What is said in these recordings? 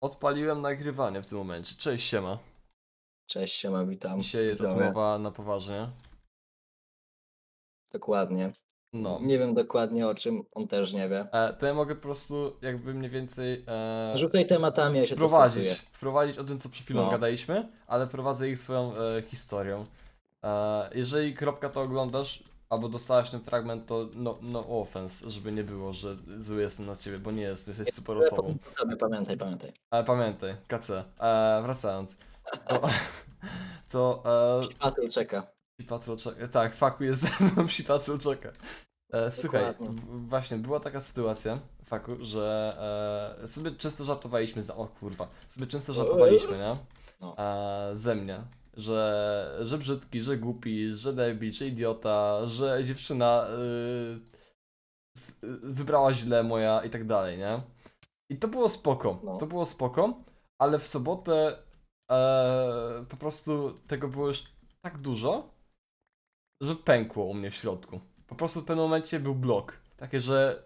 Odpaliłem nagrywanie w tym momencie. Cześć, siema. Cześć, siema, witam. Dzisiaj jest rozmowa na poważnie. Dokładnie. No. Nie wiem dokładnie o czym, on też nie wie. E, to ja mogę po prostu jakby mniej więcej e, Rzucaj tematami, ja się to wprowadzić, stosuję. wprowadzić o tym, co przed chwilą No. gadaliśmy, ale prowadzę ich swoją e, historią. E, jeżeli kropka to oglądasz, albo dostałeś ten fragment, to no, no offense, żeby nie było, że zły jestem na ciebie, bo nie jestem, jesteś super osobą. Pamiętaj, pamiętaj. Ale pamiętaj, KC, e, wracając, to, to e, Patrol czeka. Patrol czeka. Tak, faku jest ze mną, Psi Patrol czeka. E, słuchaj, właśnie była taka sytuacja, faku, że e, sobie często żartowaliśmy za. O kurwa, sobie często żartowaliśmy, nie? No. E, ze mnie. Że, że brzydki, że głupi, że debil, że idiota, że dziewczyna y, s- y, wybrała źle moja i tak dalej, nie? I to było spoko, No. to było spoko, ale w sobotę e, po prostu tego było już tak dużo, że pękło u mnie w środku. Po prostu w pewnym momencie był blok. Takie, że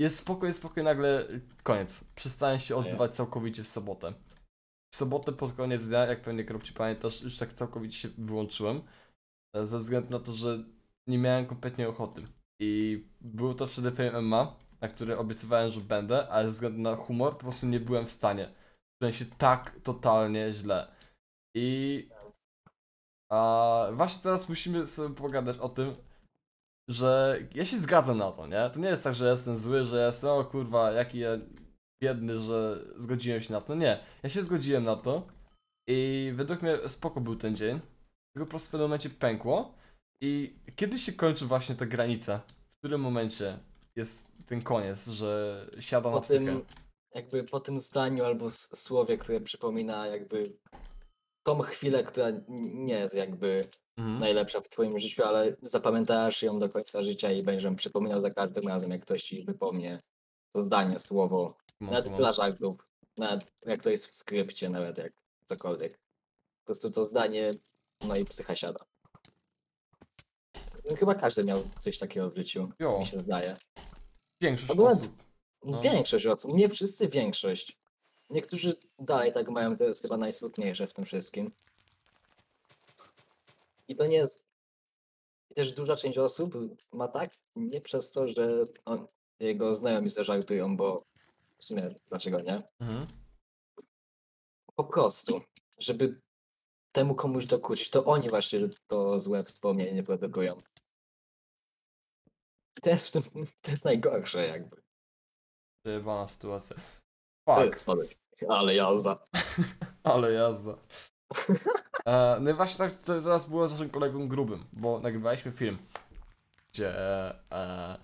jest spoko, jest spoko i nagle koniec. Przestałem się Nie. odzywać całkowicie w sobotę. W sobotę pod koniec dnia, jak pewnie Kropci pamiętasz, już tak całkowicie się wyłączyłem. e, Ze względu na to, że nie miałem kompletnie ochoty. I było to wtedy Fame MMA, na który obiecywałem, że będę, ale ze względu na humor po prostu nie byłem w stanie. Czułem się tak totalnie źle. I a właśnie teraz musimy sobie pogadać o tym, że ja się zgadzam na to, nie? To nie jest tak, że jestem zły, że jestem, o kurwa, jaki ja biedny, że zgodziłem się na to. Nie, ja się zgodziłem na to i według mnie spoko był ten dzień, tylko po prostu w pewnym momencie pękło i kiedy się kończy właśnie ta granica? W którym momencie jest ten koniec, że siada na Po psychę? tym, jakby po tym zdaniu albo słowie, które przypomina jakby tą chwilę, która nie jest jakby Mhm. najlepsza w twoim życiu, ale zapamiętasz ją do końca życia i będziesz przypominał za każdym razem, jak ktoś ci wypomnie to zdanie, słowo, Nawet mam. flaszach nawet jak to jest w skrypcie, nawet jak cokolwiek. Po prostu to zdanie, no i psycha siada. No, Chyba każdy miał coś takiego w życiu, Jo. mi się zdaje. Większość Ogólnie- osób. No. Większość osób, nie wszyscy, większość. Niektórzy dalej tak mają, to jest chyba najsmutniejsze w tym wszystkim. I to nie jest... I też duża część osób ma tak, nie przez to, że on, jego znajomi zażartują, bo w sumie dlaczego nie? Mhm. Po prostu, żeby temu komuś dokuczyć, to oni właśnie to złe wspomnienie produkują. To jest, w tym, to jest najgorsze jakby. Przejebana sytuacja. Fuck. Spadek. Ale jazda. Ale jazda. E, no i właśnie tak to teraz było z naszym kolegą Grubym, bo nagrywaliśmy film, gdzie e,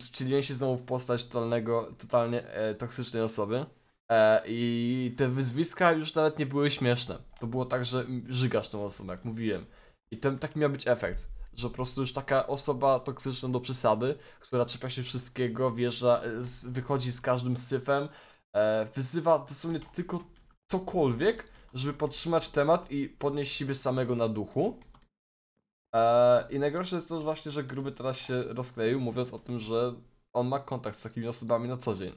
wcieliłem się znowu w postać totalnego, totalnie e, toksycznej osoby. E, I te wyzwiska już nawet nie były śmieszne. To było tak, że żygasz tą osobę, jak mówiłem. I ten taki miał być efekt, że po prostu już taka osoba toksyczna do przesady, która czepia się wszystkiego, wjeżdża, e, z, wychodzi z każdym syfem, e, wyzywa dosłownie tylko cokolwiek, żeby podtrzymać temat i podnieść siebie samego na duchu. E, I najgorsze jest to właśnie, że Gruby teraz się rozkleił, mówiąc o tym, że on ma kontakt z takimi osobami na co dzień.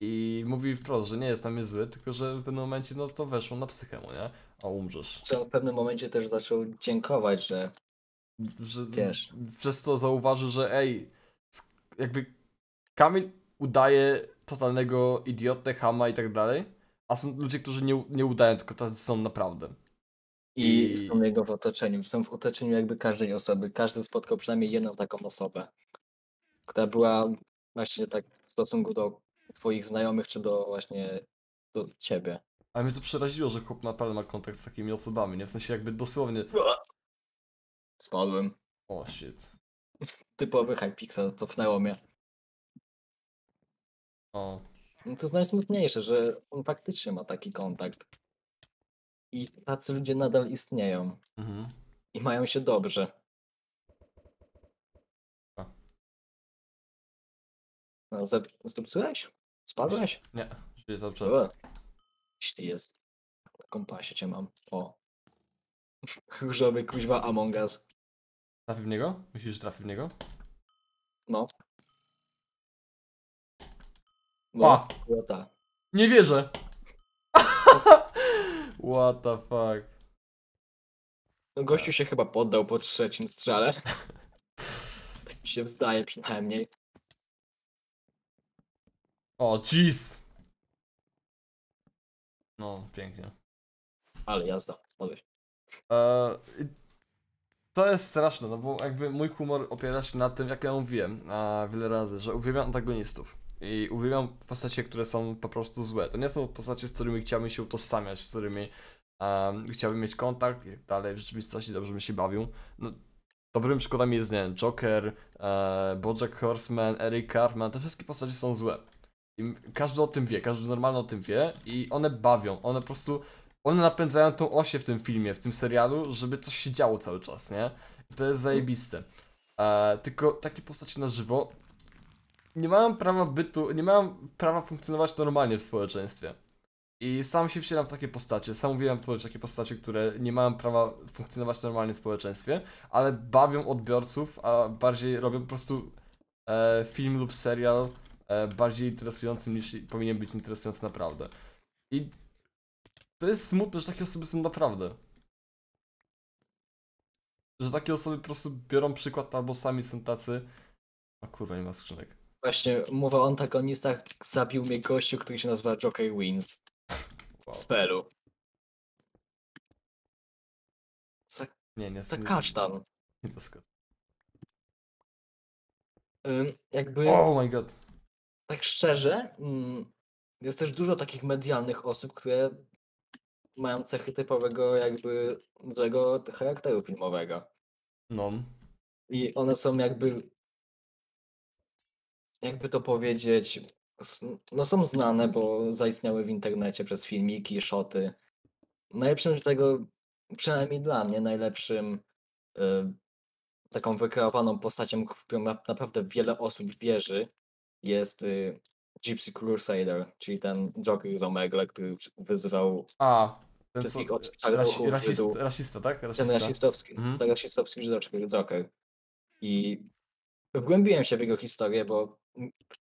I mówi wprost, że nie jest na mnie zły, tylko że w pewnym momencie no to weszło na psychę mu, nie? A umrzesz. Czy w pewnym momencie też zaczął dziękować, że Że, Wiesz. Przez to zauważył, że ej, jakby Kamil udaje totalnego idiotę, hama i tak dalej, a są ludzie, którzy nie, nie udają, tylko tacy są naprawdę. I I- są jego w otoczeniu. Są w otoczeniu jakby każdej osoby. Każdy spotkał przynajmniej jedną taką osobę, która była właśnie tak w stosunku do twoich znajomych, czy do właśnie do ciebie. Ale mnie to przeraziło, że chłop naprawdę ma kontakt z takimi osobami, nie? W sensie jakby dosłownie, Spadłem. o shit. Typowy Hypixel, cofnęło mnie. O, No to jest najsmutniejsze, że on faktycznie ma taki kontakt. I tacy ludzie nadal istnieją. mhm. I mają się dobrze. A. No, zdupcyłeś? Spadłeś? Nie, żyję cały czas. O. Jeśli jest. Na kompasie cię mam. O. Różowy kuźwa Among Us. Trafi w niego? Myślisz, że trafi w niego? No. No, ta. Nie wierzę! What the fuck? No, gościu się chyba poddał po trzecim strzale. Tak się zdaje przynajmniej. O, jeez! No, pięknie. Ale jazda. Eee, i to jest straszne, no bo jakby mój humor opiera się na tym, jak ja mówiłem a, wiele razy, że uwielbiam antagonistów. I uwielbiam postacie, które są po prostu złe. To nie są postacie, z którymi chciałbym się utożsamiać, z którymi um, chciałbym mieć kontakt i tak dalej, w rzeczywistości dobrze mi się bawią. No, dobrym przykładem jest, nie wiem, Joker, e, Bojack Horseman, Eric Cartman, te wszystkie postacie są złe. I każdy o tym wie, każdy normalny o tym wie i one bawią, one po prostu one napędzają tą osię w tym filmie, w tym serialu, żeby coś się działo cały czas, nie? I to jest zajebiste. E, tylko takie postacie na żywo nie mają prawa bytu, nie mają prawa funkcjonować normalnie w społeczeństwie. I sam się wcielam w takie postacie, sam mówiłem tworzyć takie postacie, które nie mają prawa funkcjonować normalnie w społeczeństwie, ale bawią odbiorców, a bardziej robią po prostu e, film lub serial e, bardziej interesującym niż powinien być interesujący naprawdę. I to jest smutne, że takie osoby są naprawdę. Że takie osoby po prostu biorą przykład albo sami są tacy. O kurwa, nie ma skrzynek. Właśnie, mowa o antagonistach, zabił mnie gościu, który się nazywa Joker Wins. Wow. Z Peru. Za, Nie, nie. za nie- kasztan. Nie. Ym, jakby, Oh my god. tak szczerze, mm, jest też dużo takich medialnych osób, które mają cechy typowego jakby złego charakteru filmowego. No. I one są jakby, jakby to powiedzieć, no są znane, bo zaistniały w internecie przez filmiki, szoty. Najlepszym z tego, przynajmniej dla mnie, najlepszym y, taką wykreowaną postacią, w którą na- naprawdę wiele osób wierzy, jest y, Gypsy Crusader, czyli ten Joker z Omegle, który wyzywał A. Ten co, Wszystkich od rasi, czarnuchów, rasist, Żydów. rasista, tak? ten Rasista. rasistowski, Mhm. ten rasistowski Joker. I wgłębiłem się w jego historię, bo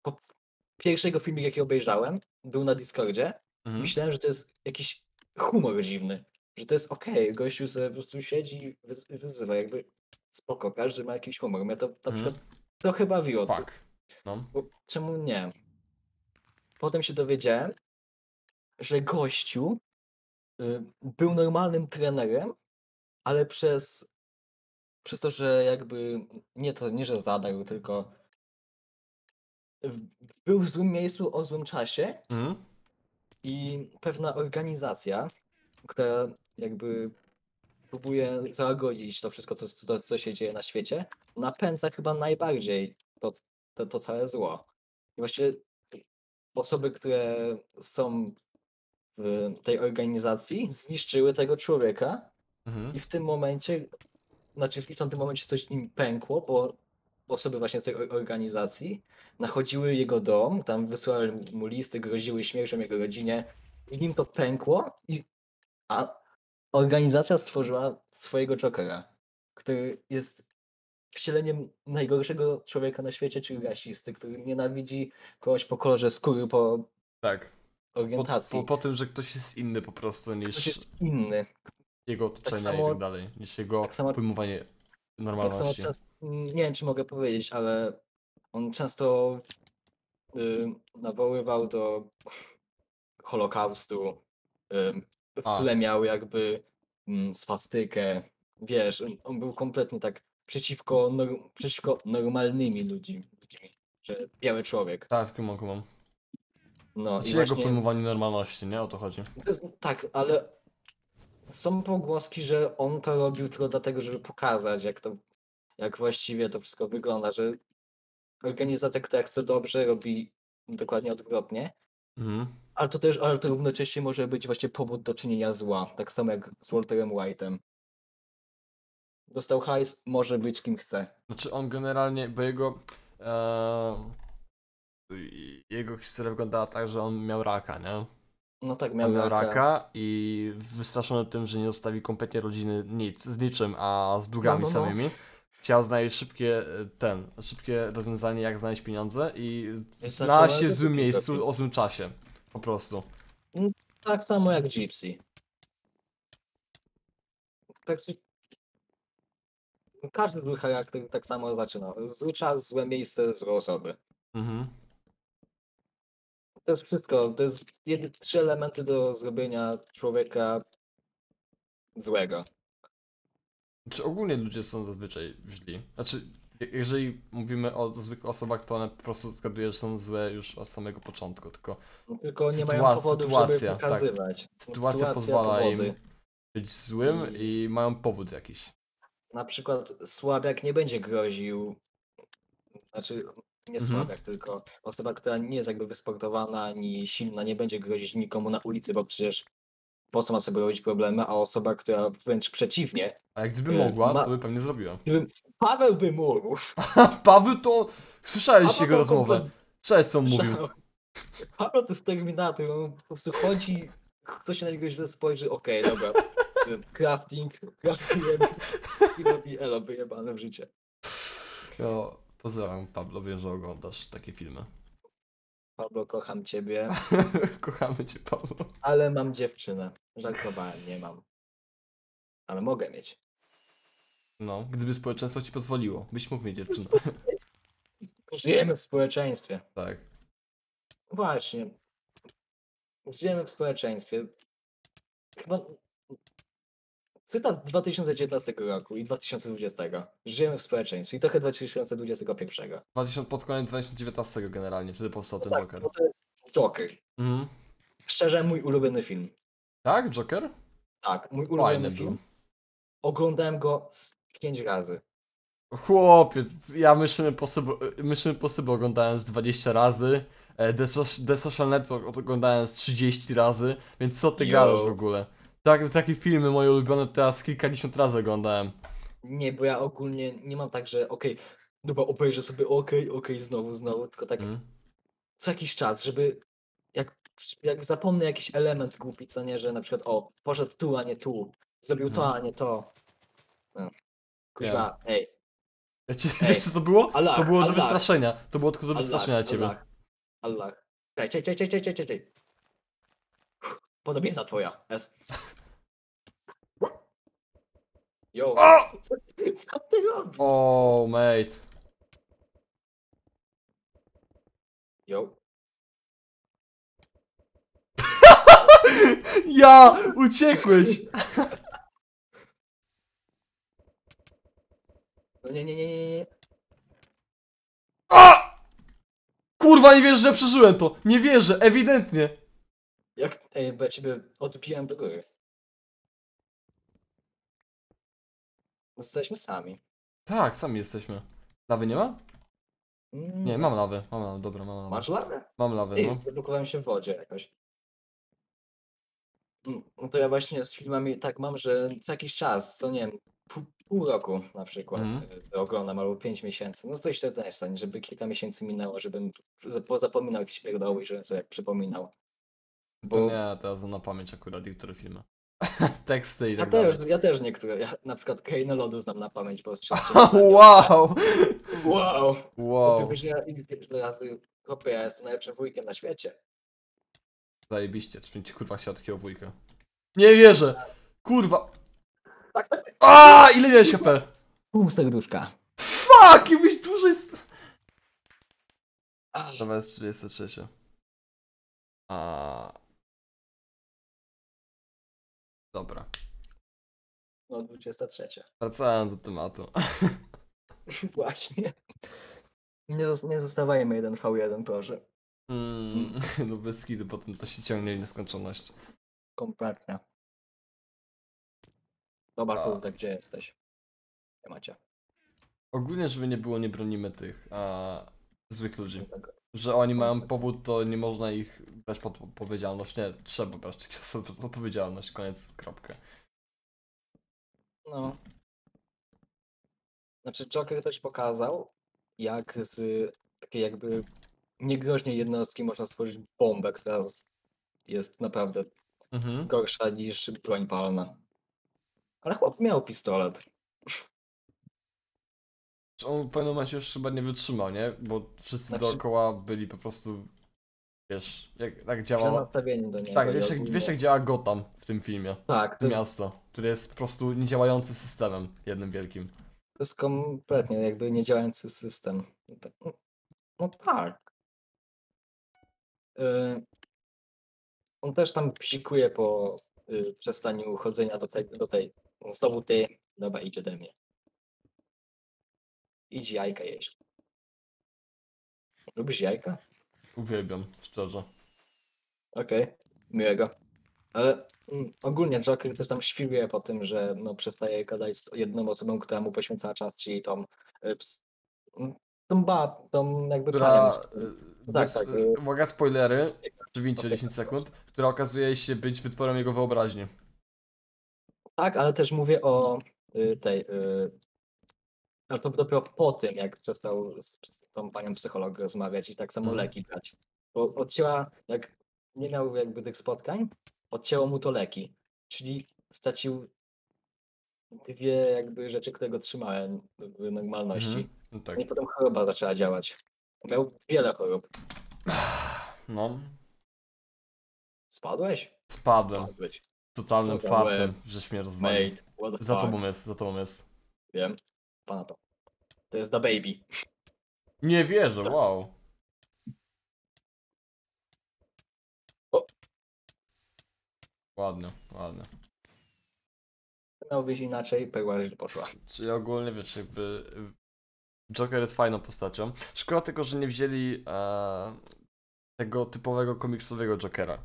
po pierwszego filmu, jaki obejrzałem, był na Discordzie. Mhm. Myślałem, że to jest jakiś humor dziwny, że to jest okej, gościu sobie po prostu siedzi i wyz- wyzywa, jakby spoko, każdy ma jakiś humor. Mnie to na Mhm. przykład trochę bawiło, Fuck. No. bo czemu nie? Potem się dowiedziałem, że gościu y, był normalnym trenerem, ale przez, przez to, że jakby nie to, nie że zadarł, tylko był w złym miejscu o złym czasie Mhm. i pewna organizacja, która jakby próbuje załagodzić to wszystko, co, co, co się dzieje na świecie, napędza chyba najbardziej to, to, to całe zło. I właśnie osoby, które są w tej organizacji, zniszczyły tego człowieka Mhm. i w tym momencie, znaczy w tamtym momencie coś im pękło, bo osoby właśnie z tej or- organizacji nachodziły jego dom, tam wysyłały mu listy, groziły śmiercią jego rodzinie i nim to pękło, i, a organizacja stworzyła swojego Jokera, który jest wcieleniem najgorszego człowieka na świecie, czyli rasisty, który nienawidzi kogoś po kolorze skóry, po Tak. Po, orientacji. po, po tym, że ktoś jest inny po prostu Ktoś niż jest inny. Jego otoczenia i samo- tak dalej. Niż jego tak samo- pojmowanie Tak normalności. samo często, nie wiem czy mogę powiedzieć, ale on często y, nawoływał do Holokaustu, y, plemiał jakby mm, swastykę. Wiesz, on, był kompletnie tak przeciwko, nor- przeciwko normalnymi ludźmi, ludźmi, że biały człowiek. Tak, kumam, kumam. No i Znaczy jego właśnie, pojmowanie normalności, nie? O to chodzi. tak, ale są pogłoski, że on to robił tylko dlatego, żeby pokazać, jak to, jak właściwie to wszystko wygląda, że organizacja, która chce dobrze, robi dokładnie odwrotnie, Mhm. ale to też, ale to równocześnie może być właśnie powód do czynienia zła, tak samo jak z Walterem White'em. Dostał hajs, może być kim chce. Znaczy on generalnie, bo jego e, jego historia wyglądała tak, że on miał raka, nie? No tak, miał, raka. raka i wystraszony tym, że nie zostawi kompletnie rodziny nic, z niczym, a z długami No, no, no. samymi, chciał znaleźć szybkie ten, szybkie rozwiązanie jak znaleźć pieniądze i znalazł się w złym miejscu o złym czasie. Po prostu. Tak samo jak Gypsy. Tak, każdy zły charakter tak samo zaczyna. Zły czas, złe miejsce, złe osoby. Mhm. To jest wszystko. To jest jedy, trzy elementy do zrobienia człowieka złego. Czy ogólnie ludzie są zazwyczaj źli? Znaczy, je- jeżeli mówimy o zwykłych osobach, to one po prostu zgaduję, że są złe już od samego początku, tylko Tylko nie mają Sytuacja- powodów, sytuacja, żeby tak. pokazywać. sytuacja pozwala im powody. być złym i mają powód jakiś. Na przykład słabiak nie będzie groził. Znaczy, nie Mhm. słabiak, tylko osoba, która nie jest jakby wysportowana ani silna, nie będzie grozić nikomu na ulicy, bo przecież po co ma sobie robić problemy, a osoba, która wręcz przeciwnie. A jak gdyby E, mogła, ma- to by pewnie zrobiła. Gdybym Paweł by mógł. Paweł to... Słyszałeś Paweł jego rozmowę. komplet- Cześć, co on mówił. Paweł to jest terminator, on po prostu chodzi, ktoś się na niego źle spojrzy, okej, dobra. Crafting, craftujemy i robi elo wyjebane w życie. No, pozdrawiam Pablo, wiem, że oglądasz takie filmy. Pablo, kocham ciebie, Kochamy cię, Pablo. ale mam dziewczynę. Żartowałem, nie mam. Ale mogę mieć. No, gdyby społeczeństwo ci pozwoliło, byś mógł mieć dziewczynę. Żyjemy w społeczeństwie. Tak. Właśnie. Żyjemy w społeczeństwie. Chyba... Cytat z 2019 roku i 2020. Żyjemy w społeczeństwie i trochę 2021. 2000, pod koniec 2019 generalnie, wtedy powstał ten Tak, Joker. bo to jest Joker. Mhm. Szczerze, mój ulubiony film. Tak, Joker? Tak, mój Fajny ulubiony był. film. Oglądałem go z pięć razy. Chłopie, ja Mission Impossible, Mission Impossible oglądałem z 20 razy, e, The, Soc- The Social Network oglądałem z 30 razy, więc co ty Yo. gadasz w ogóle? Tak, takie filmy moje ulubione teraz kilkadziesiąt razy oglądałem. Nie, bo ja ogólnie nie mam tak, że okej, dobra, obejrzę sobie okej, okej, znowu, znowu, tylko tak Mhm. co jakiś czas, żeby jak, jak zapomnę jakiś element głupi, co nie, że na przykład o, poszedł tu, a nie tu, zrobił to, Mhm. a nie to. No. Kuźwa, ej, Ja ci, Ej, wiesz co to było? Allah, to było do Allah. wystraszenia. To było tylko do Allah, wystraszenia ciebie. Allah, Allah. Czekaj, czekaj, czekaj, czekaj, czekaj. Podobizna twoja, S. Yo, O! co, co ty robisz? O, mate. Yo. Ja! Uciekłeś! No nie, nie, nie, nie, nie. A! Kurwa, nie wierzę, że przeżyłem to! Nie wierzę, ewidentnie! Jak, ej, bo ja ciebie odbiłem do góry. Jesteśmy sami. Tak, sami jesteśmy. Lawy nie ma? Mm, Nie, mam lawę. Mam lawę, dobra, mam lawę. Masz lawę? Mam lawę, Ej, no. zablokowałem się w wodzie jakoś. Mm, No to ja właśnie z filmami tak mam, że co jakiś czas, co nie wiem, pół, pół roku na przykład Mhm. y, oglądam, albo pięć miesięcy. No coś to też stanie, żeby kilka miesięcy minęło, żebym zap- zapominał jakieś pierdoły i żebym sobie jak przypominał. To Bo nie, teraz na pamięć akurat niektóre filmy. Teksty i ja tak dalej. też, ja też niektóre, ja na przykład Krainę Lodu znam na pamięć, bo Wow! Wow! Wow! Że ja razy, chłopie, ja jestem najlepszym wujkiem na świecie. Zajebiście, czy ci kurwa chciał takiego wujka. Nie wierzę! Kurwa! Tak, tak. A, Ile miałeś HP? Pół serduszka. Fuck! Jakbyś dłużej... st- Ach, Dobra, jest 33. A... Dobra. No, 23. Wracając do tematu. Właśnie. Nie, nie zostawajmy 1v1, proszę. Mm, no bez kidu, potem to się ciągnie w nieskończoność. Kompletnie. Dobra, A. kurde, gdzie jesteś? Nie macie. Ogólnie, żeby nie było, nie bronimy tych a, złych ludzi. Że oni mają powód, to nie można ich brać pod odpowiedzialność. Nie, trzeba brać takich osób pod odpowiedzialność. Koniec, kropka. No. Znaczy, Joker też pokazał, jak z takiej jakby niegroźnej jednostki można stworzyć bombę, która jest naprawdę Mhm. gorsza niż broń palna. Ale chłop miał pistolet. On w pewnym momencie już chyba nie wytrzymał, nie? Bo wszyscy Znaczy- dookoła byli po prostu, wiesz, jak, jak działa... nastawieni do niego. Tak, wiesz jak, wiesz jak działa Gotham w tym filmie. Tak, to jest, Miasto, które jest po prostu niedziałającym systemem, jednym wielkim. to jest kompletnie jakby niedziałający system. No tak- no- No tak. Y, On też tam psikuje po y, przestaniu chodzenia do tej, do tej. Znowu ty, dobra, idź ode mnie. Idź jajka jeść. Lubisz jajka? Uwielbiam, szczerze. Okej, miłego. Ale mm, ogólnie Joker też tam świruje po tym, że no, przestaje gadać z jedną osobą, która mu poświęcała czas, czyli tą, y, ps- mm, tą ba, tą jakby Która, panią. e, Tak, bez, tak, e, e, uwaga, spoilery, przywincie Okej. 10 sekund, która okazuje się być wytworem jego wyobraźni. Tak, ale też mówię o y, tej. Y, ale to dopiero po tym, jak przestał z, z tą panią psycholog rozmawiać i tak samo Mhm. leki brać. Bo odcięła, jak nie miał jakby tych spotkań, odcięło mu to leki. Czyli stracił dwie jakby rzeczy, które go trzymały w normalności. Mhm. No tak. No i potem choroba zaczęła działać. Miał wiele chorób. No, Spadłeś? spadłem. Spadłeś. Totalnym fartem, żeś mnie the Za tobą jest, za tobą jest. Wiem. Pana to. To jest The Baby. Nie wierzę, wow. O. Ładnie, ładnie. Miał być inaczej, perła źle poszła. Czyli ogólnie wiesz, jakby y, Joker jest fajną postacią. Szkoda tylko, że nie wzięli e, tego typowego komiksowego Jokera.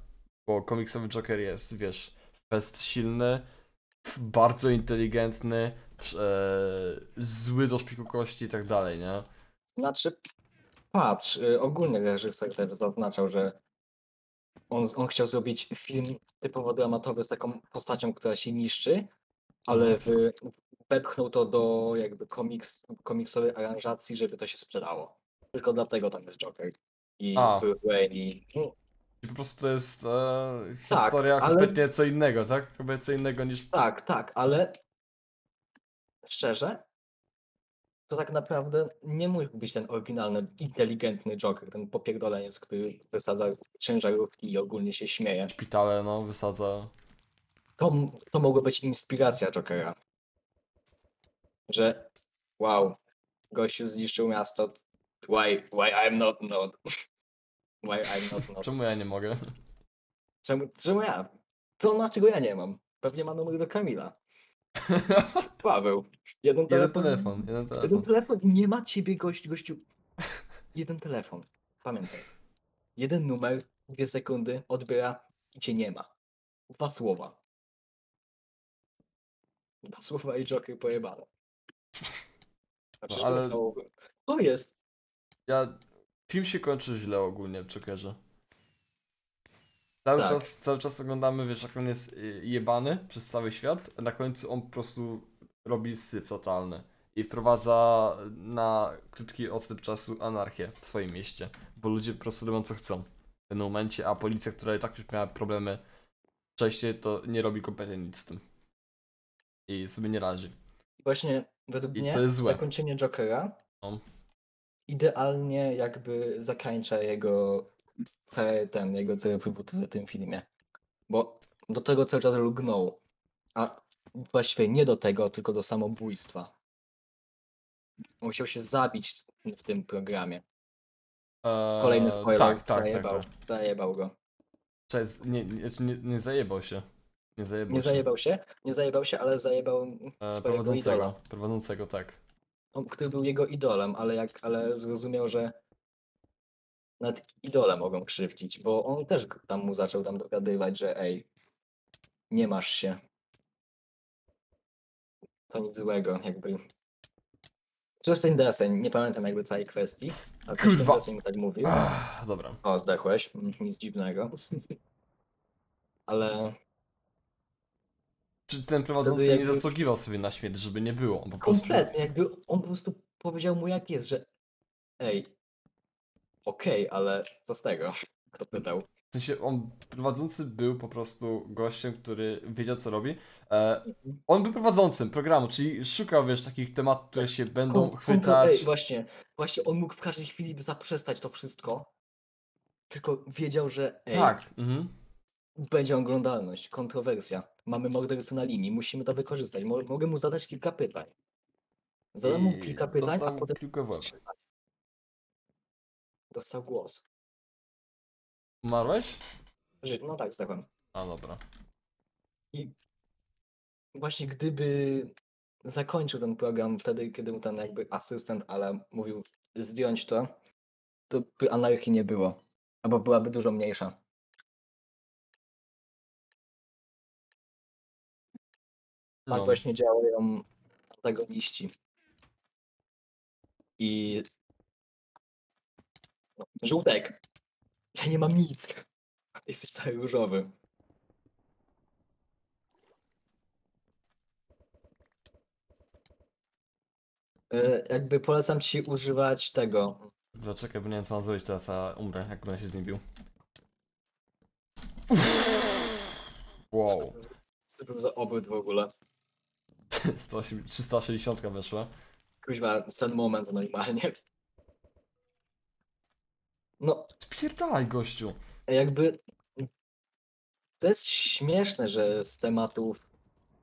Bo komiksowy Joker jest, wiesz, fest silny, bardzo inteligentny, zły do szpiku kości i tak dalej, nie? Znaczy, patrz, y, ogólnie reżyser też zaznaczał, że on, on chciał zrobić film typowo dramatowy z taką postacią, która się niszczy, ale w, wepchnął to do jakby komiks, komiksowej aranżacji, żeby to się sprzedało. Tylko dlatego tam jest Joker. I. Bruce Wayne i... I po prostu to jest e, Tak, historia ale- kompletnie co innego, tak? Kompletnie co innego niż... Tak, tak, ale szczerze, to tak naprawdę nie mógł być ten oryginalny, inteligentny Joker, ten popierdoleniec, który wysadza ciężarówki i ogólnie się śmieje. Szpitale, no, wysadza... To, to mogła być inspiracja Jokera. Że wow, gościu zniszczył miasto. Why, why I'm not not? Why I'm not not? Czemu ja nie mogę? Czemu, czemu ja? To dlaczego ja nie mam? Pewnie ma numer do Kamila. Paweł. Jeden Jeden telefon. telefon, jeden Jeden telefon. telefon i nie ma ciebie gość, gościu. Jeden telefon. Pamiętaj. Jeden numer, dwie sekundy, odbiera i cię nie ma. Dwa słowa. Dwa słowa i Joker pojebane. A przecież ale- powstało- To jest. Ja... Film się kończy źle ogólnie w Jokerze. Cały, Tak. czas, cały czas oglądamy, wiesz, jak on jest y, jebany przez cały świat, a na końcu on po prostu robi syf totalny. I wprowadza na krótki odstęp czasu anarchię w swoim mieście. Bo ludzie po prostu robią co chcą w tym momencie, a policja, która i tak już miała problemy wcześniej, to nie robi kompletnie nic z tym. I sobie nie radzi. Właśnie według I mnie to jest złe. zakończenie Jokera No. idealnie jakby zakończa jego cały ten, jego cały wywód w tym filmie. Bo do tego cały czas lgnął. A właściwie nie do tego, tylko do samobójstwa. Musiał się zabić w tym programie. Eee, Kolejny spoiler, Tak, tak, tak. zajebał, tak. zajebał go. Cześć, nie, nie, nie, nie zajebał się. Nie zajebał Nie się. zajebał się, nie zajebał się, ale zajebał E, swojego prowadzącego, idola. prowadzącego, tak. On, który był jego idolem, ale jak, ale zrozumiał, że nad idole mogą krzywdzić, bo on też tam mu zaczął tam dogadywać, że ej, nie masz się. To nic złego, jakby. Justin Deseń, nie pamiętam jakby całej kwestii, ale Justin Kurwa. Deseń mi tak mówił. Ach, dobra. O, zdechłeś, mm, nic dziwnego. ale Czy ten prowadzący jakby- nie zasługiwał sobie na śmierć, żeby nie było? Po prostu... kompletnie, jakby on po prostu powiedział mu jak jest, że ej, okej, ale co z tego? Kto pytał? W sensie on prowadzący był po prostu gościem, który wiedział co robi. E, on był prowadzącym programu, czyli szukał, wiesz, takich tematów, które się będą chwytać. Ej, właśnie, właśnie on mógł w każdej chwili zaprzestać to wszystko. Tylko wiedział, że ej, Tak. Mhm. będzie oglądalność, kontrowersja. Mamy mordercę na linii, musimy to wykorzystać. Mo- mogę mu zadać kilka pytań. Zadam mu kilka pytań, a potem łeb. Dostał głos. Umarłeś? No tak, zdechłem. A dobra. I właśnie gdyby zakończył ten program wtedy, kiedy mu ten jakby asystent, ale mówił zdjąć to, to by anarchii nie było. Albo byłaby dużo mniejsza. Tak No. właśnie działają antagoniści. I żółtek. Ja nie mam nic. Jesteś cały różowy. E, Jakby polecam ci używać tego. Dobra, czekaj, bo nie wiem co mam zrobić teraz, a umrę, jak będę się z nim bił. Co to, Wow. był- co to był za obrót w ogóle? 108 360 weszła. Kuźwa, ten moment normalnie. No, Spierdalaj, gościu. jakby to jest śmieszne, że z tematów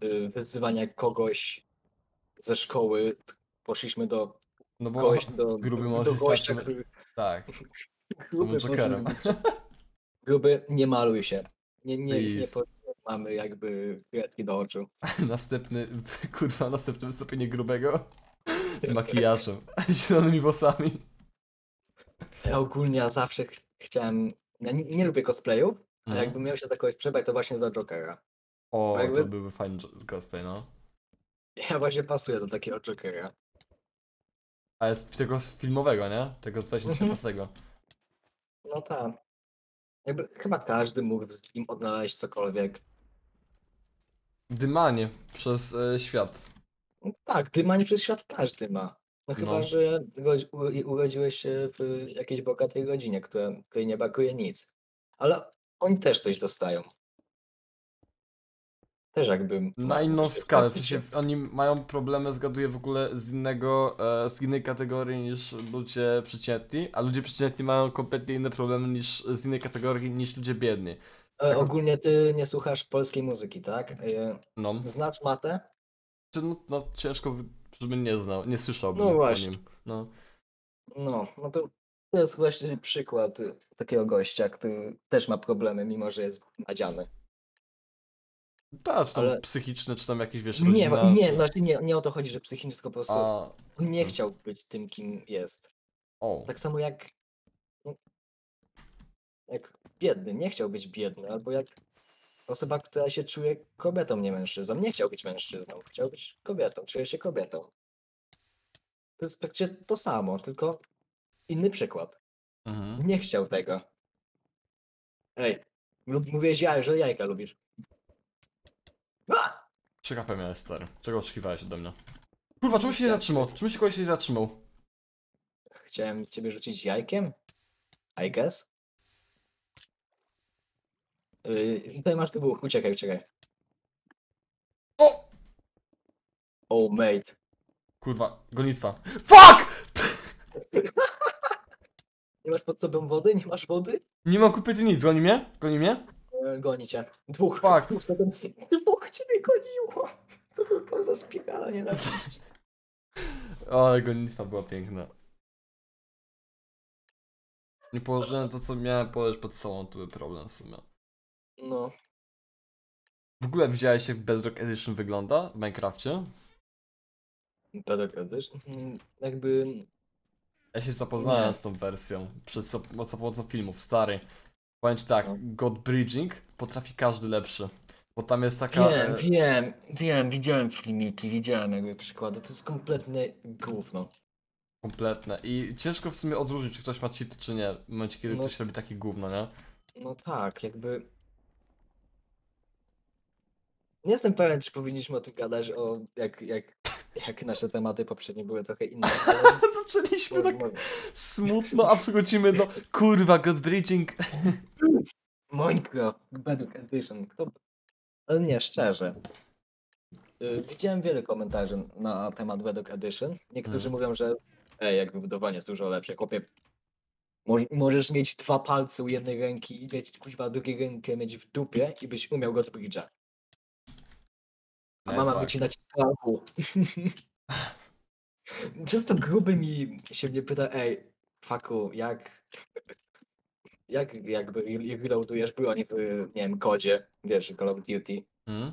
y, wyzywania kogoś ze szkoły poszliśmy do No bo gość, do, gruby do, do gościa, który Tak, gruby, Jokerem. gruby nie maluj się. Nie, nie, nie po- mamy jakby kredki do oczu. Następny, kurwa, następne wystąpienie grubego z makijażem, zielonymi włosami. Ja ogólnie ja zawsze ch chciałem, ja nie, nie lubię cosplayów, ale Mhm. jakbym miał się za kogoś przebrać, to właśnie za Jokera. O, Jakby- to byłby fajny jo- cosplay, no. Ja właśnie pasuję do takiego Jokera. A jest tego z filmowego, nie? Tego z Mhm. 2019. No tak. Jakby chyba każdy mógł z nim odnaleźć cokolwiek. Dymanie przez e, świat. No tak, dymanie przez świat każdy ma. No chyba, No. że rodzi- u- urodziłeś się w jakiejś bogatej rodzinie, która, której nie brakuje nic. Ale oni też coś dostają. Też jakby. Na inną się skalę, w sensie oni mają problemy, zgaduję w ogóle z innego, e, z innej kategorii niż ludzie przeciętni, a ludzie przeciętni mają kompletnie inne problemy niż z innej kategorii niż ludzie biedni. E, ogólnie ty nie słuchasz polskiej muzyki, tak? E, No, Znasz matę? Czy no, no ciężko, by- żebym nie znał, nie słyszałbym No o właśnie. nim. No. No, no to to jest właśnie przykład y, takiego gościa, który też ma problemy, mimo że jest nadziany. Tak, czy tam Ale- psychiczne, czy tam jakieś, wiesz, Nie, rodzina, nie, czy... znaczy nie, nie o to chodzi, że psychicznie, tylko po prostu A, on nie Hmm. chciał być tym, kim jest. o, Tak samo jak. no, Jak biedny, nie chciał być biedny, albo jak osoba, która się czuje kobietą, nie mężczyzną. Nie chciał być mężczyzną, chciał być kobietą, czuje się kobietą. To jest praktycznie to samo, tylko inny przykład. mhm. Nie chciał tego. Ej, mówiłeś ja, że jajka lubisz. A! HP miałeś, stary. Czego oczekiwałeś ode mnie? Kurwa, czemu się nie zatrzymał? Czemu się kogoś nie zatrzymał? Chciałem ciebie rzucić jajkiem? I guess. Yy, tutaj masz dwóch, uciekaj, uciekaj. O! Oh, mate. Kurwa, gonitwa. FUCK! Nie masz pod sobą wody? Nie masz wody? Nie mam kupy nic, goni mnie? Goni mnie? E, Goni cię. Dwóch. Fuck. Dwóch, ciebie goniło. Co to była za spirala nienawiści? O, ale gonitwa była piękna. Nie położyłem to, co miałem położyć pod sobą, to był problem w sumie. No, W ogóle widziałeś, jak Bedrock Edition wygląda w Minecrafcie? Bedrock Edition. Mm, Jakby... Ja się zapoznałem Nie. z tą wersją przez za pomocą filmów, stary. Powiem ci tak, No. God Bridging potrafi każdy lepszy. Bo tam jest taka... Wiem, wiem, wiem, widziałem filmiki, widziałem jakby przykłady. To jest kompletne gówno. kompletne. I ciężko w sumie odróżnić, czy ktoś ma cheaty, czy nie. W momencie, kiedy No. ktoś robi takie gówno, nie? No tak, jakby. Nie jestem pewien, czy powinniśmy o tym gadać, o jak, jak, jak nasze tematy poprzednie były trochę inne. Zaczęliśmy tak smutno, a wchodzimy do kurwa, God Bridging. Minecraft, Bedrock Edition. Kto... Ale nie, szczerze. Y, Widziałem wiele komentarzy na temat Bedrock Edition. Niektórzy Mhm. mówią, że ej, jakby budowanie jest dużo lepsze. Mo- możesz mieć dwa palce u jednej ręki i mieć kuźwa drugiej rękę mieć w dupie i byś umiał Godbridge'a. A mama by ci naciskała W. Często gruby mi się mnie pyta, ej, faku, jak, jak jakby re- reloadujesz broń w, nie wiem, kodzie, wiesz, Call of Duty. Mm?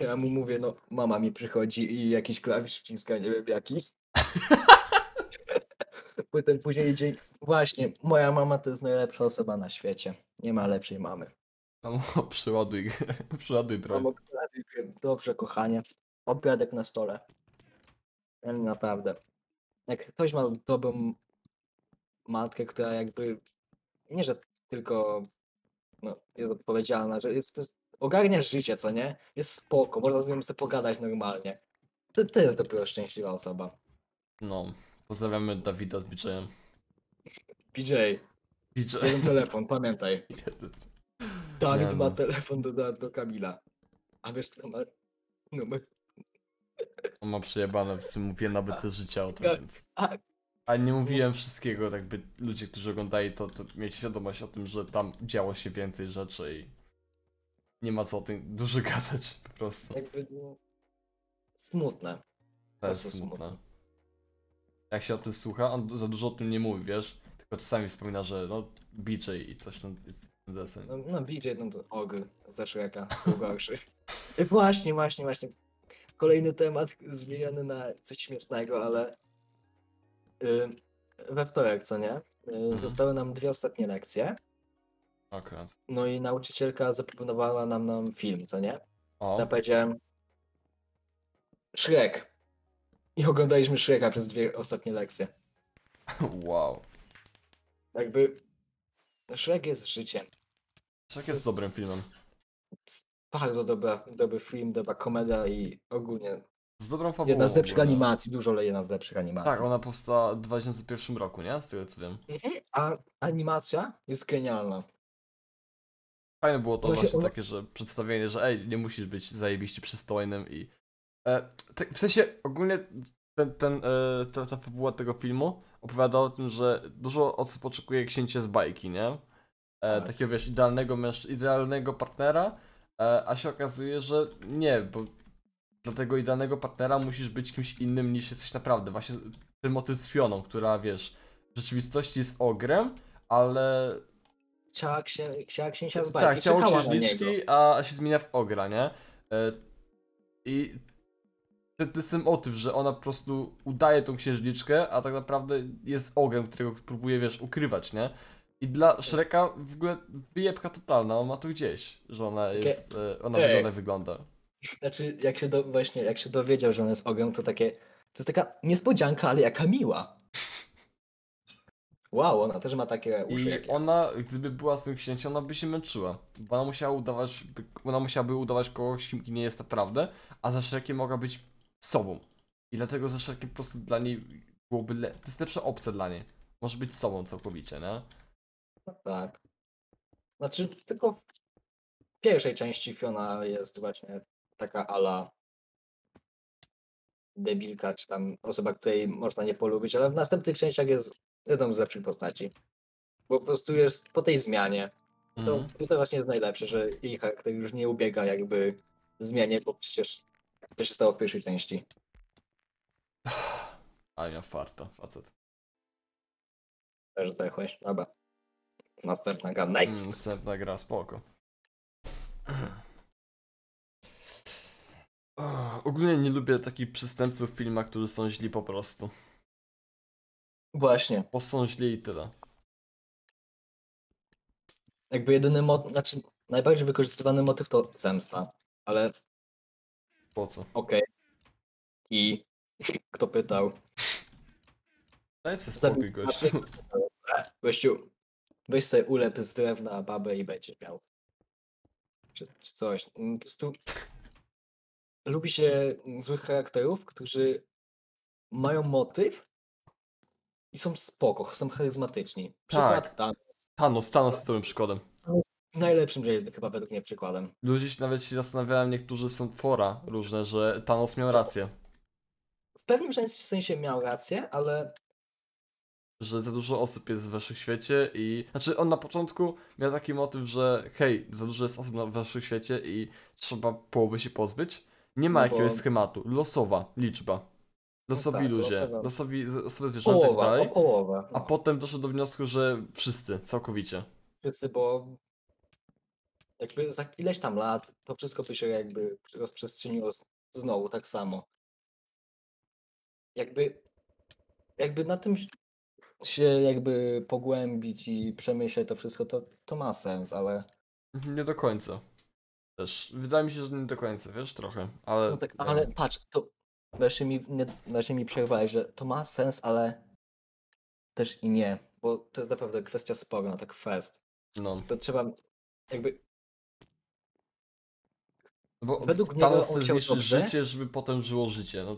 Ja mu mówię, no mama mi przychodzi i jakiś klawisz wciska, nie wiem jaki. Potem później idzie, właśnie, moja mama to jest najlepsza osoba na świecie. Nie ma lepszej mamy. Mamo, przyładuj, przyładuj broń. Dobrze, kochanie. Obiadek na stole. Naprawdę. Jak ktoś ma dobrą matkę, która jakby nie, że tylko no, jest odpowiedzialna, że jest, jest ogarnia życie, co nie? Jest spoko, można z nią sobie pogadać normalnie. To, to jest dopiero szczęśliwa osoba. No. Pozdrawiamy Dawida z BJ-em. PJ, BJ. jeden telefon, pamiętaj. Dawid Nie ma no. telefon do, do Kamila. A wiesz, kto ma numer? On ma przejebane, w sumie mówię nawet ze życia o tym, Tak. więc... A, Ale nie mówiłem wszystkiego, tak by ludzie, którzy oglądali to, to mieli świadomość o tym, że tam działo się więcej rzeczy i nie ma co o tym dużo gadać, po prostu. jakby no, smutne. To jest smutne. Jak się o tym słucha, on za dużo o tym nie mówi, wiesz? Tylko czasami wspomina, że no BJ i coś tam deseń. No, no BJ, no to ogr ze Shreka, był gorszy. Właśnie, właśnie, właśnie. Kolejny temat zmieniony na coś śmiesznego, ale y, we wtorek, co nie? Y, zostały nam dwie ostatnie lekcje. Akurat. No i nauczycielka zaproponowała nam, nam film, co nie? O, Ja powiedziałem Shrek. I oglądaliśmy Shreka przez dwie ostatnie lekcje. wow. Jakby Shrek jest życiem. Szak jest dobrym filmem. Bardzo dobra, dobry film, dobra komedia i ogólnie Z dobrą fabułą. jedna z lepszych ogóle. animacji, dużo le- jedna z lepszych animacji. Tak, ona powstała w 2001 roku, nie? Z tego co wiem. Mhm. A animacja jest genialna. Fajne było to się- właśnie ona- takie, że przedstawienie, że ej, nie musisz być zajebiście przystojnym i... E, tak, w sensie ogólnie ten, ten, e, ta, ta fabuła tego filmu opowiada o tym, że dużo osób oczekuje księcia z bajki, nie? E, Tak. Takiego wiesz, idealnego mężczyzn, idealnego partnera, e, a się okazuje, że nie, bo dla tego idealnego partnera musisz być kimś innym niż jesteś naprawdę. Właśnie ten motyw z Fioną, która wiesz, w rzeczywistości jest ogrem, ale Chciała, księ... Chciała księcia z tak, bajki, czekała na księżniczki, a się zmienia w ogra, nie? E, I to jest ten motyw, że ona po prostu udaje tą księżniczkę, a tak naprawdę jest ogrem, którego próbuje, wiesz, ukrywać, nie? I dla Shreka w ogóle wyjebka totalna, on ma to gdzieś, że ona jest, e, ona Ej. wygląda. Znaczy, jak się do... właśnie, jak się dowiedział, że on jest ogrem, to takie, to jest taka niespodzianka, ale jaka miła. Wow, ona też ma takie uszy I jak ja. ona, gdyby była z tym księciem, ona by się męczyła. Bo ona musiała udawać, ona musiałaby udawać kogoś, kim nie jest naprawdę, a za Shrekiem mogła być sobą. I dlatego za Shrekiem po prostu dla niej byłoby, le- to jest lepsza opcja dla niej. Może być sobą całkowicie, nie? No tak. Znaczy, tylko w pierwszej części Fiona jest właśnie taka ala debilka, czy tam osoba, której można nie polubić, ale w następnych częściach jest jedną z lepszych postaci. Bo po prostu jest po tej zmianie. To, Mhm. to właśnie jest najlepsze, że jej charakter już nie ubiega jakby zmianie, bo przecież to się stało w pierwszej części. A ja farta, facet. Też zdechłeś. Dobra. Następna gra. Next. Mm, Następna gra, spoko. Ogólnie nie lubię takich przystępców w filmach, którzy są źli po prostu. Właśnie. Bo są źli i tyle. Jakby jedyny motyw, znaczy najbardziej wykorzystywany motyw to zemsta. Ale Po co? okej. I kto pytał? Daj sobie spokój, gościu. Gościu, weź sobie ulep z drewna babę i będzie miał. Czy, czy coś. Mm, Po prostu lubi się złych charakterów, którzy mają motyw i są spoko, są charyzmatyczni. Przykład Tak. Thanos. Thanos, Thanos z tym przykładem. najlepszym że chyba według mnie przykładem. Ludzie nawet się zastanawiają, niektórzy są fora różne, że Thanos miał rację. W pewnym sensie miał rację, ale Że za dużo osób jest w waszym świecie i... Znaczy on na początku miał taki motyw, że hej, za dużo jest osób w waszym świecie i trzeba połowy się pozbyć. Nie ma No bo- jakiegoś schematu. Losowa liczba. Losowi tak, ludzie, losowa. losowi, losowe zwierzęta i tak połowa, dalej. o połowę. A No. potem doszedł do wniosku, że wszyscy, całkowicie. Wszyscy, bo jakby za ileś tam lat to wszystko by się jakby rozprzestrzeniło znowu tak samo. Jakby, jakby na tym się jakby pogłębić i przemyśleć to wszystko, to, to ma sens, ale, Nie do końca. Też. Wydaje mi się, że nie do końca, wiesz, trochę. Ale. no tak, nie ale patrz, to właśnie mi, nie, właśnie mi przerwałeś, że to ma sens, ale też i nie, bo to jest naprawdę kwestia spora na tak fest. No. To trzeba jakby Bo Według niego on chciał zniszczyć dobrze. życie, żeby potem żyło życie. No.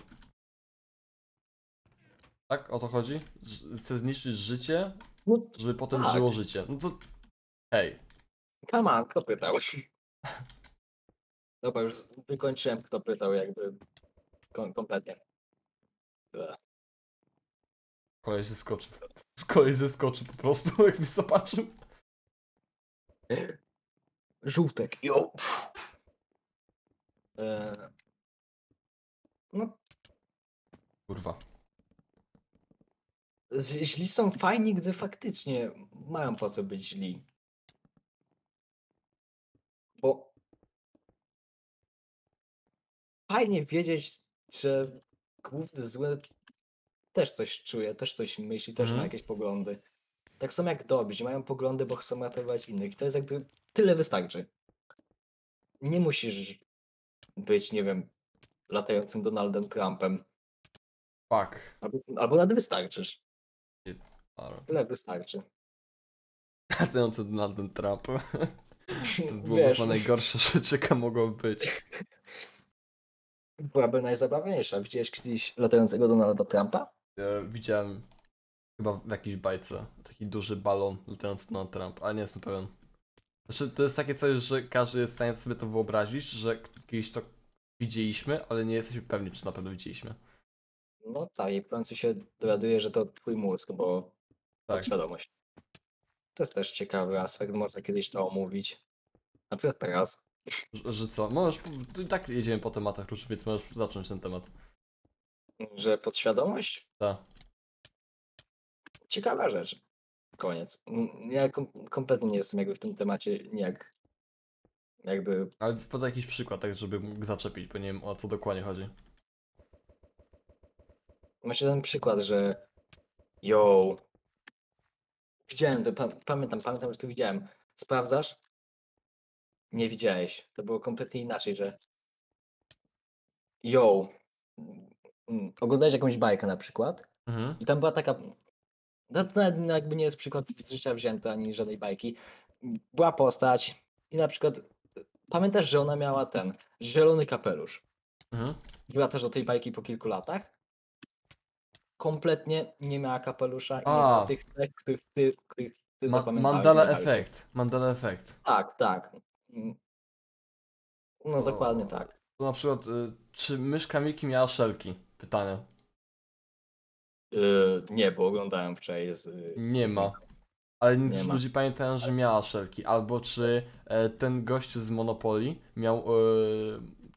Tak? O to chodzi? Chce zniszczyć życie, no, żeby potem Tak. żyło życie. No to. Hej. Come on, kto pytał? Dobra, już wykończyłem, kto pytał, jakby kom kompletnie. Kolej zeskoczył. Kolej zeskoczył po prostu, jak mi zobaczył. Żółtek, jo! Eee, no, Kurwa. Źli są fajni, gdy faktycznie mają po co być źli. Bo fajnie wiedzieć, że główny zły też coś czuje, też coś myśli, też ma Mhm. jakieś poglądy. Tak samo jak dobrzy, mają poglądy, bo chcą ratować innych. To jest jakby tyle wystarczy. Nie musisz być, nie wiem, latającym Donaldem Trumpem. Fuck. Albo, albo nawet wystarczysz. Tyle wystarczy. Latający Donaldem Trump. To było Wiesz, chyba najgorsze rzeczy, jakie mogą być. byłaby najzabawniejsza. Widziałeś kiedyś latającego Donalda Trumpa? Ja widziałem chyba w jakiejś bajce taki duży balon latający na Trump, ale nie jestem pewien. Znaczy, to jest takie coś, że każdy jest w stanie sobie to wyobrazić, że kiedyś to widzieliśmy, ale nie jesteśmy pewni, czy na pewno widzieliśmy. No tak, i w końcu się dowiaduje, że to twój mózg, bo Tak. podświadomość. To jest też ciekawy aspekt, można kiedyś to omówić. Na przykład teraz. Że, że co? Możesz, i tak jedziemy po tematach już, więc możesz zacząć ten temat. Że podświadomość? Tak. Ciekawa rzecz. Koniec. Ja kom kompletnie nie jestem jakby w tym temacie nijak jakby Ale podaj jakiś przykład, tak żeby mógł zaczepić, bo nie wiem o co dokładnie chodzi. Macie ten przykład, że yo, widziałem to, pa pamiętam, pamiętam, że to widziałem. Sprawdzasz? Nie widziałeś. To było kompletnie inaczej, że yo, mm, oglądałeś jakąś bajkę na przykład Mhm. i tam była taka, no to nawet jakby nie jest przykład z życia wzięty ani żadnej bajki. Była postać i na przykład pamiętasz, że ona miała ten zielony kapelusz. Mhm. Była też do tej bajki po kilku latach. Kompletnie nie miała kapelusza i nie A. miała tych cech, których ty, których ty Ma bajki. efekt. Mandela efekt. Tak, tak. Mm. No dokładnie O. tak. To na przykład, y, czy myszka Miki miała szelki? Pytanie. Yy, nie, bo oglądałem wczoraj z... yy, Nie z- ma. Ale Nie niektórzy ma. ludzie pamiętają, że miała szelki. Albo czy e, ten gościu z Monopoly miał e,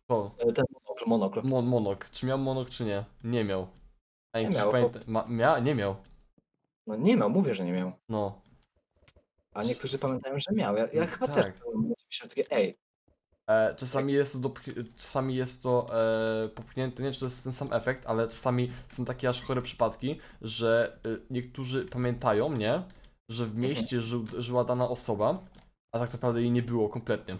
to, Yy, Ten monokl, monokl. mon, monok. Czy miał monok, czy nie? Nie miał. A Nie miał, pamięta... Ma, mia... Nie miał. No nie miał, mówię, że nie miał. No. A niektórzy pamiętają, że miał. Ja, ja No chyba tak. też myślę takie, ej, E, czasami jest to, czasami jest to e, popchnięte, nie czy to jest ten sam efekt, ale czasami są takie aż chore przypadki, że e, niektórzy pamiętają, nie? Że w mieście żył, żyła dana osoba, a tak naprawdę jej nie było kompletnie.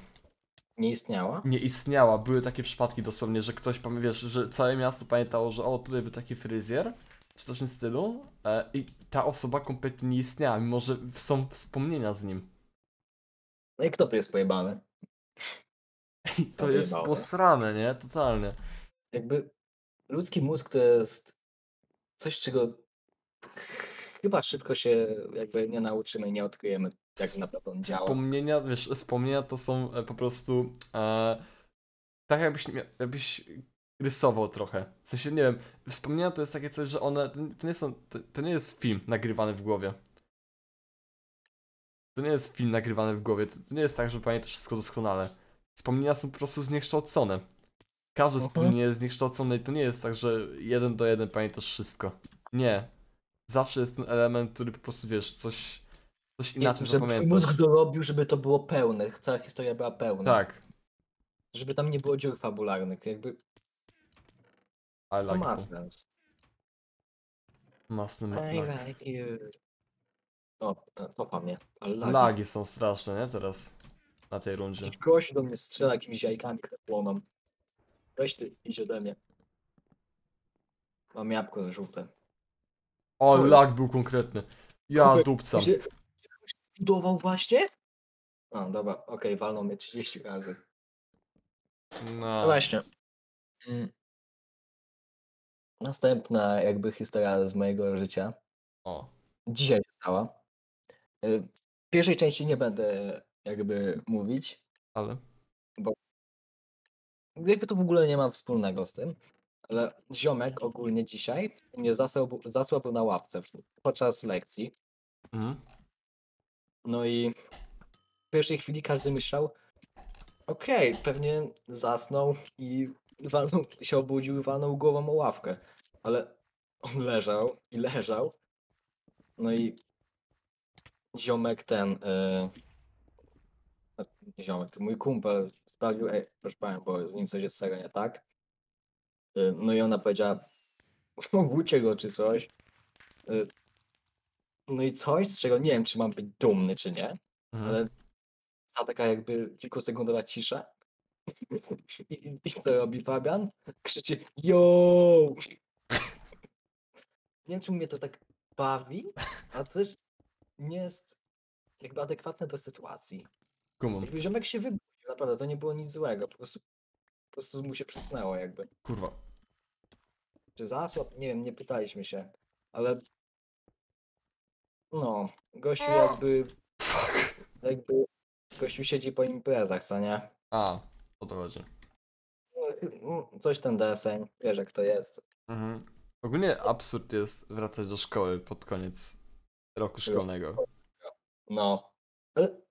Nie istniała? Nie istniała. Były takie przypadki dosłownie, że ktoś, wiesz, że całe miasto pamiętało, że o, tutaj był taki fryzjer, czy coś w tym stylu, e, i ta osoba kompletnie nie istniała, mimo że są wspomnienia z nim. No i kto tu jest pojebany? I to To jest wyjebało. posrane, nie? Totalnie. jakby ludzki mózg to jest coś, czego chyba szybko się jakby nie nauczymy i nie odkryjemy jak naprawdę on działa. Wspomnienia, wiesz, wspomnienia to są e, po prostu e, tak jakbyś, jakbyś rysował trochę. W sensie, nie wiem, wspomnienia to jest takie coś, że one, to, to nie są, to, to nie jest film nagrywany w głowie. To nie jest film nagrywany w głowie, to, to nie jest tak, że pamiętasz wszystko doskonale. Wspomnienia są po prostu zniekształcone. Każde Mhm. wspomnienie jest zniekształcone i to nie jest tak, że jeden do jeden pamiętasz wszystko. Nie. Zawsze jest ten element, który po prostu, wiesz, coś, coś inaczej żeby twój mózg dorobił, żeby to było pełne, cała historia była pełna. Tak. Żeby tam nie było dziur fabularnych, jakby I to like ma it. sens. I like you. O, to, to fajnie. Ale lagi. Lagi są straszne, nie? Teraz. Na tej rundzie. Gość do mnie strzela jakimiś jajkami, które płoną. Weź ty, idź ode mnie. Mam jabłko żółte. O, To lag był konkretny. Ja dupcam. Czy ktoś zbudował właśnie? A, dobra, okej, walną mnie 30 razy. No No. właśnie. Mm. Następna jakby historia z mojego życia. O. Dzisiaj się stała. Y, W pierwszej części nie będę jakby mówić. Ale. Jakby to w ogóle nie ma wspólnego z tym. Ale ziomek ogólnie dzisiaj mnie zasłabł, zasłabł na łapce w- podczas lekcji. Mhm. No i w pierwszej chwili każdy myślał, okej, pewnie zasnął i walnął, się obudził i walnął głową o ławkę. Ale on leżał i leżał. No i ziomek ten, nie ziomek, mój kumpel sprawdził, ej, proszę panią, bo z nim coś jest serio nie tak. E, no i ona powiedziała, obudźcie go czy coś. E, no i coś, z czego nie wiem, czy mam być dumny, czy nie. Mhm. Ale ta taka jakby kilkusekundowa cisza. I, i, I co robi Fabian? Krzyczy Yo! Nie wiem, czy mnie to tak bawi, a to też nie jest jakby adekwatne do sytuacji. Kumam. Jakby ziomek się wybudził, naprawdę, to nie było nic złego, po prostu, po prostu mu się przysnęło jakby. Kurwa. Czy zasłab? Nie wiem, nie pytaliśmy się, ale no, gościu jakby, Fuck. jakby, gościu siedzi po imprezach, co nie? A, o to chodzi. No, Coś ten deseń, wiesz jak to jest. Mhm. Ogólnie absurd jest wracać do szkoły pod koniec roku szkolnego. No. Ale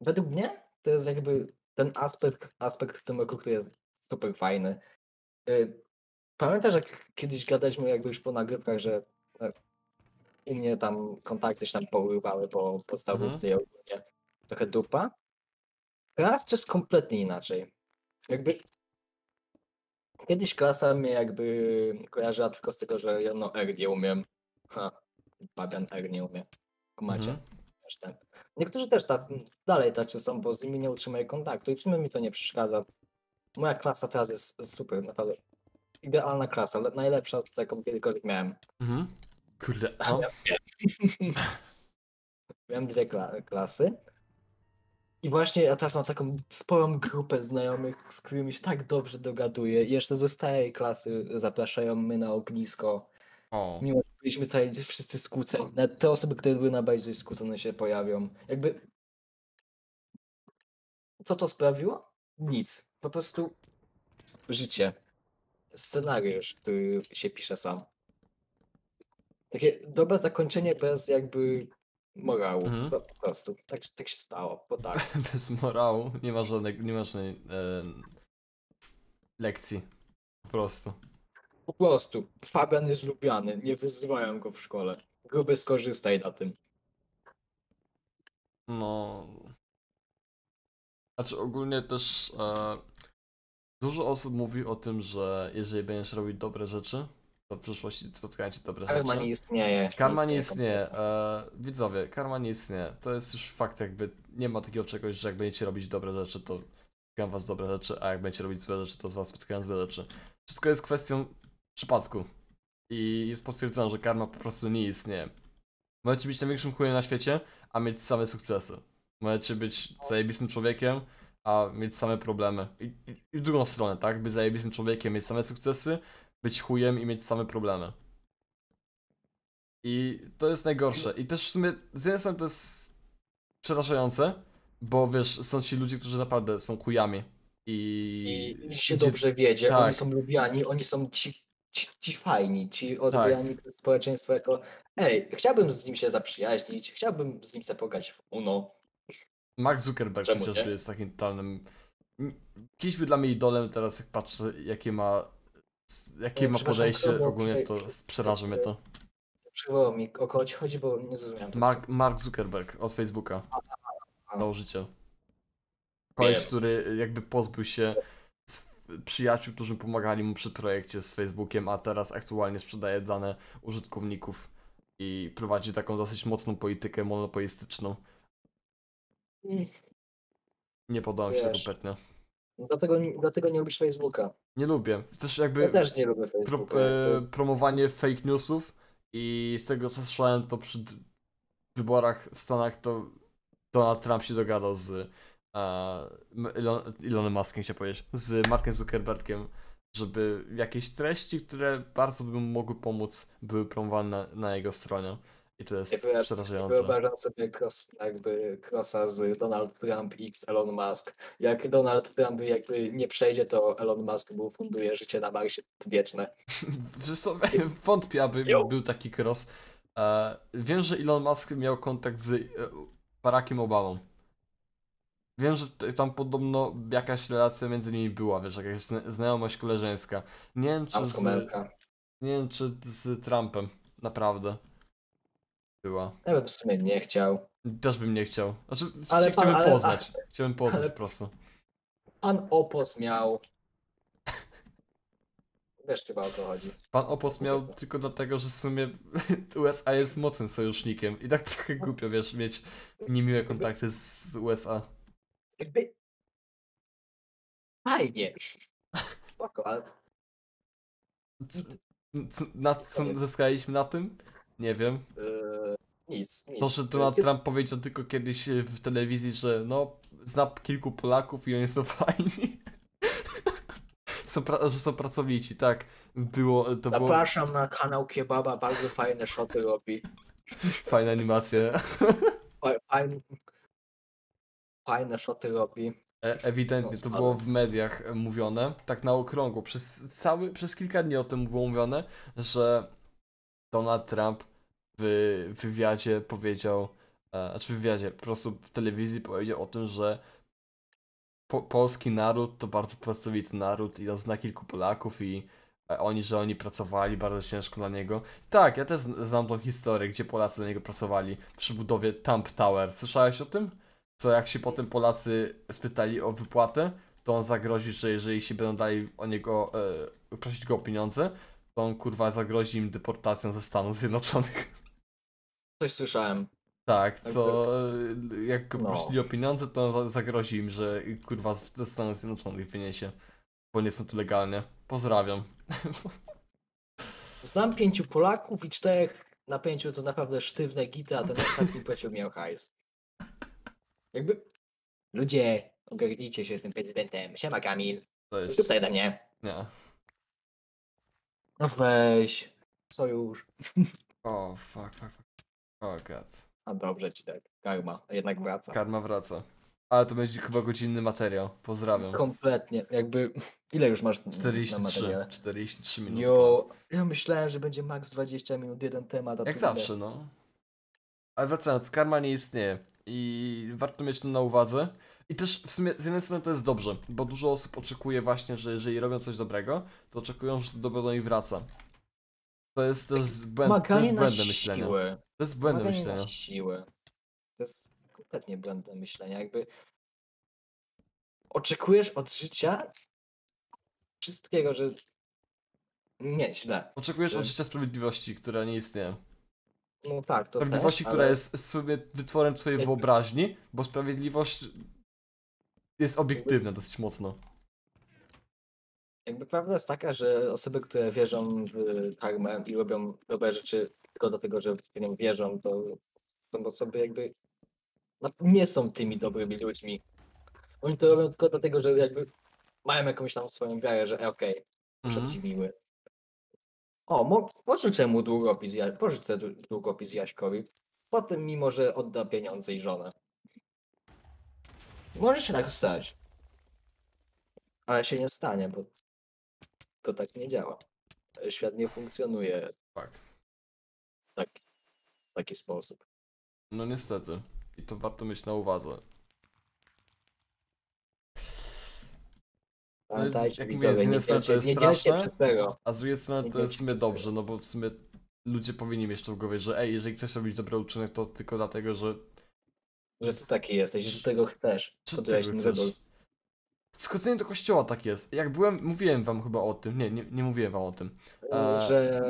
według mnie to jest jakby ten aspekt, aspekt w tym roku, który jest super fajny. Y, Pamiętasz, jak kiedyś gadaliśmy jakby już po nagrywkach, że u mnie tam kontakty się tam porywały po podstawówce i ogólnie trochę dupa? Teraz to jest kompletnie inaczej. Jakby kiedyś klasa mnie jakby kojarzyła tylko z tego, że jedno R nie umiem. Ha, Fabian R nie umie. Kumacie? Mhm. Niektórzy też tacy, dalej tacy są, bo z nimi nie utrzymuję kontaktu i w sumie mi to nie przeszkadza. Moja klasa teraz jest super, naprawdę. Idealna klasa, ale najlepsza, taką kiedykolwiek miałem. Mhm. Kurde. Miałem dwie kla klasy. I właśnie ja teraz mam taką sporą grupę znajomych, z którymi się tak dobrze dogaduję. I jeszcze ze starej klasy zapraszają mnie na ognisko. O. Mimo, że byliśmy cali wszyscy skłóceni. Nawet te osoby, które były najbardziej skłócone się pojawią. Jakby... Co to sprawiło? Nic. Po prostu życie. Scenariusz, który się pisze sam. Takie dobre zakończenie bez jakby morału. Mhm. Po, po prostu. Tak, tak się stało, bo tak. Bez morału. Nie ma żadnej, nie ma żadnej e, lekcji. Po prostu. Po prostu. Fabian jest lubiany. Nie wyzywają go w szkole. Gruby skorzystaj na tym. No. Znaczy ogólnie też e, dużo osób mówi o tym, że jeżeli będziesz robić dobre rzeczy, w przyszłości spotkają cię dobre Karma rzeczy. nie istnieje. Karma nie istnieje istnieje. E, widzowie, karma nie istnieje. To jest już fakt, jakby nie ma takiego czegoś, że jak będziecie robić dobre rzeczy, to spotkają was dobre rzeczy, a jak będziecie robić złe rzeczy, to z was spotkają złe rzeczy. Wszystko jest kwestią przypadku. I jest potwierdzone, że karma po prostu nie istnieje. Możecie być największym chujem na świecie, a mieć same sukcesy. Możecie być zajebistym człowiekiem, a mieć same problemy. I, i, i w drugą stronę, tak? Być zajebistym człowiekiem, mieć same sukcesy, być chujem i mieć same problemy. I to jest najgorsze. I też w sumie z jednej strony to jest przerażające, bo wiesz, są ci ludzie, którzy naprawdę są kujami. I, I się dobrze wiedzie, tak. oni są lubiani, oni są ci, ci, ci fajni, ci odbierani przez społeczeństwo jako ej, chciałbym z nim się zaprzyjaźnić, chciałbym z nim zapogać w UNO. Mark Zuckerberg Czemu chociażby nie? jest takim totalnym. Kiedyś dla mnie idolem, teraz jak patrzę, jakie ma. Jakie ma podejście, ogólnie to przeraża mnie to. Przywołało mi, o kogo ci chodzi, bo nie zrozumiałem. Mark, Mark Zuckerberg od Facebooka. Założyciel. Koleś, Wiem. który jakby pozbył się przyjaciół, którzy pomagali mu przy projekcie z Facebookiem, a teraz aktualnie sprzedaje dane użytkowników i prowadzi taką dosyć mocną politykę monopolistyczną. Nie podoba mi się kompletnie. Dlatego, nie- dlatego nie lubisz Facebooka. Nie lubię. Też jakby Ja też nie lubię pro, Facebooka. e, jakby- promowanie fake newsów i z tego co słyszałem, to przy wyborach w Stanach to Donald Trump się dogadał z e, M- Elon, Elonem Muskiem, chciałem powiedzieć, z Markiem Zuckerbergiem, żeby jakieś treści, które bardzo by mogły pomóc, były promowane na, na jego stronie. I to jest Jakby- przerażające. Wyobrażam sobie cross, jakby crossa z Donald Trump x Elon Musk. Jak Donald Trump jakby nie przejdzie, to Elon Musk mu funduje życie na Marsie wieczne. Wiesz co, wątpię, aby Jo. był taki cross. E, wiem, że Elon Musk miał kontakt z e, Barackiem Obamą. Wiem, że tam podobno jakaś relacja między nimi była, wiesz, jakaś zna- znajomość koleżeńska. Nie wiem, czy z, nie wiem, czy z Trumpem. Naprawdę. Była. Ja bym w sumie nie chciał. Też bym nie chciał. Znaczy, Ale pan- chciałbym ale- poznać. Chciałbym poznać ale- po prostu. Pan Opos miał. Wiesz chyba o co chodzi. Pan Opos miał tylko dlatego, że w sumie USA jest mocnym sojusznikiem. I tak trochę głupio, wiesz, mieć niemiłe kontakty z USA. Jakby... Fajnie. Spoko, ale Na co zyskaliśmy na tym? Nie wiem. yy, nic, nic. To, że Donald Kiedy- Trump powiedział tylko kiedyś e, w telewizji, że no, zna kilku Polaków i oni są fajni. są że są pracowici, tak. Było, to było Zapraszam na kanał Kebaba, bardzo fajne szoty robi. fajna animacja. Fa- Fajne, fajne szoty robi. E- Ewidentnie No, to spadł. było w mediach e, mówione, tak na okrągło. Przez cały, przez kilka dni o tym było mówione, że Donald Trump w wywiadzie powiedział, e, znaczy w wywiadzie, po prostu w telewizji powiedział o tym, że po, polski naród to bardzo pracowity naród i on zna kilku Polaków i e, oni, że oni pracowali bardzo ciężko dla niego. Tak, ja też zn- znam tą historię, gdzie Polacy dla niego pracowali przy budowie Trump Tower. Słyszałeś o tym? Co jak się potem Polacy spytali o wypłatę, to on zagrozi, że jeżeli się będą dali o niego, e, prosić go o pieniądze, to on kurwa zagrozi im deportacją ze Stanów Zjednoczonych. Coś słyszałem. Tak, co jak go No. prosili o pieniądze, to zagrozi im, że kurwa z- ze Stanów Zjednoczonych wyniesie, bo nie są tu legalnie. Pozdrawiam. Znam pięciu Polaków i czterech na pięciu to naprawdę sztywne gity, a ten ostatni płecił miał hajs. Jakby... Ludzie, ogarnijcie się, jestem prezydentem. Siema Kamil. To jest... Zrób na mnie. Nie. No weź. Sojusz. O, fuck, fuck, fuck. O god. A dobrze ci tak. Karma. Jednak wraca. Karma wraca. Ale to będzie chyba godzinny materiał. Pozdrawiam. Kompletnie. Jakby... Ile już masz na 43. materiale? 43 minuty. Jo, ja myślałem, że będzie max 20 minut jeden temat. A Jak zawsze, no. Ale wracając, karma nie istnieje i warto mieć to na uwadze. I też w sumie z jednej strony to jest dobrze, bo dużo osób oczekuje właśnie, że jeżeli robią coś dobrego, to oczekują, że to dobro do nich wraca. To jest też błęd, to jest błędne myślenie. To jest błędne myślenie. na siłę. To jest kompletnie błędne myślenie. Jakby oczekujesz od życia wszystkiego, że nie, źle. Oczekujesz od życia sprawiedliwości, która nie istnieje. No tak, to Sprawiedliwości, też, która ale jest sobie wytworem twojej Jakby- wyobraźni, bo sprawiedliwość jest obiektywna dosyć mocno. Jakby prawda jest taka, że osoby, które wierzą w karmę i robią dobre rzeczy tylko dlatego, że w nią wierzą, to są osoby jakby no, nie są tymi dobrymi ludźmi. Oni to robią tylko dlatego, że jakby mają jakąś tam swoją wiarę, że e, okej, muszę Mhm. być miły. O, mo, pożyczę mu długopis, ja, pożyczę dłu- długopis Jaśkowi. Potem mimo, że odda pieniądze i żonę. Może się tak stać. Ale się nie stanie, bo to tak nie działa. Świat nie funkcjonuje Tak. tak, w taki sposób. No niestety. I to warto mieć na uwadze. Pamiętajcie, jak mówię, widzowie, z nie strony to dzielcie, jest nie dzielcie straszne. przez tego. A z drugiej strony to jest w sumie dobrze, no bo w sumie ludzie powinni mieć to w głowie, że ej, jeżeli chcesz robić dobry uczynek, to tylko dlatego, że Że ty taki jesteś, że tego chcesz. To ty tego chcesz? Schodzenie do kościoła tak jest. Jak byłem, mówiłem wam chyba o tym. Nie, nie, nie mówiłem wam o tym. E, Że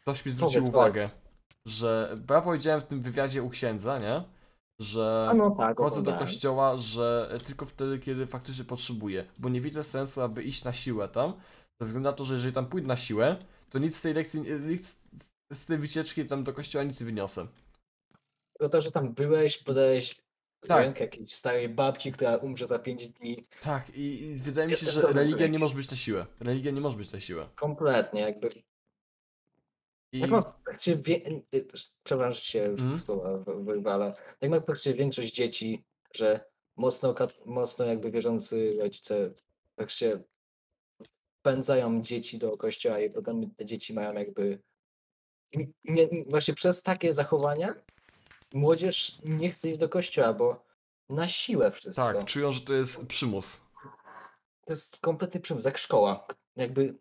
Ktoś mi zwrócił Powiedz, uwagę, powiedz. że. Bo ja powiedziałem w tym wywiadzie u księdza, nie? Że no tak, chodzę do kościoła, że tylko wtedy, kiedy faktycznie potrzebuję. Bo nie widzę sensu, aby iść na siłę tam. Ze względu na to, że jeżeli tam pójdę na siłę, to nic z tej lekcji, nic z tej wycieczki tam do kościoła nic nie wyniosę. Tylko to, że tam byłeś, podałeś Tak. rękę jakiejś starej babci, która umrze za 5 dni. Tak, i, i wydaje mi się, Jestem że dobry religia nie może być na siłę. Religia nie może być na siłę. Kompletnie, jakby. I Jak praktycznie wie... y, Przepraszam, że się w Mhm. słowa wy- wyrwala. Jak ma praktycznie większość dzieci, że mocno, mocno jakby wierzący rodzice praktycznie pędzają dzieci do kościoła i potem te dzieci mają jakby. i Nie, właśnie przez takie zachowania młodzież nie chce iść do kościoła, bo na siłę wszystko. tak, czują, że to jest przymus. To jest kompletny przymus, jak szkoła. Jakby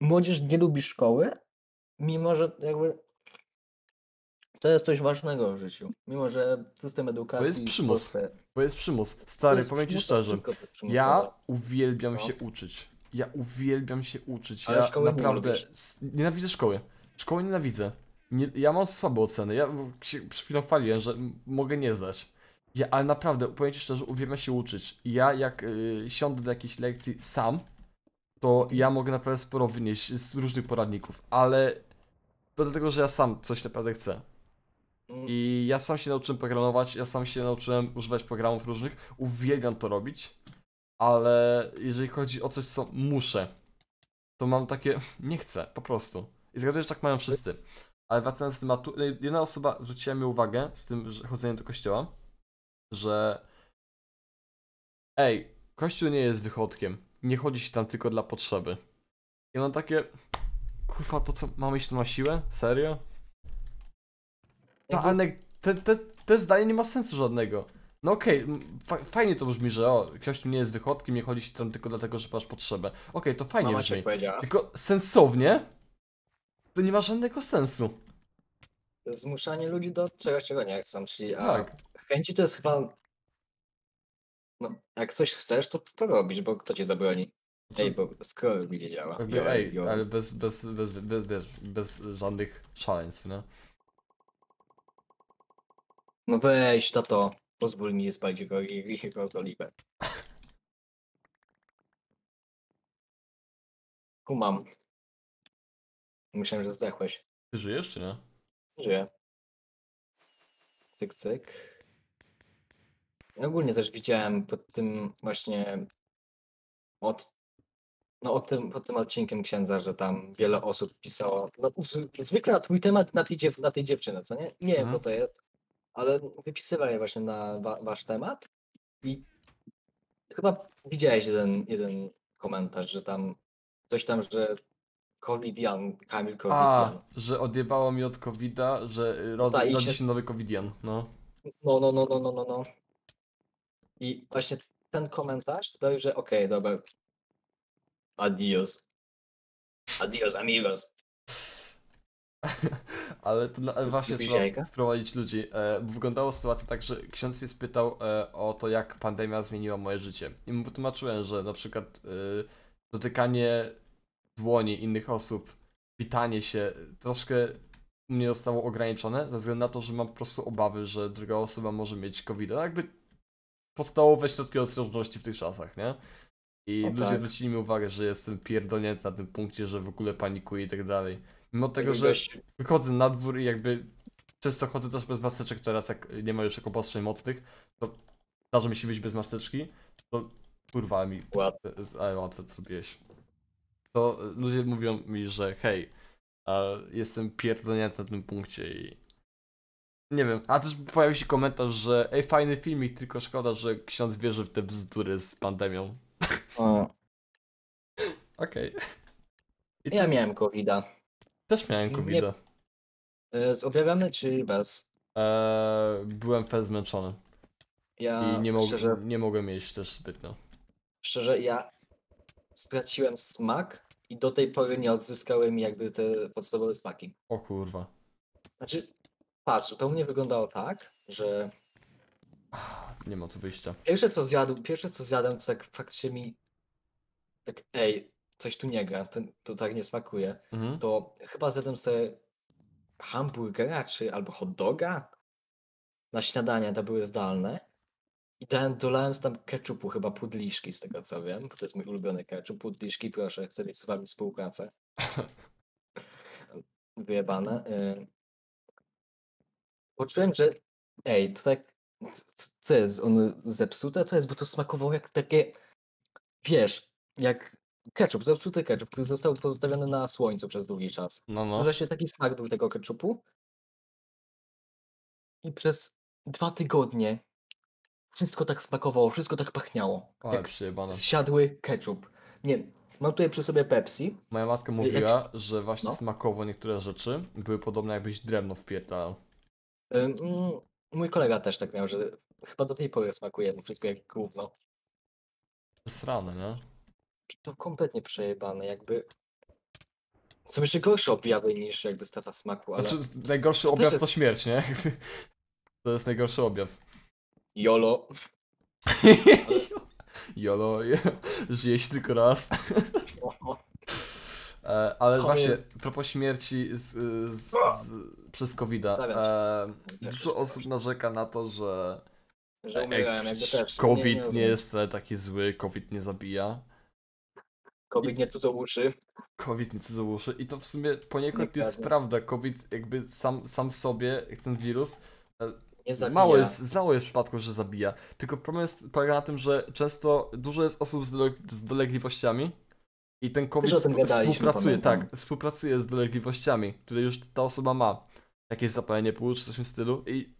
młodzież nie lubi szkoły, mimo że jakby to jest coś ważnego w życiu. Mimo że system edukacji. w przymus. Polsce- Bo jest przymus. Stary, jest powiem ci szczerze. Ja uwielbiam No. się uczyć. Ja uwielbiam się uczyć. Ale ja nie naprawdę s- nienawidzę szkoły. Szkoły nienawidzę. Nie, ja mam słabe oceny. Ja się przed chwilą chwaliłem, że mogę nie zdać. Ja, ale naprawdę, powiem ci szczerze, uwielbiam się uczyć. Ja jak y, siądę do jakiejś lekcji sam, to ja mogę naprawdę sporo wynieść z różnych poradników, ale to dlatego, że ja sam coś naprawdę chcę. Mm, I ja sam się nauczyłem programować, ja sam się nauczyłem używać programów różnych, uwielbiam to robić, ale jeżeli chodzi o coś, co muszę, to mam takie, nie chcę, po prostu. I zgaduję, że tak mają wszyscy. Ale wracając do tematu, jedna osoba zwróciła mi uwagę z tym, że chodzenie do kościoła, że ej, kościół nie jest wychodkiem, nie chodzi się tam tylko dla potrzeby. I mam takie, kurwa, to co, mamy iść tam na siłę? Serio? Ta anek- te, te, te zdanie nie ma sensu żadnego. No okej, fa fajnie to brzmi, że o, kościół nie jest wychodkiem, nie chodzi się tam tylko dlatego, że masz potrzebę. Okej, to fajnie Mama brzmi. Tylko sensownie to nie ma żadnego sensu. Zmuszanie ludzi do czegoś, czego nie chcą. Czyli a Tak. chęci to jest chyba. No, jak coś chcesz, to to robisz, bo kto ci zabroni? Ej, bo skoro mi nie działa. Jakby, ej, ale bez, bez, bez, bez, bez, bez żadnych szaleństw, nie? No weź, tato, pozwól mi spalić go i go z oliwę. Kumam. Myślałem, że zdechłeś. Ty żyjesz, czy nie? Żyję. Cyk, cyk. Ogólnie też widziałem pod tym właśnie od no od tym, pod tym odcinkiem księdza, że tam wiele osób pisało. No, zwykle na twój temat na tej, dziew, na tej dziewczyny, co nie? Nie wiem, Mhm. kto to jest, ale wypisywali właśnie na wa, wasz temat i chyba widziałeś jeden, jeden komentarz, że tam coś tam, że Covidian, Kamil A, Covidian. że odjebało mi od COVID-a, że y, rod, Tak, i rodzi się- się nowy COVIDian, no. No, no, no, no, no, no, no. I właśnie ten komentarz sprawił, że okej, dobra. Adios. Adios, amigos. Ale to ale właśnie trzeba wprowadzić ludzi. E, bo wyglądało sytuacja tak, że ksiądz mnie spytał e, o to, jak pandemia zmieniła moje życie. I mu wytłumaczyłem, że na przykład e, dotykanie dłoni innych osób, witanie się troszkę mnie zostało ograniczone, ze względu na to, że mam po prostu obawy, że druga osoba może mieć COVID. No jakby podstawowe środki ostrożności w tych czasach, nie? I No ludzie tak. zwrócili mi uwagę, że jestem pierdolnięty na tym punkcie, że w ogóle panikuję i tak dalej. Mimo tego, Jakby że wychodzę na dwór i jakby często chodzę też bez maseczek teraz, jak nie ma już jak obostrzeń mocnych, to zdarza mi się wyjść bez maseczki, to kurwa mi, Łatwe. ale łatwe zrobiłeś. To ludzie mówią mi, że hej, a jestem pierdolnięty na tym punkcie i Nie wiem, a też pojawił się komentarz, że ej, fajny filmik, tylko szkoda, że ksiądz wierzy w te bzdury z pandemią. Okej. I ja ty miałem COVID-a. też miałem nie- covid E, Z objawami czy bez? eee, Byłem fest zmęczony Ja i nie, mog- szczerze, nie mogłem jeść też zbytnio. szczerze, ja straciłem smak i do tej pory nie odzyskałem jakby te podstawowe smaki. O kurwa. Znaczy, patrz, to u mnie wyglądało tak, że Nie ma tu wyjścia. pierwsze co zjadł, pierwsze co zjadłem, to tak faktycznie mi tak, ej, coś tu nie gra, to, to tak nie smakuje. Mhm. To chyba zjadłem sobie hamburgera, czy albo hot doga na śniadanie, to były zdalne. I dałem, dolałem tam ketchupu, chyba pudliszki, z tego co wiem, bo to jest mój ulubiony ketchup. Pudliszki, proszę, chcę mieć z wami współpracę. Wyjebane. y. Poczułem, że ej, to tak, co jest, on zepsute to jest, bo to smakowało jak takie, wiesz, jak ketchup, zepsuty ketchup, który został pozostawiony na słońcu przez długi czas. No, To no. właśnie taki smak był tego ketchupu. I przez dwa tygodnie wszystko tak smakowało, wszystko tak pachniało. Ale Jak przyjebane. zsiadły ketchup. Nie, mam tutaj przy sobie Pepsi. Moja matka jak- mówiła, że właśnie no. smakowo niektóre rzeczy były podobne jakbyś drewno wpierdalał. Ym, mm, mój kolega też tak miał, że chyba do tej pory smakuje mu wszystko jak gówno. Srane, nie? To kompletnie przejebane, jakby... Są jeszcze gorsze objawy niż jakby strefa smaku, ale... Znaczy, najgorszy objaw jest- to śmierć, nie? To jest najgorszy objaw. YOLO. Jolo, żyje się tylko raz. E, ale właśnie, propos śmierci z, z, z, przez covid e, dużo osób narzeka na to, że Że umierałem też. COVID nie, rozumiem. jest wcale taki zły, COVID nie zabija. COVID nie tu co uszy. COVID nie cudzołuszy i to w sumie poniekąd jest prawda. COVID jakby sam, sam sobie, jak ten wirus, Nie zabija. mało jest, mało jest przypadków, że zabija. Tylko problem jest, polega na tym, że często dużo jest osób z, dole, z dolegliwościami i ten gadaliśmy, współpracuje, tak, współpracuje z dolegliwościami, które już ta osoba ma. Jakieś zapalenie płuc czy coś w tym stylu i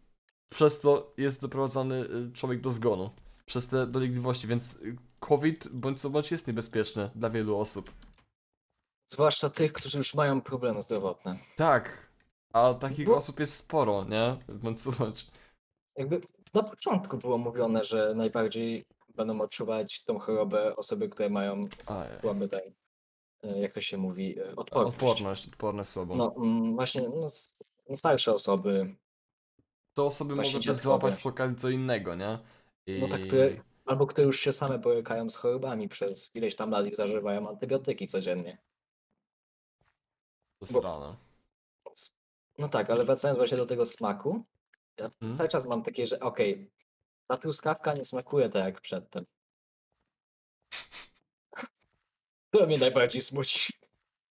przez to jest doprowadzony y, człowiek do zgonu. Przez te dolegliwości, więc y, COVID bądź co bądź jest niebezpieczny dla wielu osób. Zwłaszcza tych, którzy już mają problemy zdrowotne. Tak, a takich Bo- osób jest sporo, nie? Bądź. Jakby na początku było mówione, że najbardziej będą odczuwać tą chorobę osoby, które mają Ajaj. słaby ten, e, jak to się mówi, e, odporność. Odporność, odporność słabo. No mm, właśnie no, s- no, starsze osoby, to osoby Właśnie mogą też dziadkowie. złapać przy okazji co innego, nie? I... no tak, które, albo które już się same borykają z chorobami przez ileś tam lat i zażywają antybiotyki codziennie. To bo- strane. No tak, ale wracając właśnie do tego smaku, ja Mhm. cały czas mam takie, że okej, ta truskawka nie smakuje tak jak przedtem. To mnie najbardziej smuci.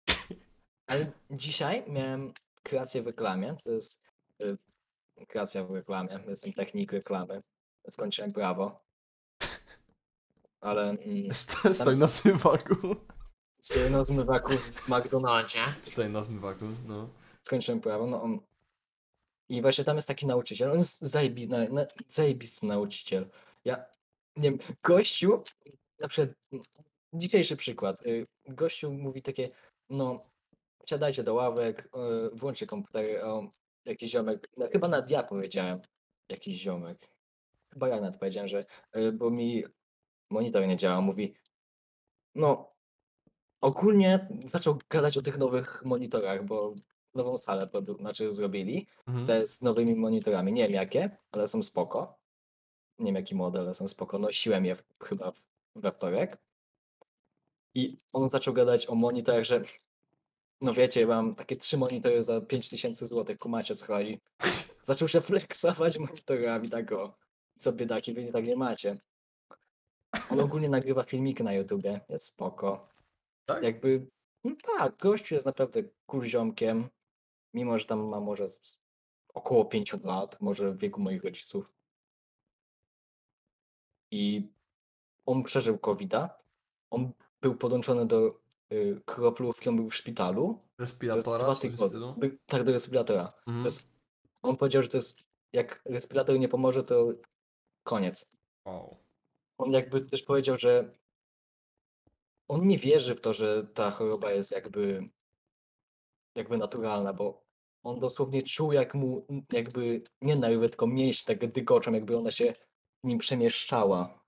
Ale dzisiaj miałem kreację w reklamie. To jest y, kreacja w reklamie. Jestem technik reklamy. Skończyłem prawo. Ale mm, St- Stoi na zmywaku. stoję na zmywaku w McDonaldzie. Stoi na zmywaku, no. Skończyłem prawo, no on... I właśnie tam jest taki nauczyciel, on jest zajebi, na, na, zajebisty nauczyciel. Ja, nie wiem, gościu, na przykład, dzisiejszy przykład, y, gościu mówi takie, no, siadajcie do ławek, y, włączcie komputer, o, jakiś ziomek, no, chyba nawet ja powiedziałem, jakiś ziomek, chyba ja nawet powiedziałem, że, y, bo mi monitor nie działa, mówi, no, ogólnie zaczął gadać o tych nowych monitorach, bo nową salę produ- znaczy zrobili, Mhm. te z nowymi monitorami. Nie wiem jakie, ale są spoko. Nie wiem jaki model, ale są spoko. Nosiłem je w, chyba w, we wtorek. I on zaczął gadać o monitorach, że no wiecie, mam takie trzy monitory za 5000 zł, kumacie co chodzi. Zaczął się flexować monitorami, tak o, co biedaki, wy tak nie macie. On ogólnie nagrywa filmiki na YouTubie, jest spoko. Tak? Jakby, no tak, gościu jest naprawdę kurziomkiem, mimo że tam ma może około 5 lat, może w wieku moich rodziców. I on przeżył COVID-a, on był podłączony do y, kroplówki, on był w szpitalu. Respiratora. By- Tak, do respiratora. To Mhm. jest On powiedział, że to jest, jak respirator nie pomoże, to koniec. O. On jakby też powiedział, że on nie wierzy w to, że ta choroba jest jakby, jakby naturalna, bo on dosłownie czuł, jak mu jakby nie nerwy, tylko mięśnie tak dygoczą, jakby ona się nim przemieszczała.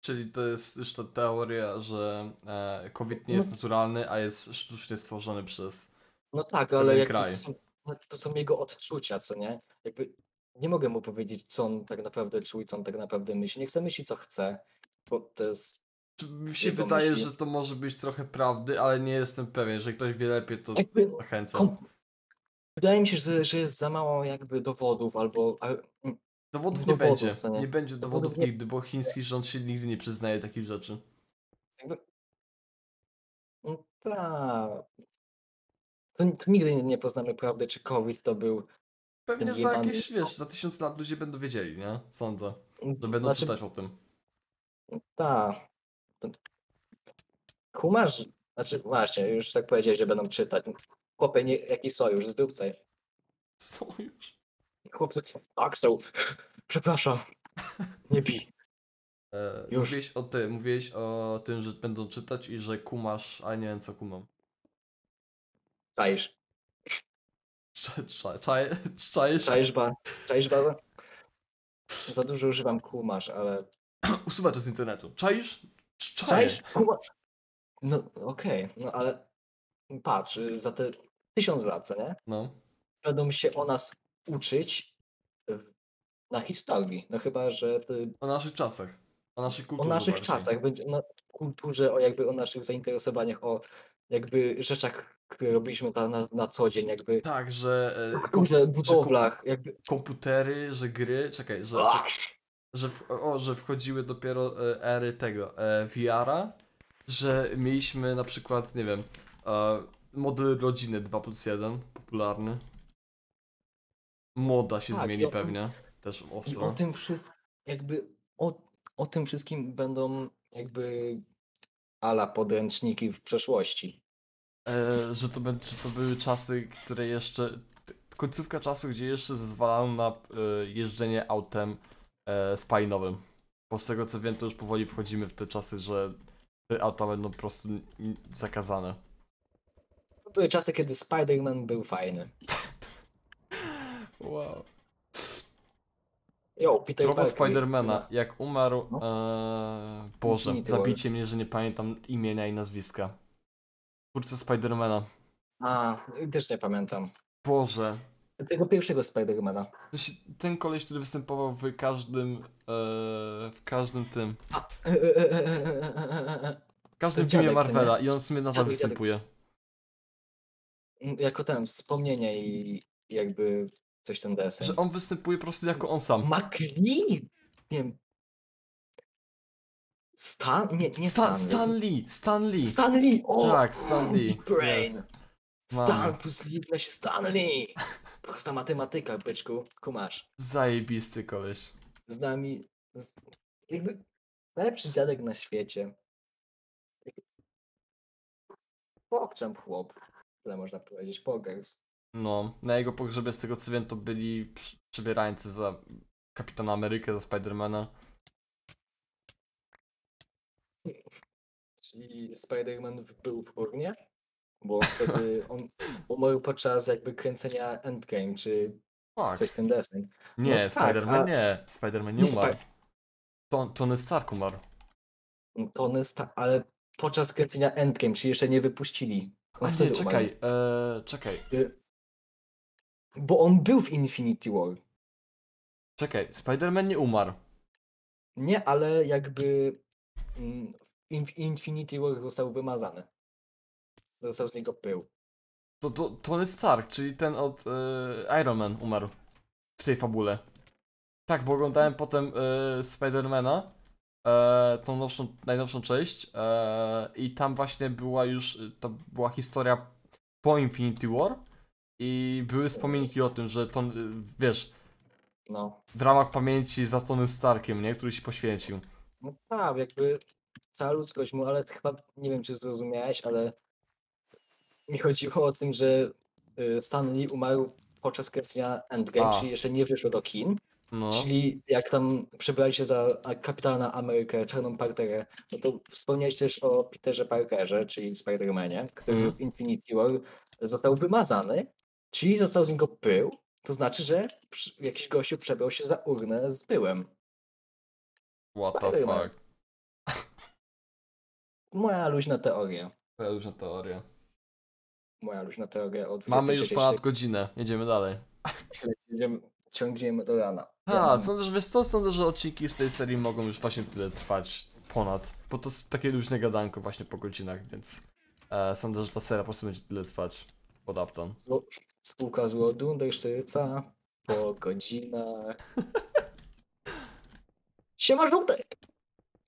Czyli to jest już ta teoria, że e, COVID nie No. jest naturalny, a jest sztucznie stworzony przez. No tak, ale to kraj. są, no to są jego odczucia, co nie? Jakby nie mogę mu powiedzieć, co on tak naprawdę czuje, co on tak naprawdę myśli. Nie chce myśleć, co chce, bo to jest Mi się wydaje, myśli. że to może być trochę prawdy, ale nie jestem pewien. Jeżeli ktoś wie lepiej, to jakby zachęcam. kom... Wydaje mi się, że, że jest za mało jakby dowodów albo a, mm, Dowodów nie dowodów, będzie. co nie? Nie będzie Dowodów dowodów nie- nigdy, bo chiński rząd się nigdy nie przyznaje takich rzeczy. jakby... No tak. To, to nigdy nie, nie poznamy prawdy, czy COVID to był... Pewnie Ten za jebany- jakieś, wiesz, za tysiąc lat ludzie będą wiedzieli, nie? Sądzę. Że będą Znaczy, czytać o tym. Tak. Kumasz, znaczy właśnie, już tak powiedziałeś, że będą czytać. Chłopie, nie, jaki sojusz, coś. Sojusz. Chłopcy, tak, stał. Przepraszam. Nie bij. E, Już. mówiłeś o tym, mówiłeś o tym, że będą czytać i że kumasz, a nie wiem co kumam. Czaisz. Cza- cza- Czaje, czajesz? Czaisz ba, czaisz ba. Za dużo używam kumasz, ale. Usuwaj to z internetu. Czaisz? Czaisz? Kumasz. No okej, no ale patrz, za te tysiąc lat, nie? No. Będą się o nas uczyć y, na historii. No chyba, że ty O naszych czasach. O naszej o kulturze. naszych bardziej. czasach, będzie na kulturze, o jakby o naszych zainteresowaniach, o jakby rzeczach, które robiliśmy na, na, na co dzień, jakby Tak, że, e, kulturze, budowlach, jakby. komputery, że gry, czekaj, że, że, że, w, o, że wchodziły dopiero e, ery tego e, VR-a, że mieliśmy na przykład, nie wiem, e, model rodziny 2 plus 1, popularny. Moda się Tak, zmieni i o- pewnie, też I ostro. o tym wszystkim, jakby o, o tym wszystkim będą jakby ala podręczniki w przeszłości. E, że, to, że to były czasy, które jeszcze. Końcówka czasu, gdzie jeszcze zezwalano na e, jeżdżenie autem e, spalinowym. Bo z tego co wiem, to już powoli wchodzimy w te czasy, że te auta będą po prostu zakazane. Były czasy, kiedy Spider-Man był fajny. Wow. Jo, Peter Propos. Spidermana, jak umarł. No. E, Boże, Infinity zabijcie mnie, że nie pamiętam imienia i nazwiska. Twórca Spidermana. A, też nie pamiętam. Boże. Tego pierwszego Spidermana. Ten koleś, który występował w każdym. E, w każdym tym. A, e, e, e, e, e, e, e, W każdym filmie? Marvela i on w sumie nadal Dziadek, dziadek. Jako ten, wspomnienie i jakby coś ten deseń. Że on występuje po prostu jako on sam. McLean? Nie wiem. Stan? Nie, nie Stan, Stan. Stan Lee! Stan Lee! Stan Lee! O! Tak, Stan Lee. Brain! Yes. Stan plus Lee się Stan Lee! Prosta matematyka, byczku. Kumasz. Zajebisty koleś. Z nami... Z... Jakby... Najlepszy dziadek na świecie. Pokczam chłop. Tyle można powiedzieć. Pogers. No, na jego pogrzebie z tego co wiem to byli przebierańcy za Kapitana Amerykę, za Spidermana. Czyli Spider-Man był w urnie? Bo wtedy on umarł podczas jakby kręcenia Endgame, czy Tak. coś ten deseń. Nie, no tak, Spiderman a- nie. Spiderman nie umarł. Ton, Tony Stark umarł. No To on jest ta, ale podczas kręcenia Endgame, czy jeszcze nie wypuścili. A On nie, czekaj, e, czekaj. Y, Bo on był w Infinity War. czekaj. Spiderman nie umarł. Nie, ale jakby mm, in, Infinity War został wymazany. Został z niego pył. To, to Tony Stark, czyli ten od e, Iron Man umarł w tej fabule. Tak, bo oglądałem potem e, Spidermana, e, tą nowszą, najnowszą część e, i tam właśnie była już, to była historia po Infinity War i były wspominki o tym, że to, e, wiesz, No. w ramach pamięci za Tony Starkiem, nie, który się poświęcił. No tak, jakby cała ludzkość mu, ale chyba nie wiem, czy zrozumiałeś, ale mi chodziło o tym, że y, Stan Lee umarł podczas kręcenia Endgame, A. czyli jeszcze nie wyszło do kin, No. czyli jak tam przebrali się za kapitana Amerykę, Czarną Parterę, no to wspomniałeś też o Peterze Parkerze, czyli Spider-Manie, który Mhm. w Infinity War został wymazany, czyli został z niego pył, to znaczy, że jakiś gościu przebrał się za urnę z pyłem. What the fuck. Moja luźna teoria. Jest już teoria. Moja luźna teoria od Mamy już 23 ponad godzinę. Jedziemy dalej. Idziemy- Ciągniemy do rana. A, sądzę, że wiesz co, sądzę, że odcinki z tej serii mogą już właśnie tyle trwać. Ponad. Bo to jest takie luźne gadanko właśnie po godzinach, więc e, sądzę, że ta seria po prostu będzie tyle trwać. Pod Upton. Zło, spółka złodundersztyca po godzinach. Siema żółtek!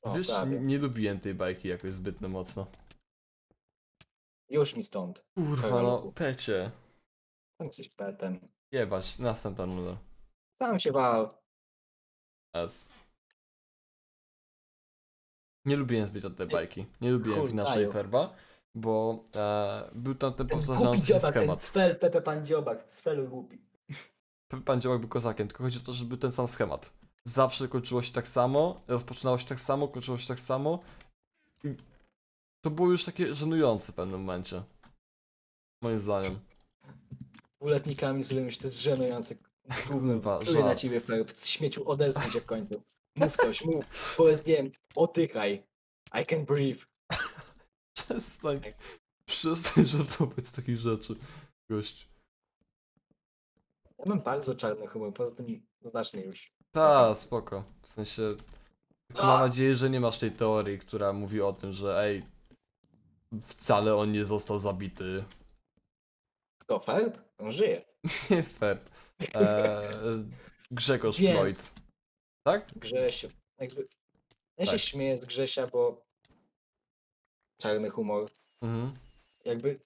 O, Wiesz, prawie. nie, nie lubiłem tej bajki jakoś zbytnio mocno. Już mi stąd. Kurwa, no, pecie. Tam jesteś petem. Jebać, następna nuda. Sam się wał. S. Nie lubiłem zbyt od tej bajki. Nie lubiłem Chuj, Fina dają. Ferba, bo e, był tam ten głupi powtarzający się dziobak, ten schemat. cfel, Pepe Pan dziobak, cfelu głupi. Pepe Pan Działak był kozakiem, tylko chodzi o to, że był ten sam schemat. Zawsze kończyło się tak samo, rozpoczynało się tak samo, kończyło się tak samo. I to było już takie żenujące w pewnym momencie. Moim zdaniem. Dwuletnikami z którymi to jest żenujące. Gówno, pluję na ciebie w Ferb. Śmieciu, odezwij się w końcu. Mów coś, mów. Powiedz, nie wiem, oddychaj. I can breathe. Przestań. Przestań żartować z takich rzeczy. Gość. Ja mam bardzo czarny humor, poza tym znasz mnie już. Ta, spoko. W sensie. tylko Mam nadzieję, że nie masz tej teorii, która mówi o tym, że ej. Wcale on nie został zabity. Kto, Ferb? On żyje. Nie fair. Eee, Grzegorz Wiem. Floyd. Tak? Grzesiu. Jakby... Ja się Tak. śmieję z Grzesia, bo czarny humor. Mhm. Jakby.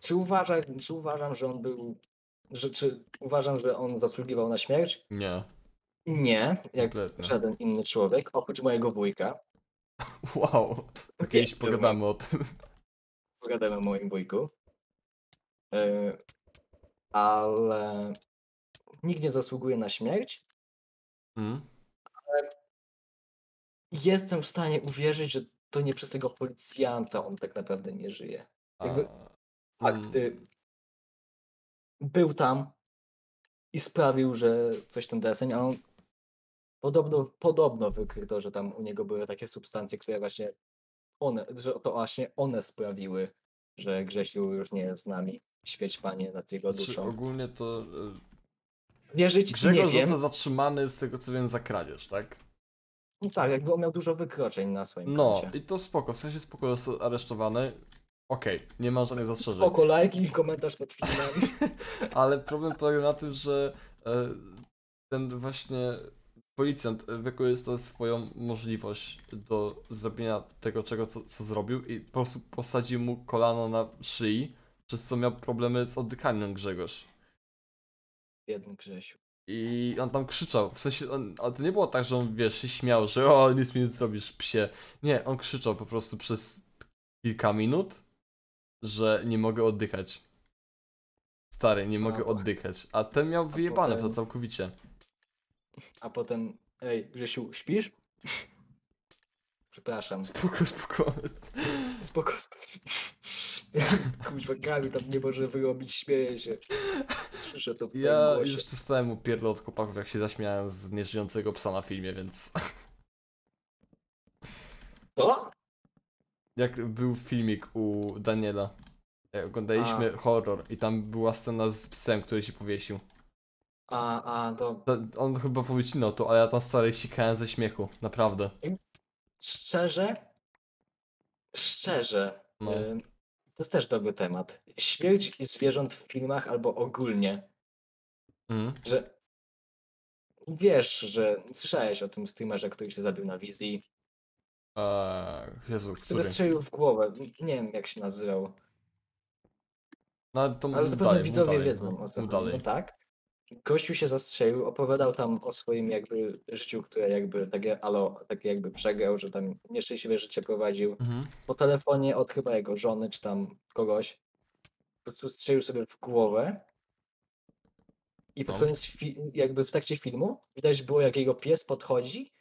Czy, uważa, czy uważam, że on był. Że, czy uważam, że on zasługiwał na śmierć? Nie. Nie, jak Kompletnie. żaden inny człowiek, oprócz mojego wujka. Wow. Kiedyś Nie, pogadamy o tym. Pogadamy o moim wujku. Yy, ale nikt nie zasługuje na śmierć. Mhm. Jestem w stanie uwierzyć, że to nie przez tego policjanta on tak naprawdę nie żyje. Jakby- A, Fakt. mm, Y, był tam i sprawił, że coś ten deseń, a on podobno, podobno wykryto, że tam u niego były takie substancje, które właśnie one, że to właśnie one sprawiły, że Grzesiu już nie jest z nami. Świeć Panie nad jego Czy duszą. ogólnie to. e, Wierzyć nie Grzegorz wiem. został zatrzymany z tego co wiem za kradzież, tak? No tak, jakby on miał dużo wykroczeń na swoim No koncie. i to spoko, w sensie spoko został aresztowany. Okej, nie mam żadnych zastrzeżeń. Spoko, lajki i komentarz pod filmami. Ale problem polega na tym, że e, ten właśnie policjant wykorzystał swoją możliwość do zrobienia tego, czego co, co zrobił i po prostu posadził mu kolano na szyi, przez co miał problemy z oddychaniem Grzegorz. Biedny Grzesiu. I on tam krzyczał, w sensie, on, ale to nie było tak, że on, wiesz, się śmiał, że o, nic mi nie zrobisz, psie. Nie, on krzyczał po prostu przez kilka minut, że nie mogę oddychać. Stary, nie mogę A, oddychać. A ten miał wyjebane w to potem- całkowicie. A potem, ej, Grzesiu, śpisz? Przepraszam. Spoko, spoko. Spoko, spoko. Kuźwa, Kamil tam nie może wyrobić, śmieje się. Słyszę to w Ja głosie. już dostałem mu pierdol od chłopaków, jak się zaśmiałem z nieżyjącego psa na filmie, więc... Co? Jak był filmik u Daniela. Jak oglądaliśmy horror i tam była scena z psem, który się powiesił. A, a, to To- On chyba powycinał to, ale ja tam stary sikałem ze śmiechu, naprawdę. szczerze, szczerze, No. ym, to jest też dobry temat. Śmierć zwierząt w filmach albo ogólnie, Mhm. że wiesz, że słyszałeś o tym streamerze, który się zabił na wizji, Eee, Jezu, który który? strzelił w głowę, nie wiem jak się nazywał, No ale to ale zapewne widzowie dalej, wiedzą no, o co chodzi. No tak. Gościu się zastrzelił, opowiadał tam o swoim jakby życiu, które jakby takie, alo, takie jakby przegrał, że tam nieszczęśliwe życie prowadził. Mhm. Po telefonie od chyba jego żony, czy tam kogoś. po prostu strzelił sobie w głowę. I pod No. koniec, jakby w trakcie filmu, widać było, jak jego pies podchodzi.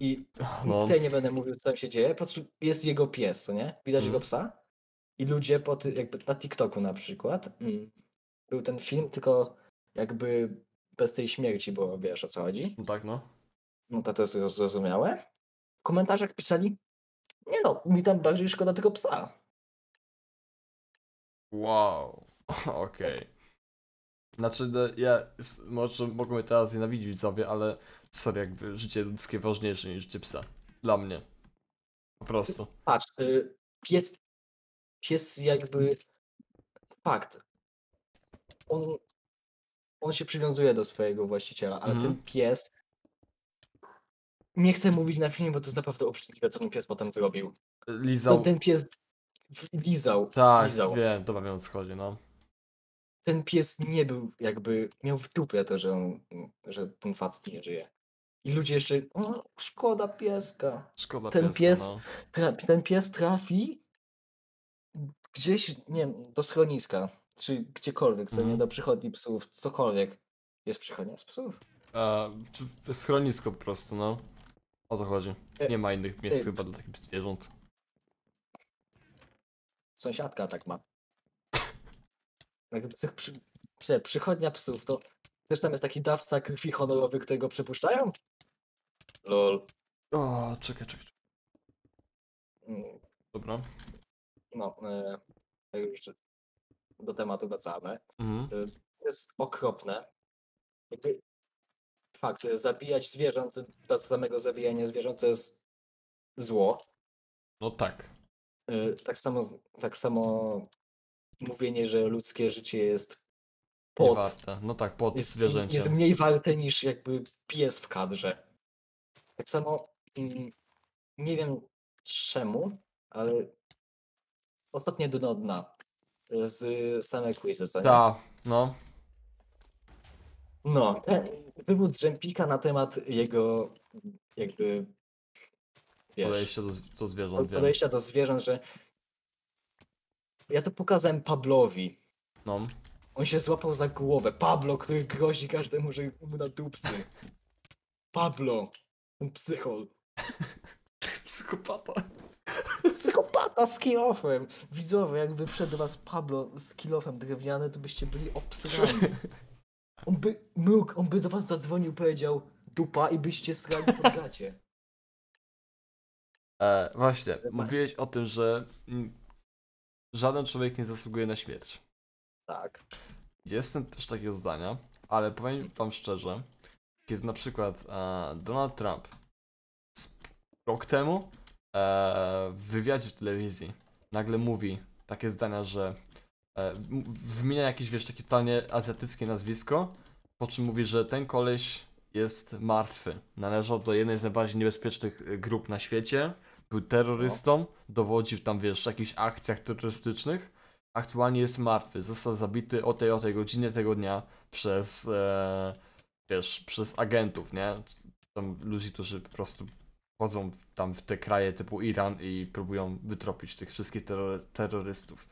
I No, tutaj nie będę mówił, co tam się dzieje. Po prostu jest jego pies, co nie? Widać jego Mhm. psa. I ludzie pod, jakby na TikToku na przykład. Mm, był ten film, tylko jakby bez tej śmierci, bo wiesz o co chodzi. no tak, no. No to to jest zrozumiałe. W komentarzach pisali, nie no, mi tam bardziej szkoda tego psa. Wow, okej. Znaczy, no, ja może mnie teraz nienawidzić sobie, ale sorry, jakby życie ludzkie ważniejsze niż życie psa. Dla mnie. Po prostu. Patrz, y, pies, pies jakby, fakt, on, on się przywiązuje do swojego właściciela, ale Mhm. ten pies, nie chcę mówić na filmie, bo to jest naprawdę obrzydliwe, co ten pies potem zrobił. Lizał. Ten, ten pies lizał, Tak, lizał. wiem, dobra, wiem o co chodzi, no. Ten pies nie był jakby, miał w dupie to, że on, że ten facet nie żyje. I ludzie jeszcze, o, szkoda pieska. Szkoda Ten pieska, pies- no. Tra- ten pies trafi gdzieś, nie wiem, do schroniska, czy gdziekolwiek, co nie, Mhm. do przychodni psów, cokolwiek. Jest przychodnia z psów? E, czy w- schronisko po prostu, no. O to chodzi. E, Nie ma innych miejsc e, chyba dla takich zwierząt. Sąsiadka tak ma. Jak psy, przy, przy, przychodnia psów, to też tam jest taki dawca krwi honorowy, którego przypuszczają? Lol. O, czekaj, czekaj. czekaj. Mm, Dobra. No, e, jak już do tematu wracamy. Mhm. To jest okropne. Jakby fakt, że zabijać zwierząt dla samego zabijania zwierząt to jest zło. No tak. Y, Tak samo, tak samo mówienie, że ludzkie życie jest Nie pod. No tak, pod jest, zwierzęciem. jest mniej warte niż jakby pies w kadrze. Tak samo mm, nie wiem czemu, ale ostatnie dno dna z same quizy, co nie? Ta, no. No, ten wywód Dżempika na temat jego jakby wiesz, Podejście do, do zwierząt, podejścia do zwierząt, że ja to pokazałem Pablowi. No. On się złapał za głowę. Pablo, który grozi każdemu, że mu na dupcy. Pablo, ten psychol. Psychopata. Psychopata z kilofem. Widzowie, jakby do was Pablo z kilofem drewniany, to byście byli obsrani. On by mógł, on by do was zadzwonił, powiedział dupa i byście srali pod gacie. E, właśnie, mówiłeś o tym, że mm, żaden człowiek nie zasługuje na śmierć. Tak. Jestem też takiego zdania, ale powiem wam szczerze, kiedy na przykład e, Donald Trump rok temu w wywiadzie w telewizji nagle mówi takie zdania, że e, wymienia jakieś, wiesz, takie totalnie azjatyckie nazwisko, po czym mówi, że ten koleś jest martwy. Należał do jednej z najbardziej niebezpiecznych y, grup na świecie, był terrorystą, dowodził tam, wiesz, jakichś akcjach terrorystycznych, aktualnie jest martwy. Został zabity o tej o tej godzinie tego dnia przez, e, wiesz, przez agentów, nie? Tam ludzi, którzy po prostu wchodzą tam w te kraje typu Iran i próbują wytropić tych wszystkich terrory- terrorystów.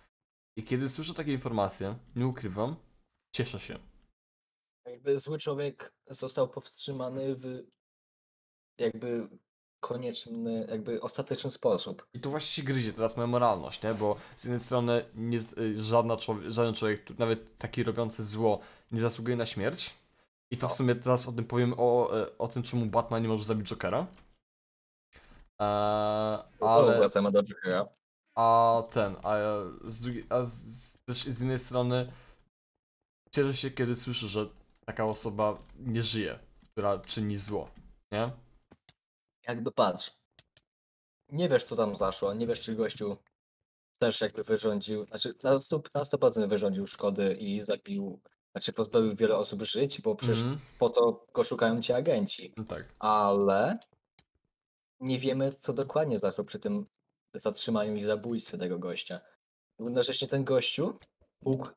I kiedy słyszę takie informacje, nie ukrywam, cieszę się. Jakby zły człowiek został powstrzymany w jakby konieczny, jakby ostateczny sposób. I to właśnie się gryzie teraz moja moralność, nie? Bo z jednej strony nie, y, żadna człowiek, żaden człowiek, tu- nawet taki robiący zło, nie zasługuje na śmierć. I to w sumie teraz o tym powiem, o, e, o tym, czemu Batman nie może zabić Jokera. Eee, Ale... Wracamy do Jokera. a ten, a z drugiej, a z, też z jednej strony cieszę się, kiedy słyszę, że taka osoba nie żyje, która czyni zło, nie? Jakby patrz. Nie wiesz, co tam zaszło, nie wiesz, czy gościu też jakby wyrządził, znaczy na 100%, na 100% wyrządził szkody i zabił, znaczy pozbawił wiele osób żyć, bo przecież Mhm, po to go szukają ci agenci. no tak. Ale nie wiemy, co dokładnie zaszło przy tym zatrzymaniu i zabójstwie tego gościa. Jednocześnie ten gościu mógł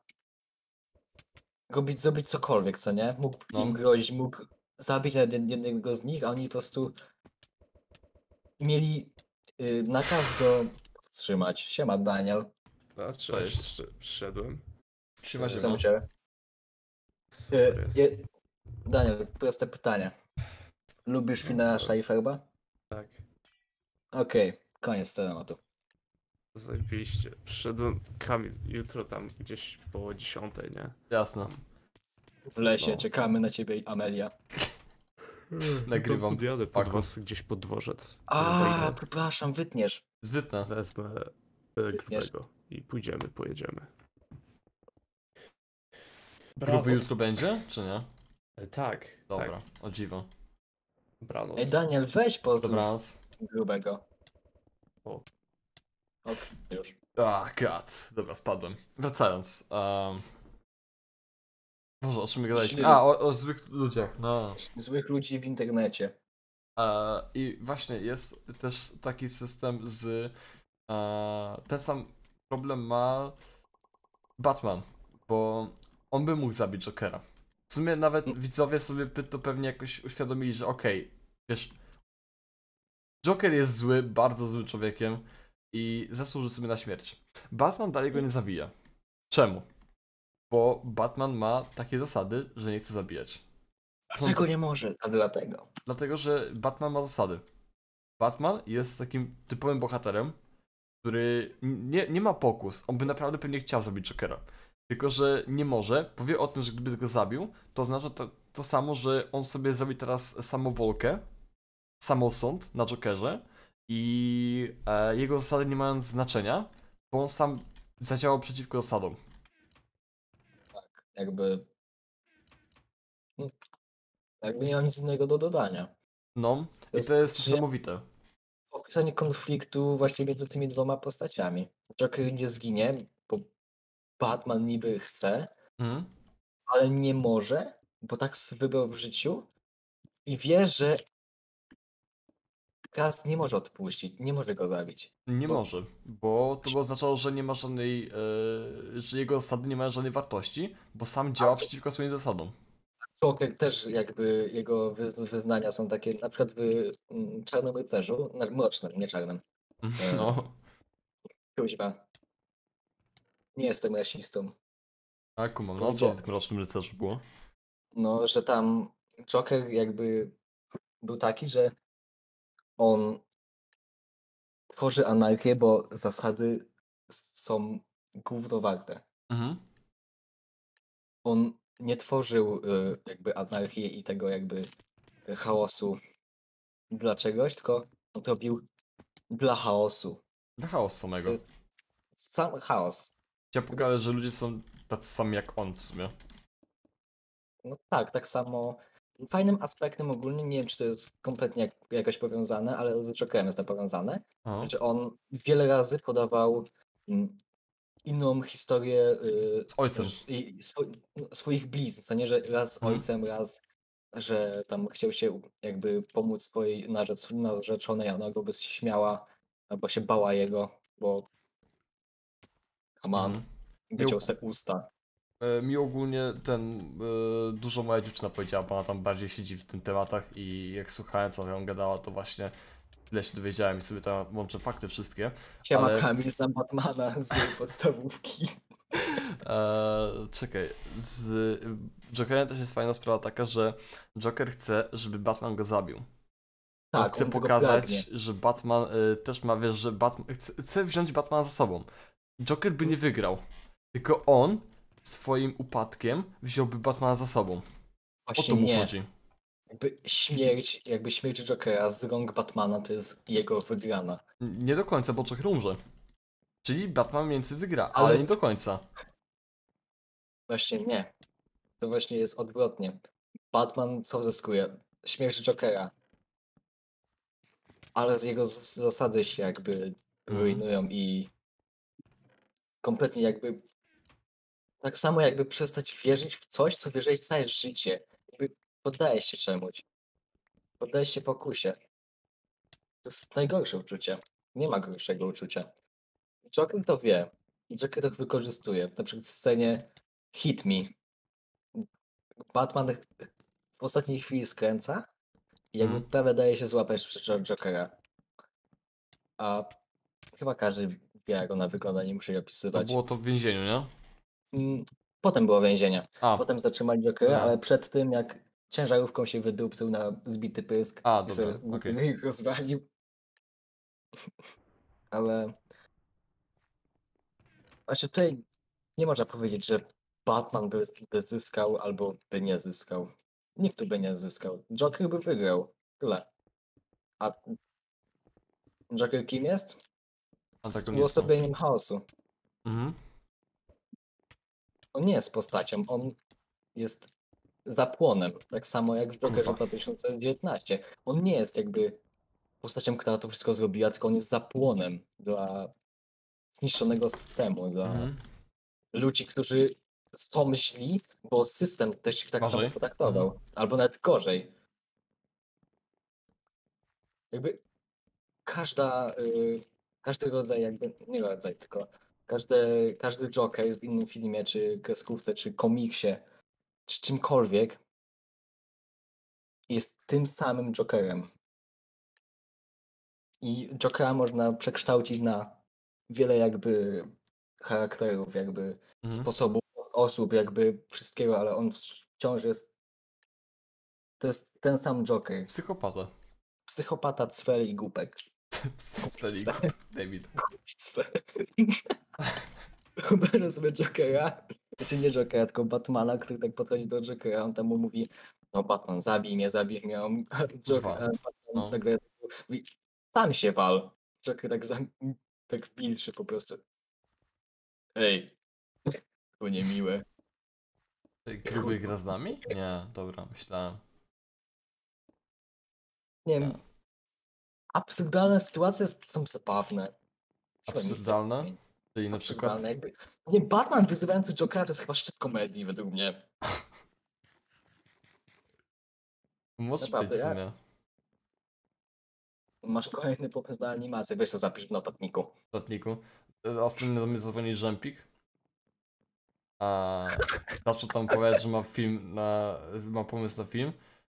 robić, zrobić cokolwiek, co nie? Mógł No. im grozić, mógł zabić jednego z nich, a oni po prostu mieli y, nakaz go wstrzymać. Siema, Daniel. A cześć, przy- przyszedłem. Trzyma się Co no. Y, jest. je- Daniel, proste pytanie. Lubisz Finera co? Schleiferba? Tak, Okej, koniec tematu. zajebiście. Przyszedłem, Kamil, jutro tam gdzieś po 10, nie? Jasne. W lesie, No. czekamy na ciebie Amelia. Nagrywam. Podjadę pod was gdzieś pod dworzec. A, przepraszam, wytniesz. Zwytne. wezmę e, grubego i pójdziemy, pojedziemy. Gruby jutro będzie, czy nie? E, Tak, Dobra, tak. o dziwo. Dobranoc. Ej, Daniel, weź pozdrów Dobranoc. grubego. O. Ok, już. Ah, god. Dobra, spadłem. Wracając. Um... Boże, o czym my gadaliśmy? A, o, o zwykłych ludziach, no. Złych ludzi w internecie. E, I właśnie jest też taki system z. E, ten sam problem ma Batman, bo on by mógł zabić Jokera. W sumie nawet Mm. widzowie sobie to pewnie jakoś uświadomili, że okej, wiesz. Joker jest zły, bardzo złym człowiekiem i zasłuży sobie na śmierć. Batman dalej go nie zabija. Czemu? Bo Batman ma takie zasady, że nie chce zabijać. Dlaczego nie może? A dlatego. Dlatego, że Batman ma zasady. Batman jest takim typowym bohaterem, który nie, nie ma pokus. On by naprawdę pewnie chciał zabić Jokera. Tylko, że nie może. Powie o tym, że gdyby go zabił, to oznacza to, to samo, że on sobie zrobi teraz samowolkę, samosąd na Jokerze i e, jego zasady nie mają znaczenia, bo on sam zadziałał przeciwko zasadom. Tak, jakby... No, Jakby nie ma nic innego do dodania. No, i jest- to jest niesamowite. Opisanie konfliktu właśnie między tymi dwoma postaciami. Joker nie zginie, Batman niby chce, Mhm. ale nie może, bo tak sobie wybrał w życiu i wie, że teraz nie może odpuścić, nie może go zabić. Nie Bo- może, bo to by oznaczało, że nie ma żadnej, e, że jego zasady nie mają żadnej wartości, bo sam działa przeciwko swoim zasadom. Joker też jakby jego wyz- wyznania są takie, na przykład w mm, Czarnym Rycerzu, na- mrocznym, nie czarnym. E. No, Kuźwa. Nie jestem rasistą. a kumam, no co w Mrocznym Rycerzu było? No, że tam Joker jakby był taki, że on tworzy anarchię, bo zasady są gówno warte. Mhm. On nie tworzył y, jakby anarchii i tego jakby chaosu dla czegoś, tylko on to robił dla chaosu. Dla chaos samego. Sam chaos. Chciałem pokazać, że ludzie są tacy sami jak on w sumie. No tak, tak samo. Fajnym aspektem ogólnie, nie wiem czy to jest kompletnie jak, jakoś powiązane, ale z Jokerem jest to powiązane, O, że on wiele razy podawał mm, inną historię y, Z ojcem. i swo, no, swoich blizn, co nie, że raz z Mhm. ojcem, raz, że tam chciał się jakby pomóc swojej narzecz, narzeczonej, a ona go by się śmiała, albo się bała jego, bo on, mhm. wyciął se usta. E, Mi ogólnie ten, e, dużo moja dziewczyna powiedziała, bo ona tam bardziej siedzi w tym tematach i jak słuchałem co ją gadała, to właśnie tyle się dowiedziałem i sobie tam łączę fakty wszystkie. Siema ale- Kamil, znam Batmana z podstawówki. Eee, czekaj, z Jokerem też jest fajna sprawa taka, że Joker chce, żeby Batman go zabił. Tak, chce pokazać, że Batman y, też ma, wiesz, że Batman chce, chce wziąć Batmana za sobą. Joker by nie wygrał, tylko on swoim upadkiem wziąłby Batmana za sobą. O Właśnie to mu nie. chodzi. Jakby śmierć, jakby śmierć Jokera z rąk Batmana to jest jego wygrana. Nie do końca, bo Joker umrze. Czyli Batman więcej wygra, ale, Ale- nie do końca. Właśnie nie. To właśnie jest odwrotnie. Batman co zyskuje? Śmierć Jokera. Ale z jego zasady się jakby Mhm. rujnują i kompletnie jakby tak samo jakby przestać wierzyć w coś, co wierzyłeś całe życie. Jakby poddajesz się czemuś. Poddajesz się pokusie. To jest najgorsze uczucie. Nie ma gorszego uczucia. Joker to wie. Joker to wykorzystuje. Na przykład w scenie Hit Me. Batman w ostatniej chwili skręca i jakby Mhm. prawie daje się złapać przez Jo- Jokera. A chyba każdy jak ona wygląda, nie muszę jej To opisywać. było to w więzieniu, nie? Mm, Potem było więzienie. A, Potem zatrzymali Jokera, ale przed tym jak ciężarówką się wydupcył na zbity pysk A, i sobie dobra, głupio okej. ich rozwalił. Ale właśnie tutaj nie można powiedzieć, że Batman by, by zyskał albo by nie zyskał. Nikt by nie zyskał. Joker by wygrał. Tyle. A Joker kim jest? Z antagonistą. uosobieniem chaosu. Mhm. On nie jest postacią, on jest zapłonem. Tak samo jak w Jokerze Kurwa. 2019. On nie jest jakby postacią, która to wszystko zrobiła, tylko on jest zapłonem dla zniszczonego systemu, dla Mhm. ludzi, którzy są źli, bo system też ich tak Gorzej. samo potraktował. Albo nawet gorzej. Jakby każda, y, każdy rodzaj jakby, nie rodzaj, tylko każdy, każdy Joker w innym filmie, czy kreskówce, czy komiksie, czy czymkolwiek jest tym samym Jokerem. I Jokera można przekształcić na wiele jakby charakterów, jakby Mhm. sposobów osób, jakby wszystkiego, ale on wciąż jest. To jest ten sam Joker. Psychopata. Psychopata, cwer i głupek. David. Cwer. Wyobrażam sobie Jokera, znaczy nie Jokera, tylko Batmana, który tak podchodzi do Jokera, on tam mu mówi, no Batman, zabij mnie, zabij mnie, a on- Joker, Batman No. nagle mówi, sam się wal. Joker tak, za, tak milczy po prostu. Ej, to niemiłe. Gruby gra z nami? Nie, dobra, myślałem. Nie wiem. Absurdalne sytuacje są zabawne. Absurdalne? Czyli na przykład. Jakby. Nie, Batman wyzywający Jokera to jest chyba szczyt komedii według mnie. Może Naprawdę, być ja-. Masz kolejny pomysł na animację, weź to zapisz w notatniku. w ostatniku. Ostatnio do mnie zadzwonił Żempik. A zaczął tam powiedzieć, że ma film na. ma pomysł na film.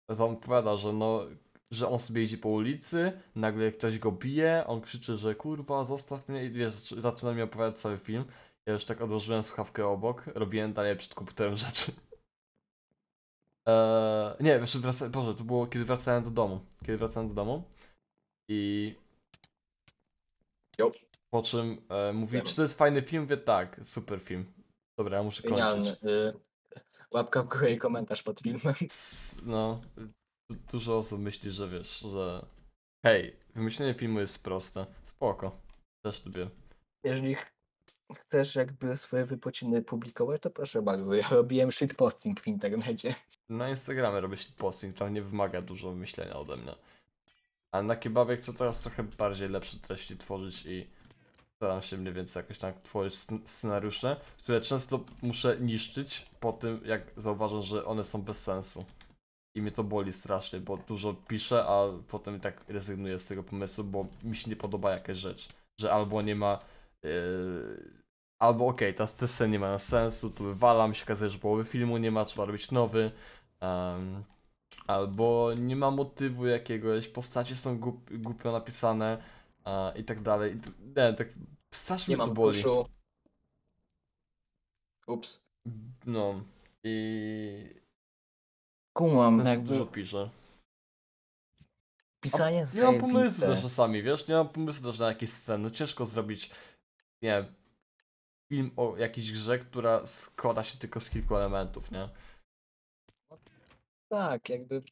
To on powiada, że no. Że on sobie idzie po ulicy, nagle ktoś go bije, on krzyczy, że kurwa, zostaw mnie i wiesz, zaczy- zaczyna mi opowiadać cały film. Ja już tak odłożyłem słuchawkę obok, robiłem dalej przed komputerem rzeczy. Eee, nie, wiesz, wraca, Boże, to było kiedy wracałem do domu. Kiedy wracałem do domu i Jo. po czym e, mówi, Wiemy. czy to jest fajny film? Wie tak, super film. Dobra, ja muszę Genialny. kończyć. Y, łapka w górę i komentarz pod filmem. No, dużo osób myśli, że wiesz, że hej, wymyślenie filmu jest proste. Spoko. Też lubię. Jeżeli ch- chcesz jakby swoje wypociny publikować, to proszę bardzo. Ja robiłem shitposting w internecie. Na Instagramie robię posting, tam nie wymaga dużo myślenia ode mnie. A na kebabie chcę teraz trochę bardziej lepsze treści tworzyć i staram się mniej więcej jakoś tak tworzyć scen- scenariusze, które często muszę niszczyć po tym, jak zauważam, że one są bez sensu. I mnie to boli strasznie, bo dużo piszę, a potem i tak rezygnuję z tego pomysłu, bo mi się nie podoba jakaś rzecz. Że albo nie ma. Yy, albo okej, okay, te sceny nie mają sensu, to wywalam, się okazuje, że połowy filmu nie ma, trzeba robić nowy. em, albo nie ma motywu jakiegoś, postacie są głup, głupio napisane a, i tak dalej. I Nie, tak strasznie Nie mnie to boli. puszu. Ups. No. I Kumam, też jakby dużo piszę. pisanie Nie mam pomysłu też czasami, wiesz? Nie mam pomysłu też na jakieś sceny. Ciężko zrobić, nie wiem, film o jakiejś grze, która składa się tylko z kilku elementów, nie? Tak, jakby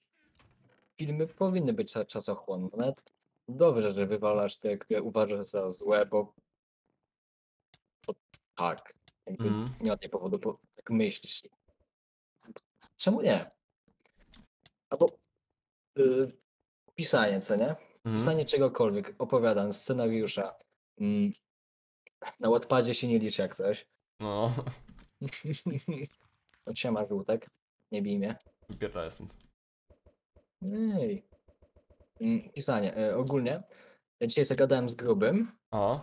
filmy powinny być czasochłonne. Nawet dobrze, że wywalasz te, które uważasz za złe, bo, bo tak, jakby Mhm. nie ma tej powodu, bo tak myślisz. Czemu nie? Albo y, pisanie, co nie? Mhm. Pisanie czegokolwiek, opowiadań, scenariusza. Mm, na Wattpadzie się nie liczy jak coś. No, Od siema żółtek, nie bij mnie. wypierdalaj stąd. Ej. Mm, Pisanie. E, ogólnie, ja dzisiaj zagadałem z grubym. A, E,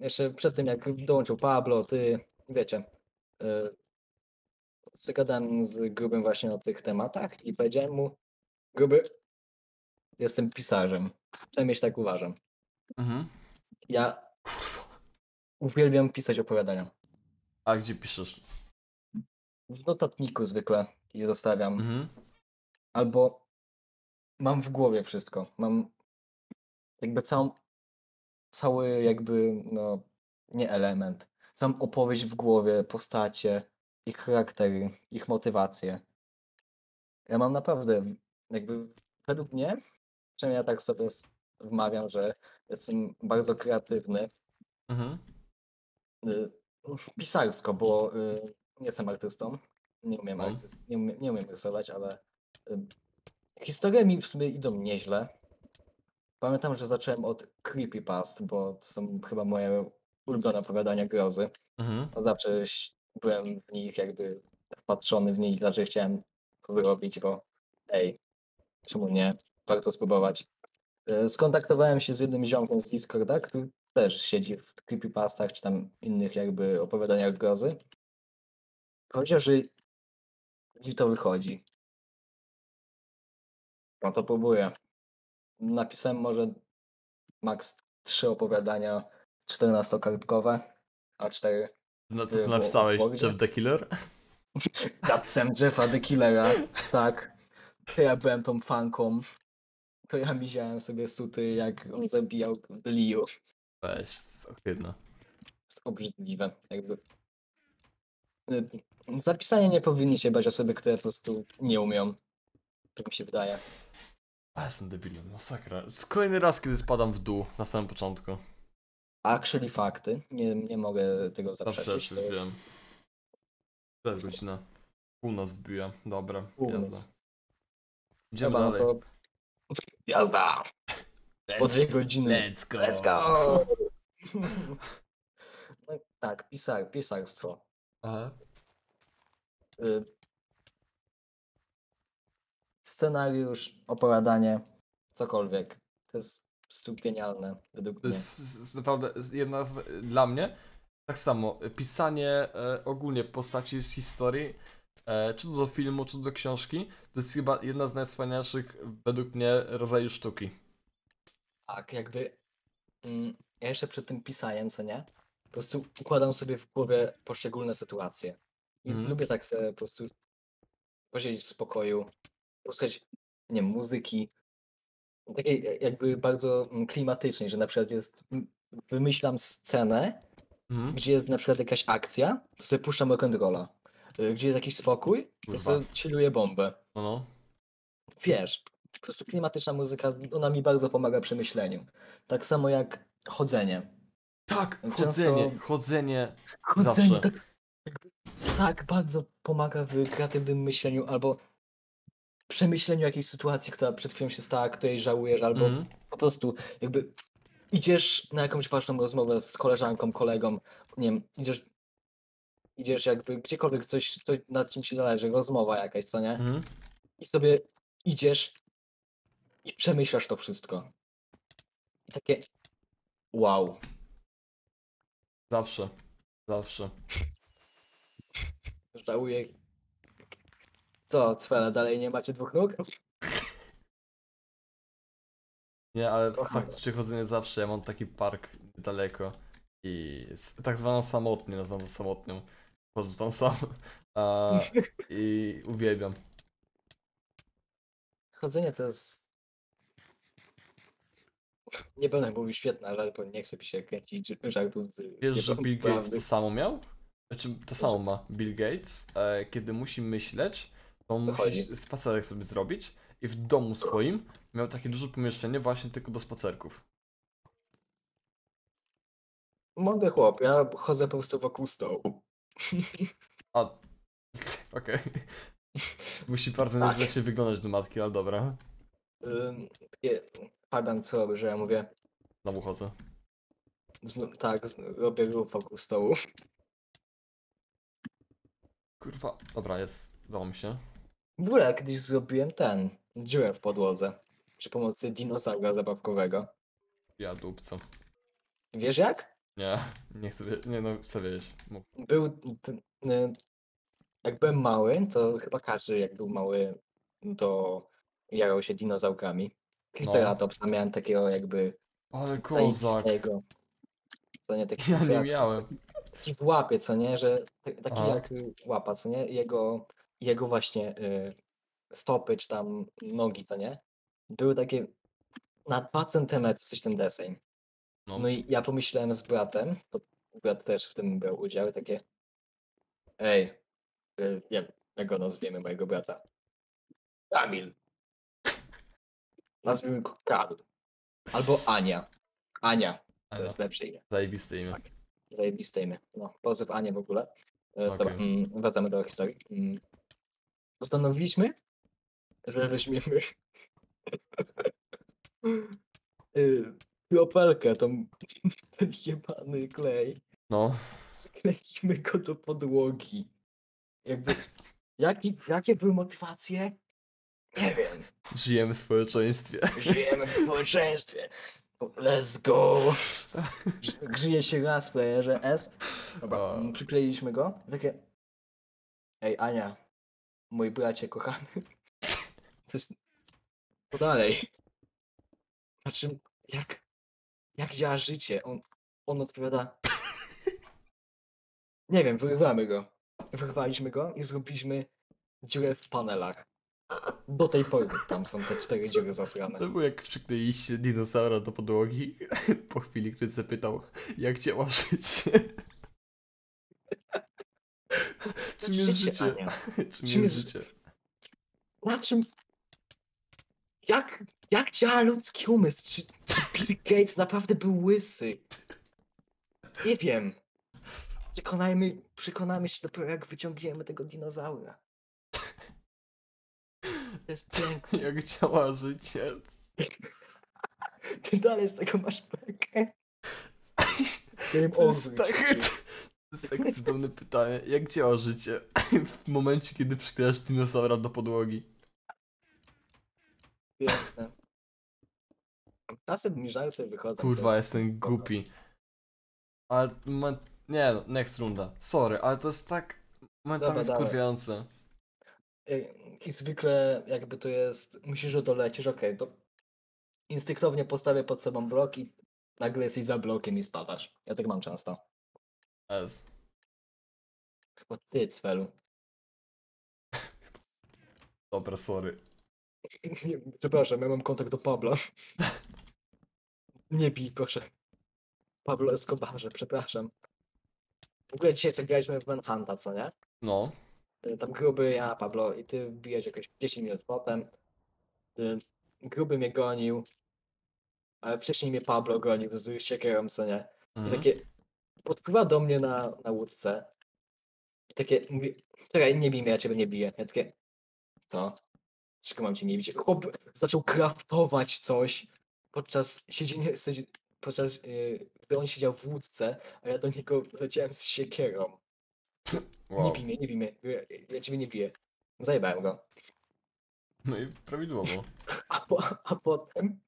jeszcze przed tym, jak dołączył Pablo, ty, wiecie. Zagadałem z grubym właśnie o tych tematach i powiedziałem mu, gruby, jestem pisarzem. Przynajmniej się tak uważam. mhm. Ja uwielbiam pisać opowiadania. A gdzie piszesz? W notatniku zwykle je zostawiam. Mhm. Albo mam w głowie wszystko. Mam jakby całą, cały jakby, no, nie element. Całą opowieść w głowie, postacie, ich charaktery, ich motywacje. Ja mam naprawdę, jakby, według mnie, przynajmniej ja tak sobie wmawiam, że jestem bardzo kreatywny Mhm. y, pisarsko, bo y, nie jestem artystą. Nie umiem, No. artyst, nie, umiem, nie umiem rysować, ale y, historie mi w sumie idą nieźle. Pamiętam, że zacząłem od creepypast, bo to są chyba moje ulubione opowiadania grozy. Mhm. Zawsze byłem w nich jakby wpatrzony w nich, zawsze chciałem to zrobić, bo ej, czemu nie? Warto spróbować. Y, Skontaktowałem się z jednym ziomkiem z Discorda, który też siedzi w creepypastach, czy tam innych jakby opowiadaniach grozy. Powiedział, że mi to wychodzi. No to próbuję. Napisałem może maks trzy opowiadania 14-kartkowe, a cztery No Ty, napisałeś Jeff the Killer? Napisałem Jeffa the Killera, tak. To ja byłem tą fanką. To ja widziałem sobie suty, jak on zabijał Liu. Weź, to jest ohydne. jest obrzydliwe. Jakby. Y, Zapisanie nie powinni się bać osoby, które po prostu nie umią. Tak mi się wydaje. A jestem debilem, masakra. Kolejny raz, kiedy spadam w dół na samym początku. Actually fakty. Nie, nie mogę tego zaprzeczyć. Zaprzeczyć, jest wiem. To jest godzina. Północ wbija. Dobra, Północ. jazda. Idziemy Dobra, no dalej. to... Jazda! Po dwie godziny. Let's go! Let's go! No, tak, pisar, pisarstwo. Aha. Y, Scenariusz, opowiadanie, cokolwiek. To jest po prostu genialne według To mnie. jest z- z- naprawdę z- jedna z, dla mnie. Tak samo, pisanie e, ogólnie postaci z historii, e, czy to do filmu, czy to do książki, to jest chyba jedna z najwspanialszych według mnie rodzaju sztuki. Tak, jakby mm, ja jeszcze przed tym pisaniem, co nie? Po prostu układam sobie w głowie poszczególne sytuacje. I Mhm. lubię tak sobie po prostu posiedzieć w spokoju, posłuchać, nie wiem, muzyki, takiej e, jakby bardzo mm, klimatycznej, że na przykład jest, mm, wymyślam scenę, Mhm. gdzie jest na przykład jakaś akcja, to sobie puszczam rock'n'rolla. Y, Gdzie jest jakiś spokój, to Kurwa. sobie chilluję bombę. No, no. Wiesz, po prostu klimatyczna muzyka, ona mi bardzo pomaga przy myśleniu. Tak samo jak chodzenie. Tak, Często- chodzenie, chodzenie. Chodzenie Zawsze. tak, jakby, tak bardzo pomaga w kreatywnym myśleniu albo przemyśleniu jakiejś sytuacji, która przed chwilą się stała, której żałujesz, albo Mhm. po prostu jakby idziesz na jakąś ważną rozmowę z koleżanką, kolegą, nie wiem, idziesz, idziesz jakby gdziekolwiek coś, coś nad czym ci zależy, rozmowa jakaś, co nie? Mhm. I sobie idziesz i przemyślasz to wszystko. I takie wow. Zawsze. Zawsze. Żałuję. Co, Cwele, dalej nie macie dwóch nóg? Nie, ale Kocham faktycznie chodzenie zawsze. Ja mam taki park daleko i tak zwaną samotnię, nazywam to samotnią. Chodzę tam sam. A, I uwielbiam. Chodzenie to jest... Nie będę mówił świetna bo nie chcę mi się kręcić żartów z Wiesz, że Bill Gates to samo miał? Znaczy, to samo ma Bill Gates. E, kiedy musi myśleć, to musi chodzi. s- spacerek sobie zrobić i w domu swoim miał takie duże pomieszczenie właśnie tylko do spacerków. Mądry chłop, ja chodzę po prostu wokół stołu. A, okej. Musi bardzo Tak. nieźle wyglądać do matki, ale dobra. Ym, Fabian co robi, że ja mówię, Znowu chodzę. tak, z, robię ruch wokół stołu. Kurwa, dobra, jest. Udało mi się. W ogóle ja kiedyś zrobiłem ten, dziurę w podłodze. Przy pomocy dinozaura zabawkowego. Ja dupco. Wiesz jak? Nie, nie chcę wiedzieć. Nie no, chcę wiedzieć. Mów. Był, y, jak byłem mały, to chyba każdy jak był mały, to jarał się dinozaurami. Triceratopsa miałem takiego jakby Ale kozak. zajebistego. co nie? Taki, Ja nie jak, miałem. taki w łapie, co nie? Że ta- taki Aha. jak y, łapa, co nie? Jego, jego właśnie y, stopy czy tam nogi, co nie? Były takie na 2 centymetry coś ten deseń. No. No i ja pomyślałem z bratem, bo brat też w tym brał udział, takie ej, y, jak, jak go nazwiemy, mojego brata? Kamil. Nazwijmy go Kamil. Albo Ania. Ania, to no, jest lepsze imię. Zajebiste imię. Tak. Zajebiste imię. No, pozdrow Anię w ogóle. E, Dobra, mm, wracamy do historii. Mm. Postanowiliśmy, że weźmiemy y, kropelkę, tą, ten jebany klej, No. przykleimy go do podłogi. Jakby, jaki, jakie były motywacje? Nie wiem. Żyjemy w społeczeństwie. Żyjemy w społeczeństwie. Let's go. Grzyje się raz w playerze S. Dobra, mm, przykleiliśmy go. Takie. Ej, Ania, mój bracie kochany. Coś. Co dalej? Znaczy, jak. Jak działa życie? On, on odpowiada. Nie wiem, wyrywamy go. Wyrwaliśmy go i zrobiliśmy dziurę w panelach. Do tej pory tam są te cztery dziury zasrane. To było jak przykleiliście dinozaura do podłogi. Po chwili ktoś zapytał, jak działa życie. Czym jest życie? Ania. Czym Czym jest- życie? Na czym. Jak, jak działa ludzki umysł? Czy, czy Bill Gates naprawdę był łysy? Nie wiem. Przekonajmy, przekonamy się dopiero jak wyciągniemy tego dinozaura. To jest piękne. Jak działa życie? Ty dalej z tego masz bekę. To jest tak, to jest tak cudowne pytanie. Jak działa życie w momencie, kiedy przyklejasz dinozaura do podłogi? Piękne. Czasem mi żarty wychodzą. Kurwa, jestem głupi. Ale ma... Nie no, next runda. Sorry, ale to jest tak momentami Dobra, wkurwiające. Ej, I zwykle jakby to jest, musisz, że dolecisz, okej, to instynktownie postawię pod sobą blok i nagle jesteś za blokiem i spadasz. Ja tak mam często. S. Chyba ty, Cwelu. Dobra, sorry. Przepraszam, ja mam kontakt do Pabla. Nie bij, proszę. Pablo Escobarze, przepraszam. W ogóle dzisiaj co graliśmy w Manhunta, co nie? No. Y, Tam gruby, ja, Pablo i ty bijesz jakieś 10 minut potem. Y, Gruby mnie gonił, ale wcześniej mnie Pablo gonił z siekierą, co nie? I Mhm. takie podpływa do mnie na, na łódce. I takie mówi, czekaj, nie bij mnie, ja ciebie nie biję. Ja takie, co? Czego mam cię nie bić? Chłop zaczął kraftować coś podczas siedzenia, podczas yy, gdy on siedział w łódce, a ja do niego leciałem z siekierą. Nie Wow. bij mnie, nie bij mnie, ja, ja ciebie nie biję. Zajebałem go. No i prawidłowo. A, po, a potem,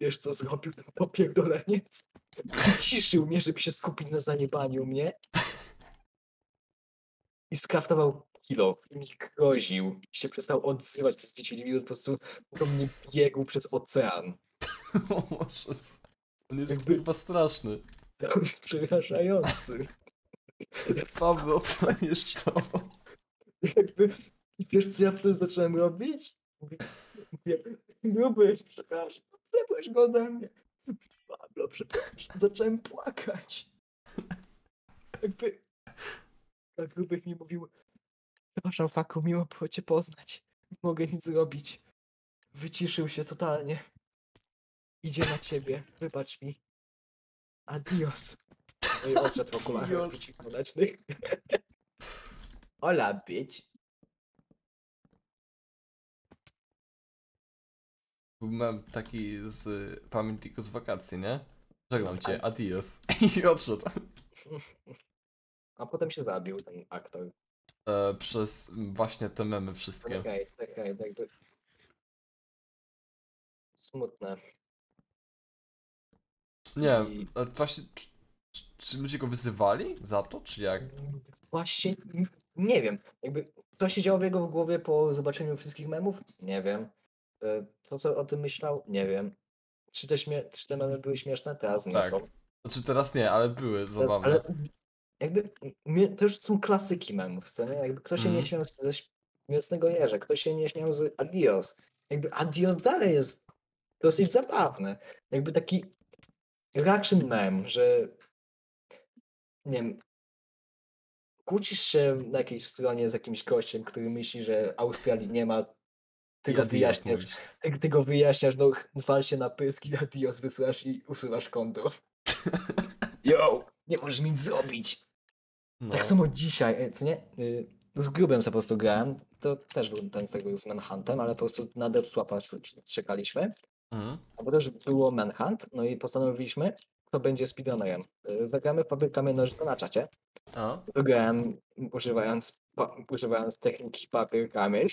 wiesz co zrobił ten popierdoleniec? Ciszył mnie, żeby się skupić na zaniebaniu mnie. I skraftował kilo. I mi groził. I się przestał odzywać przez 10 minut. Po prostu do mnie biegł przez ocean. O Boże. On jest Jakby- kurwa straszny. To jest przerażający. Pablo, co jest to? Jakby, wiesz co ja wtedy zacząłem robić? Mówię, mówię, gruby, przepraszam, przeproś go ode mnie. Pablo, przepraszam. Zacząłem płakać. Jakby, jak gruby mi mówił, przepraszam, Faku, miło było cię poznać. Nie mogę nic zrobić. Wyciszył się totalnie. Idzie na ciebie, wybacz mi. Adios. No i odszedł w okularach Adios. Ola, bitch. Mam taki z pamiętniku z wakacji, nie? Żegnam cię, adios. I odszedł. A potem się zabił ten aktor. E, przez właśnie te memy wszystkie. Okej, okej, tak. Smutne. Nie, I- ale właśnie, czy, czy, czy ludzie go wyzywali za to, czy jak? Właśnie nie wiem. Jakby co się działo w jego głowie po zobaczeniu wszystkich memów? Nie wiem. E, To co o tym myślał? Nie wiem. Czy te, śmie- czy te memy były śmieszne? Teraz nie Tak. są. Znaczy teraz nie, ale były zabawne. Ale jakby to już są klasyki memów, co nie? Jakby ktoś się nie Mhm. śmiał ze śmiesznego jeża, ktoś się nie śmiał z Adios. Jakby Adios dalej jest dosyć zabawny. Jakby taki reaction mem, że nie wiem, kłócisz się na jakiejś stronie z jakimś gościem, który myśli, że Australii nie ma, ty go wyjaśniasz, ty, ty go wyjaśniasz, no wal się na pyski, adios wysyłasz i usuwasz konto. Yo, nie możesz mi nic zrobić. No. Tak samo dzisiaj, e, co nie? Y, Z grubem po prostu grałem. To też był ten z tego z Manhuntem, ale po prostu na Depswapa sz- czekaliśmy. Mhm. A potem już było Manhunt, no i postanowiliśmy, kto będzie speedrunnerem. Y, Zagramy papier, kamień, nożyce na czacie. A, Grałem używając, pa, używając techniki papier, kamień.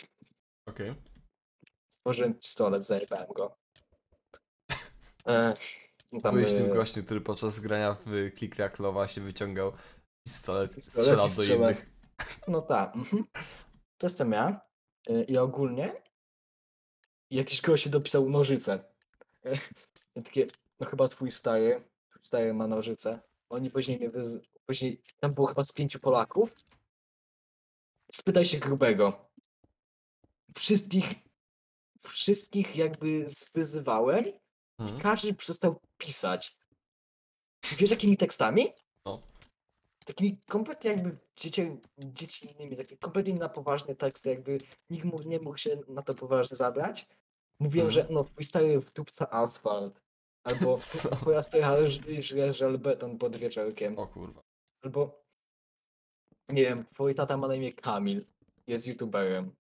okej. Stworzyłem pistolet, zajebałem go. E, tam, Byłeś tym y, gościem, który podczas grania w Click Clack Love'a się wyciągał pistolet, Pistolet strzelał do strzelał. innych. No tak. Mhm. To jestem ja. Y, I ogólnie jakiś gość się dopisał nożyce. I takie, no chyba twój stary, twój stary ma nożyce. Oni później mnie wyz... Później, tam było chyba z pięciu Polaków. Spytaj się grubego. Wszystkich, wszystkich jakby wyzywałem Mhm. każdy przestał pisać. Wiesz jakimi tekstami? No. Takimi kompletnie jakby dzieci, dziecinnymi, takie kompletnie na poważne teksty, jakby nikt mu nie mógł się na to poważnie zabrać. Mówiłem, Mhm. że no twój stary wdupca asfalt. Albo twoja stara żre żel beton pod wieczorkiem. O kurwa. Albo nie wiem, twój tata ma na imię Kamil. Jest youtuberem.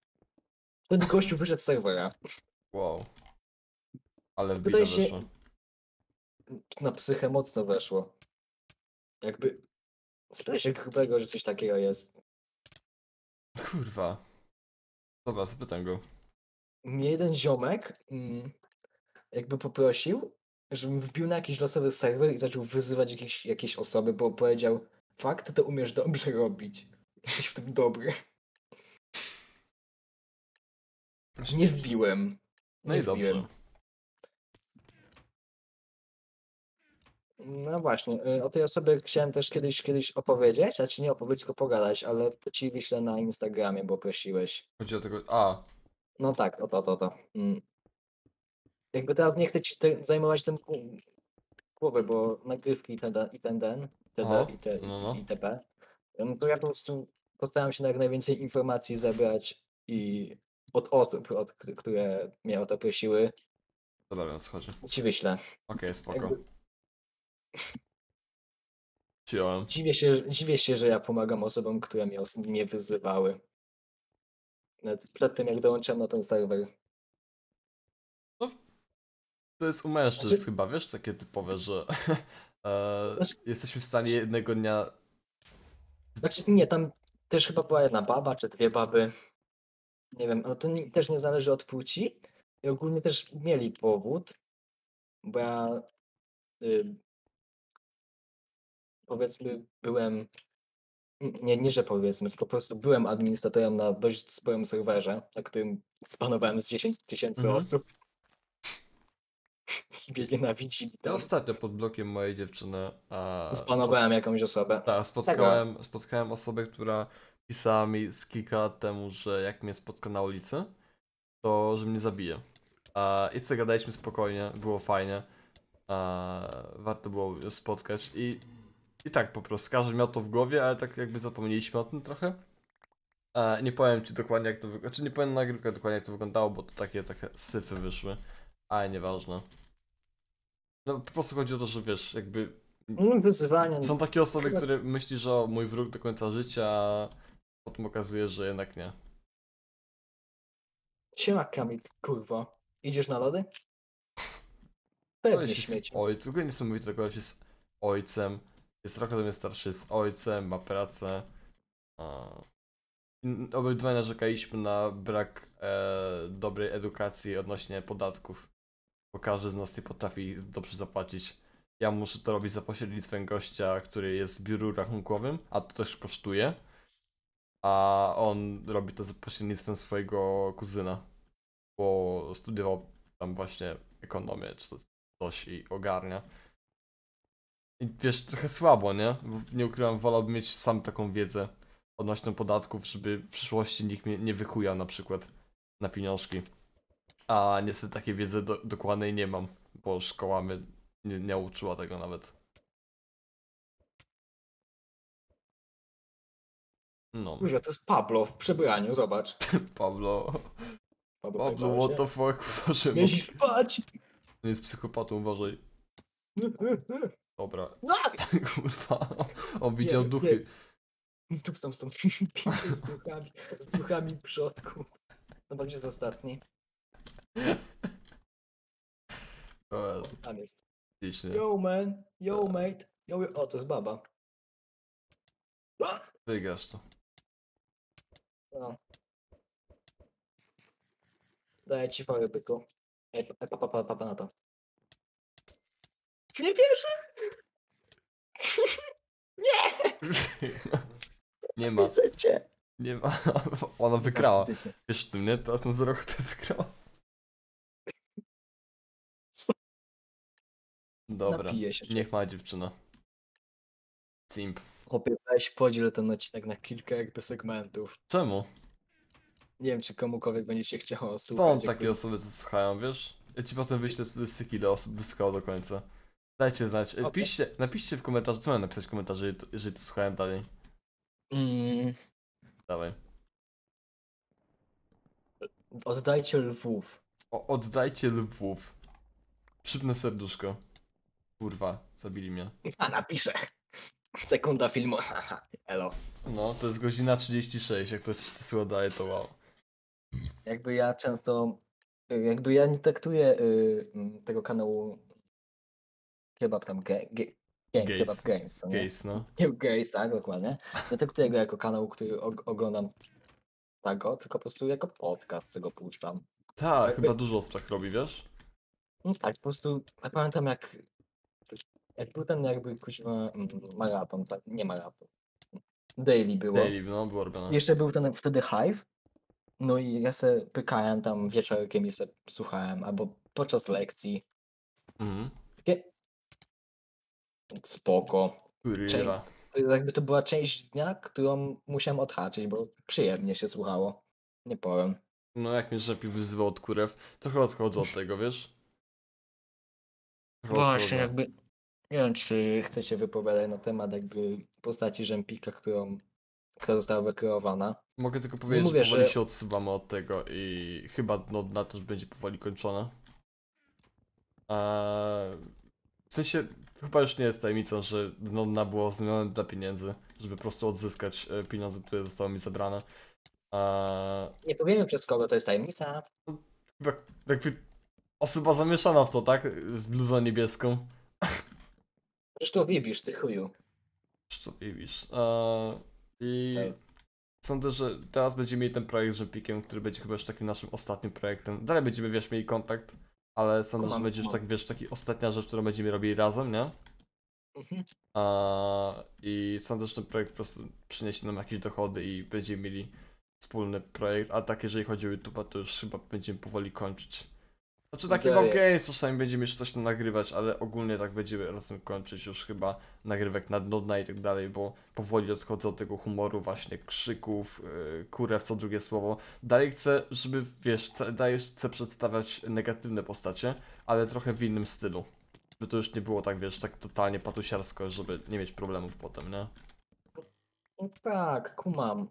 Ten gościu wyszedł z serwera. Wow. Ale Spytaj się- wyszło. na psychę mocno weszło. Jakby. Spytaj się grubego, że coś takiego jest. Kurwa. Dobra, zapytam go. Mnie jeden ziomek mm, jakby poprosił, żebym wbił na jakiś losowy serwer i zaczął wyzywać jakieś, jakieś osoby, bo powiedział, fakt, to umiesz dobrze robić. Jesteś w tym dobry. Nie wbiłem. No i dobrze. No właśnie, y, o tej osobie chciałem też kiedyś, kiedyś opowiedzieć, znaczy nie opowiedzieć, tylko pogadać, ale to ci wyślę na Instagramie, bo prosiłeś. Chodzi o tego. A, No tak, o to, to, to. Mm. Jakby teraz nie chcę ci te, zajmować tym głowy, bo nagrywki i ten, i ten, TD i, te, no, no. i TP, no to ja po prostu postaram się jak najwięcej informacji zebrać i od osób, od, k- które mnie o to prosiły, dobra, więc chodzi. ci wyślę. Okej, spoko. Jakby Przyjąłem. dziwię, się, że- dziwię się, że ja pomagam osobom, które mnie, os- mnie wyzywały. Nawet przed tym, jak dołączyłem na ten serwer. To jest u mężczyzn Znaczy- chyba, wiesz, takie typowe, że e, Znaczy- jesteśmy w stanie jednego dnia. Znaczy nie, tam też chyba była jedna baba, czy dwie baby. Nie wiem, ale to nie, też nie zależy od płci. I ogólnie też mieli powód, bo ja y, powiedzmy byłem, nie, nie, że powiedzmy, tylko po prostu byłem administratorem na dość sporym serwerze, na którym spanowałem z 10 tysięcy Mhm. osób. I mnie nienawidzili Ja ostatnio pod blokiem mojej dziewczyny. E, Spanowałem jakąś osobę. Tak, spotkałem, spotkałem osobę, która pisała mi z kilka lat temu, że jak mnie spotka na ulicy, to że mnie zabije. A I sobie gadaliśmy spokojnie, było fajnie. A, warto było spotkać i, i tak po prostu każdy miał to w głowie, ale tak jakby zapomnieliśmy o tym trochę. A, nie powiem ci dokładnie jak to wyglądało, znaczy nie powiem na nagrywkę dokładnie jak to wyglądało, bo to takie, takie syfy wyszły, ale nieważne. No po prostu chodzi o to, że wiesz, jakby Mm, Wyzywanie. są takie osoby, które myśli, że o, mój wróg do końca życia, a potem okazuje, że jednak nie. Siema Kamil, kurwa. Idziesz na lody? Pewnie śmieci. w ogóle niesamowite, koleś jest ojcem, jest rok ode mnie starszy, jest ojcem, ma pracę. Obydwaj narzekaliśmy na brak e, dobrej edukacji odnośnie podatków, bo każdy z nas nie potrafi dobrze zapłacić. Ja muszę to robić za pośrednictwem gościa, który jest w biuru rachunkowym, a to też kosztuje. A on robi to za pośrednictwem swojego kuzyna, bo studiował tam właśnie ekonomię czy coś i ogarnia. I wiesz, trochę słabo, nie? Nie ukrywam, wolałbym mieć sam taką wiedzę odnośnie podatków, żeby w przyszłości nikt mnie nie wychujał na przykład na pieniążki. A niestety takiej wiedzy do, dokładnej nie mam, bo szkoła mnie nie, nie uczyła tego nawet. No, Kurwa, to jest Pablo w przebraniu, zobacz. Pablo, Pablo, Pablo, what the fuck, uważaj, Mieliś spać! on jest psychopatą, uważaj. Dobra, No! kurwa, on widział Nie, duchy. Z dupcą stąd. Z duchami. Z duchami przodków. Dobra, gdzie jest ostatni? Dobra, Tam jest. Licznie. Yo man, yo mate. Yo. O, to jest baba. A! Wygrasz to. No. Daję ci fałę, byku. Ej, pa- papa, papa, papa na to. Nie wierzę! Nie ma, Widzę cię. nie ma. Ona wygrała. Wiesz ty mnie, teraz na 0 HP wygrała. Dobra, się. niech ma dziewczyna. Simp. Chłopie, weź podziel ten odcinek na kilka jakby segmentów. Czemu? Nie wiem, czy komukolwiek będzie się chciało słuchać. Są jakby- takie osoby, co słuchają, wiesz? Ja ci potem wyślę statystyki, ile osób wysłuchało do końca. Dajcie znać. E, Okej. Piszcie, napiszcie w komentarzu, co mam napisać w komentarzu, jeżeli to, jeżeli to słuchają dalej. Mm, Dawaj. oddajcie lwów. O, oddajcie lwów. Przypnę serduszko. Kurwa, zabili mnie. A napiszę. Sekunda filmu. Haha, Elo. No, to jest godzina 36, jak ktoś przesyła daje, to wow. Jakby ja często. Jakby ja nie traktuję y, tego kanału. Kebab tam. Ge, ge, game, Gays. Kebab Games. Co? Case, no. Gays, tak, dokładnie. Nie traktuję go jako kanał, który og- oglądam tak go, tylko po prostu jako podcast, co go puszczam. Tak, chyba dużo tak robi, wiesz? No tak, po prostu ja pamiętam jak, jak był ten jakby kuźwa mm, maraton, tak? nie maraton. Daily było. Daily, no, było robione. Jeszcze był ten wtedy Hive. No i ja se pykałem tam wieczorkiem i se słuchałem, albo podczas lekcji. Mhm. Spoko. Kurwa. To jakby to była część dnia, którą musiałem odhaczyć, bo przyjemnie się słuchało. Nie powiem. No, jak mnie rzepi wyzywał od kurew, trochę odchodzę od tego, wiesz? Trochę Właśnie, jakby. Nie wiem, czy chcę się wypowiadać na temat jakby postaci Rzępika, którą, która została wykreowana. Mogę tylko powiedzieć, mówię, że powoli że- się odsuwamy od tego i chyba no, na też będzie powoli kończona. Eee, w sensie, chyba już nie jest tajemnicą, że Nonna było zmienione dla pieniędzy, żeby po prostu odzyskać e, pieniądze, które zostały mi zabrane. Eee, Nie powiemy przez kogo to jest tajemnica. chyba jakby osoba zamieszana w to, tak? Z bluzą niebieską. Zresztą wibisz, ty chuju. Co widzisz. Eee, I Ej. sądzę, że teraz będziemy mieli ten projekt z Rzepikiem, który będzie chyba już takim naszym ostatnim projektem. Dalej będziemy, wiesz, mieli kontakt, ale sądzę, że będzie już tak, wiesz, taki ostatnia rzecz, którą będziemy robili razem, nie? Mhm. Eee, I sądzę, że ten projekt po prostu przyniesie nam jakieś dochody i będziemy mieli wspólny projekt, a tak jeżeli chodzi o YouTube'a, to już chyba będziemy powoli kończyć. Znaczy takie wam games czasami będziemy jeszcze coś tam nagrywać, ale ogólnie tak będziemy razem kończyć już chyba nagrywek na nudna i tak dalej, bo powoli odchodzę od tego humoru właśnie krzyków, yy, kurew co drugie słowo. Dalej chcę, żeby wiesz, dalej chcę przedstawiać negatywne postacie, ale trochę w innym stylu. By to już nie było tak, wiesz, tak totalnie patusiarsko, żeby nie mieć problemów potem, nie? No tak, kumam.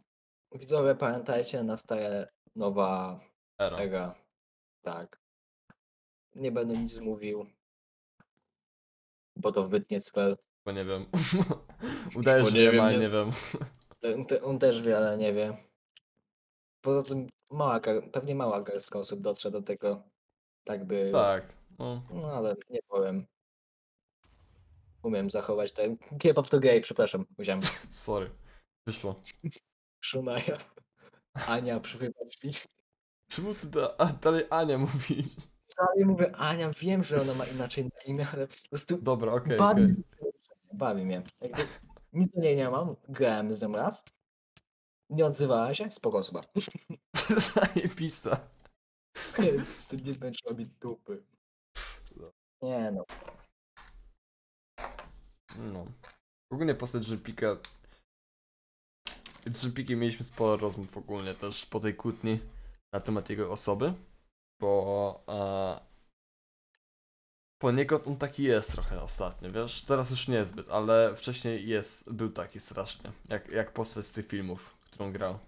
Widzowie, pamiętajcie, nastaje nowa Era. era. Tak. Nie będę nic mówił. Bo to wytnie spell. Bo nie wiem. Udaje, Bo nie nie wiem, nie- wiem. On też wie, ale nie wie. Poza tym mała, pewnie mała garstka osób dotrze do tego. Tak by. Tak. No. No ale nie powiem. Umiem zachować ten. Kebab to gay, przepraszam. Musiałem. Sorry. Wyszło. Szunaja. Ania, przywybacz mi. Czemu ty da, a, dalej Ania mówisz? Dalej mówię, Ania, wiem, że ona ma inaczej na imię, ale po prostu Dobra, okej, bawi, okej. mnie, bawi mnie. Jakby nic do niej nie mam, grałem z nią raz. Nie odzywała się, spoko osoba. Zajebista. Z tym nie będziesz robić dupy. Nie no. No. Ogólnie postać Drzempika... Z Drzempikiem mieliśmy sporo rozmów ogólnie też po tej kłótni na temat jego osoby, bo e, poniekąd on taki jest trochę ostatnio, wiesz? Teraz już niezbyt, ale wcześniej jest, był taki strasznie, jak, jak postać z tych filmów, którą grał.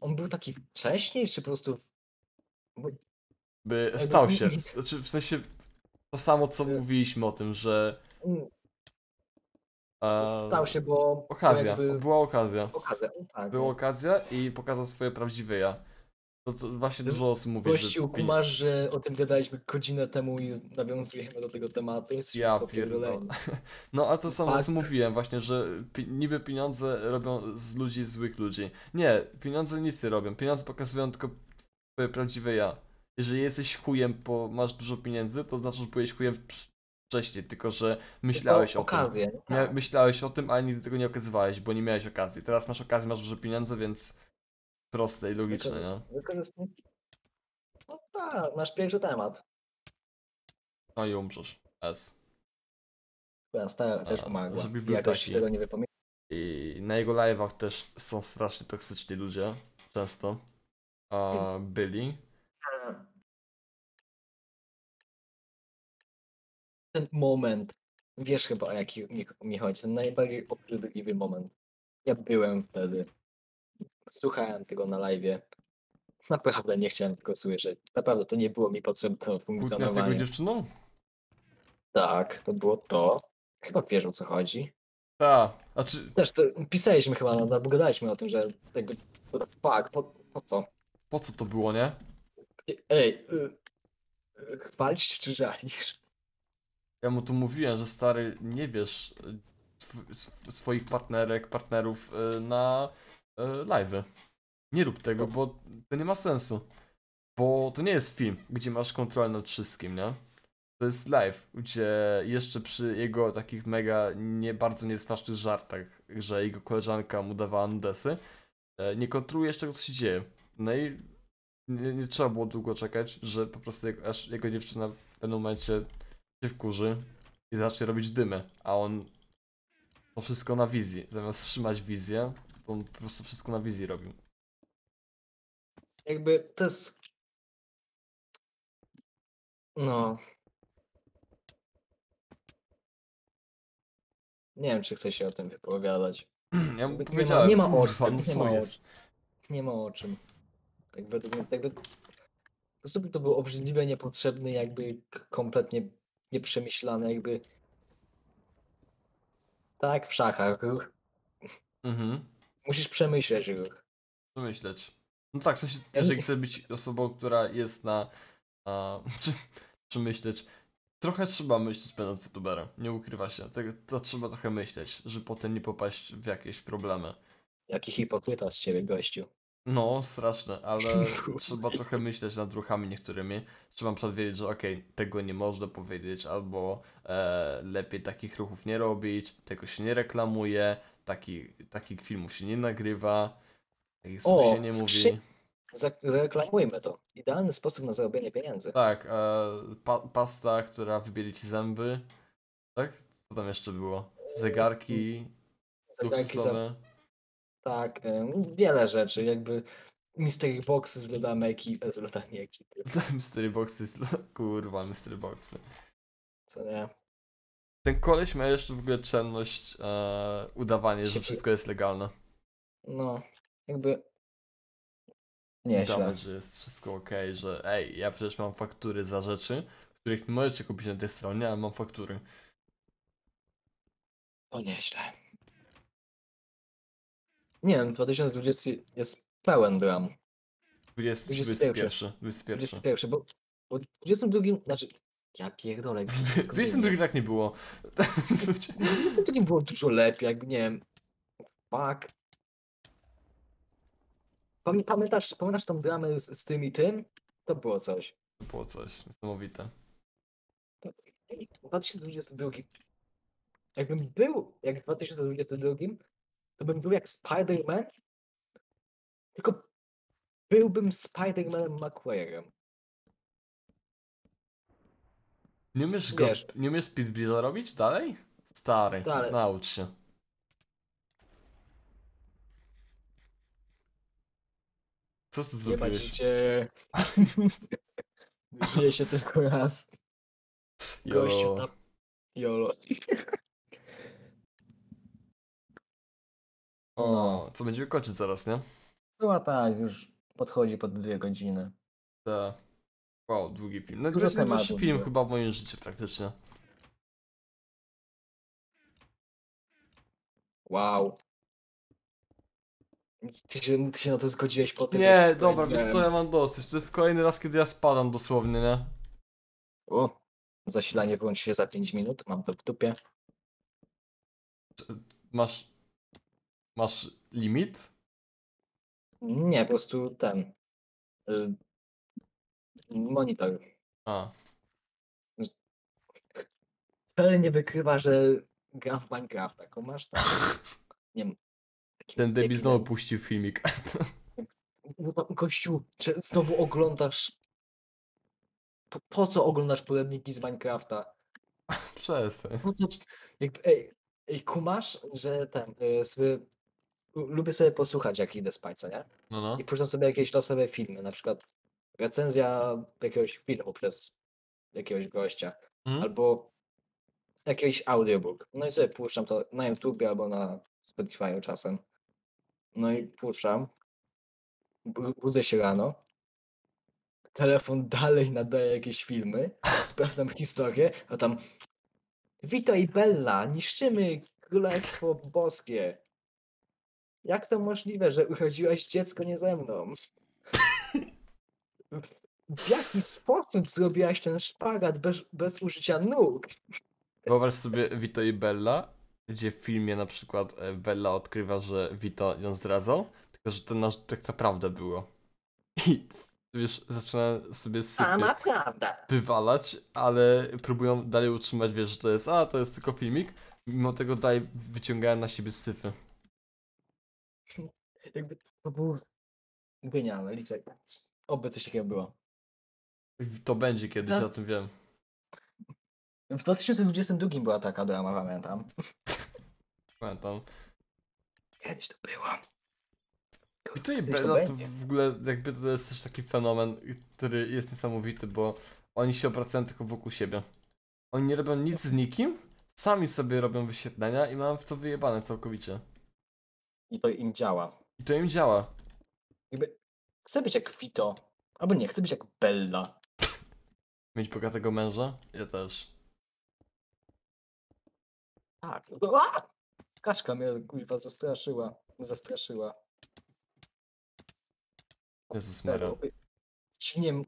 On był taki wcześniej, czy po prostu... By stał się, znaczy w sensie to samo co mówiliśmy o tym, że mm, e, Stał się, bo... bo okazja, jakby- była okazja. Okazja, tak. Była okazja i pokazał swoje prawdziwe ja. To, to właśnie dużo osób mówi, Gościu, że... kumasz, że o tym gadaliśmy godzinę temu i nawiązujemy do tego tematu. Jesteśmy Ja pierdolę. No a to samo Fakt. co mówiłem właśnie, że pi niby pieniądze robią z ludzi złych ludzi. Nie, pieniądze nic nie robią. Pieniądze pokazują tylko twoje prawdziwe ja. Jeżeli jesteś chujem, bo masz dużo pieniędzy, to znaczy, że byłeś chujem wcz- wcześniej, tylko że myślałeś o tym. okazję. Mia- Tak. myślałeś o tym, ale nigdy tego nie okazywałeś, bo nie miałeś okazji. Teraz masz okazję, masz dużo pieniędzy, więc proste i logiczne, nie? Wykorzys- wykorzystaj- No tak, nasz pierwszy temat. No i umrzesz. S. Twoja stara też A, pomagła. żeby I był jakoś taki. tego nie wypomina. I na jego live'ach też są strasznie toksyczni ludzie. Często. A, byli. Ten moment, wiesz chyba o jaki mi, mi chodzi, ten najbardziej obrzydliwy moment. Ja byłem wtedy. Słuchałem tego na live'ie. Naprawdę nie chciałem tego słyszeć. Naprawdę to nie było mi potrzebne do Kłótnia z jego funkcjonowania. dziewczyną? Tak, to było to. Chyba wiesz o co chodzi. Ta. A czy Też to pisaliśmy chyba, no, albo gadaliśmy o tym, że tego. What the fuck, po, po co? po co to było, nie? Ej, y, y, chwalić czy żalisz? Ja mu tu mówiłem, że stary, nie bierz y, sw sw swoich partnerek, partnerów y, na live'y. Nie rób tego, bo to nie ma sensu. Bo to nie jest film, gdzie masz kontrolę nad wszystkim, nie? To jest live, gdzie jeszcze przy jego takich mega nie bardzo niesmacznych żartach, że jego koleżanka mu dawała nudesy, e, nie kontrolujesz tego, co się dzieje. No i nie, nie trzeba było długo czekać, że po prostu jego, aż jego dziewczyna w pewnym momencie się wkurzy i zacznie robić dymy, a on to wszystko na wizji. Zamiast trzymać wizję, on po prostu wszystko na wizji robił. Jakby to jest. No. Nie wiem, czy chce się o tym wypowiadać. Ja mu Nie ma- nie ma o kurwa, czym, no nie co ma o jest? Nie ma o czym. Tak według mnie, jakby. Po prostu by to było obrzydliwe, niepotrzebne, jakby k- kompletnie nieprzemyślane, jakby. Tak, w szachach. Mhm. Musisz przemyśleć ruch. Co myśleć? No tak, w sensie, jeżeli chcę być osobą, która jest na... A, czy, czy myśleć? Trochę trzeba myśleć będąc youtuberem, nie ukrywa się. Tego, to trzeba trochę myśleć, żeby potem nie popaść w jakieś problemy. Jaki hipokryta z ciebie, gościu. No, straszne, ale trzeba trochę myśleć nad ruchami niektórymi. Trzeba na wiedzieć, że okej, tego nie można powiedzieć, albo e, lepiej takich ruchów nie robić, tego się nie reklamuje, taki, takich filmów się nie nagrywa, takich słów O, się nie skrzy- mówi. Za- Zareklamujmy to. Idealny sposób na zarobienie pieniędzy. Tak, e, pa, pasta, która wybieli ci zęby, tak? Co tam jeszcze było? Zegarki, Zegarki za. Tak, em, wiele rzeczy, jakby mystery boxy z lodami ekipy, z lodami ekipy, Mystery boxy, kurwa, mystery boxy. co nie? Ten koleś ma jeszcze w ogóle czelność e, udawanie, że wszystko jest legalne. No, jakby nieźle. Udawać, że jest wszystko ok, że ej, ja przecież mam faktury za rzeczy, których nie możecie kupić na tej stronie, ale mam faktury. To nieźle. Nie wiem, 2020 jest pełen bram. 20, 21. 21. 21. 21, bo, bo w 22, znaczy, ja pierdolę. jak W wszystko 22 jest. tak nie było. W 22 było dużo lepiej, jakby nie wiem, fuck. Pamię- Pamiętasz, pamiętasz tą dramę z, z tym i tym? To było coś. To było coś niesamowite. 2022. Jakbym był jak w 2022, to bym był jak Spider-Man, tylko byłbym Spider-Manem McQuare'em. Nie umiesz, go, Wiesz. nie umiesz speedbuilda robić dalej? Stary, Dalej. naucz się. Co ty Nie ma zrobiłeś? życie. Żyje się tylko raz. Gościu Jolo. na... Jolo. O, co będziemy kończyć zaraz, nie? No a tak, już podchodzi pod dwie godziny. Tak. Wow, długi film. No, Dużo Najdłuższy tematów film chyba w moim życiu praktycznie. Wow. Ty się, ty się na to zgodziłeś po tym, Nie, jak dobra, wiesz co, ja mam dosyć. To jest kolejny raz, kiedy ja spadam dosłownie, nie? O, zasilanie wyłączy się za 5 minut, mam to w dupie. Masz... Masz limit? Nie, po prostu ten. Y, monitor. A, Ale nie wykrywa, że gram w Minecrafta. Masz tam. Nie wiem. ten debil znowu puścił filmik. No tam, gościu, czy znowu oglądasz. Po, po co oglądasz poradniki z Minecrafta? Przestań. Po co- Jakby, ej, ej, kumasz, że ten. Y, sobie, lu- lubię sobie posłuchać, jak idę spać, co nie? No, no. I puszczam sobie jakieś losowe filmy, na przykład recenzja jakiegoś filmu przez jakiegoś gościa, Mhm. albo jakiś audiobook. No i sobie puszczam to na YouTubie albo na Spotify czasem. No i puszczam. Bu- Budzę się rano. Telefon dalej nadaje jakieś filmy. Sprawdzam historię, a tam Witaj Bella, niszczymy królestwo boskie. Jak to możliwe, że urodziłaś dziecko nie ze mną? W jaki sposób zrobiłaś ten szpagat bez, bez użycia nóg? Wyobraź sobie Vito i Bella, gdzie w filmie na przykład e, Bella odkrywa, że Vito ją zdradzał, tylko że to nasz, tak naprawdę było. I wiesz, zaczyna sobie sypie wywalać, ale próbują dalej utrzymać, wiesz, że to jest, a to jest tylko filmik, mimo tego dalej wyciągają na siebie syfy. Jakby to było genialne, liczę. Oby coś takiego było. To będzie kiedyś, Teraz- o tym wiem. W 2022 była taka drama, pamiętam. Pamiętam. Kiedyś to było. I to Bella to będzie. w ogóle jakby to jest też taki fenomen, który jest niesamowity, bo oni się opracują tylko wokół siebie. Oni nie robią nic z nikim, sami sobie robią wyświetlenia i mam w to wyjebane całkowicie. I to im działa. I to im działa. Jakby chcę być jak Vito. Albo nie, chcę być jak Bella. Mieć bogatego męża? Ja też. Tak. no, A! Kaszka mnie kuźwa zastraszyła. Zastraszyła. Jezus Maria. Cinie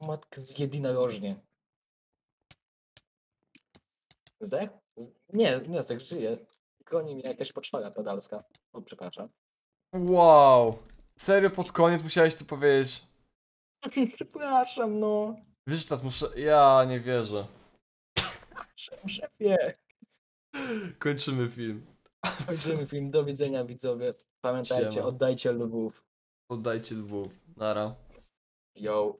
matkę z jedynorożnie. Zdech? Z... Nie, nie zdech, żyje. Goni mnie jakaś poczwara pedalska. O, przepraszam. Wow! Serio pod koniec musiałeś to powiedzieć. przepraszam, no. Wiesz, teraz muszę... Ja nie wierzę. Szef- Szefie. Kończymy film. Kończymy film. Do widzenia, widzowie. Pamiętajcie, Siema. oddajcie lubów. Oddajcie dwóch. Nara. Yo.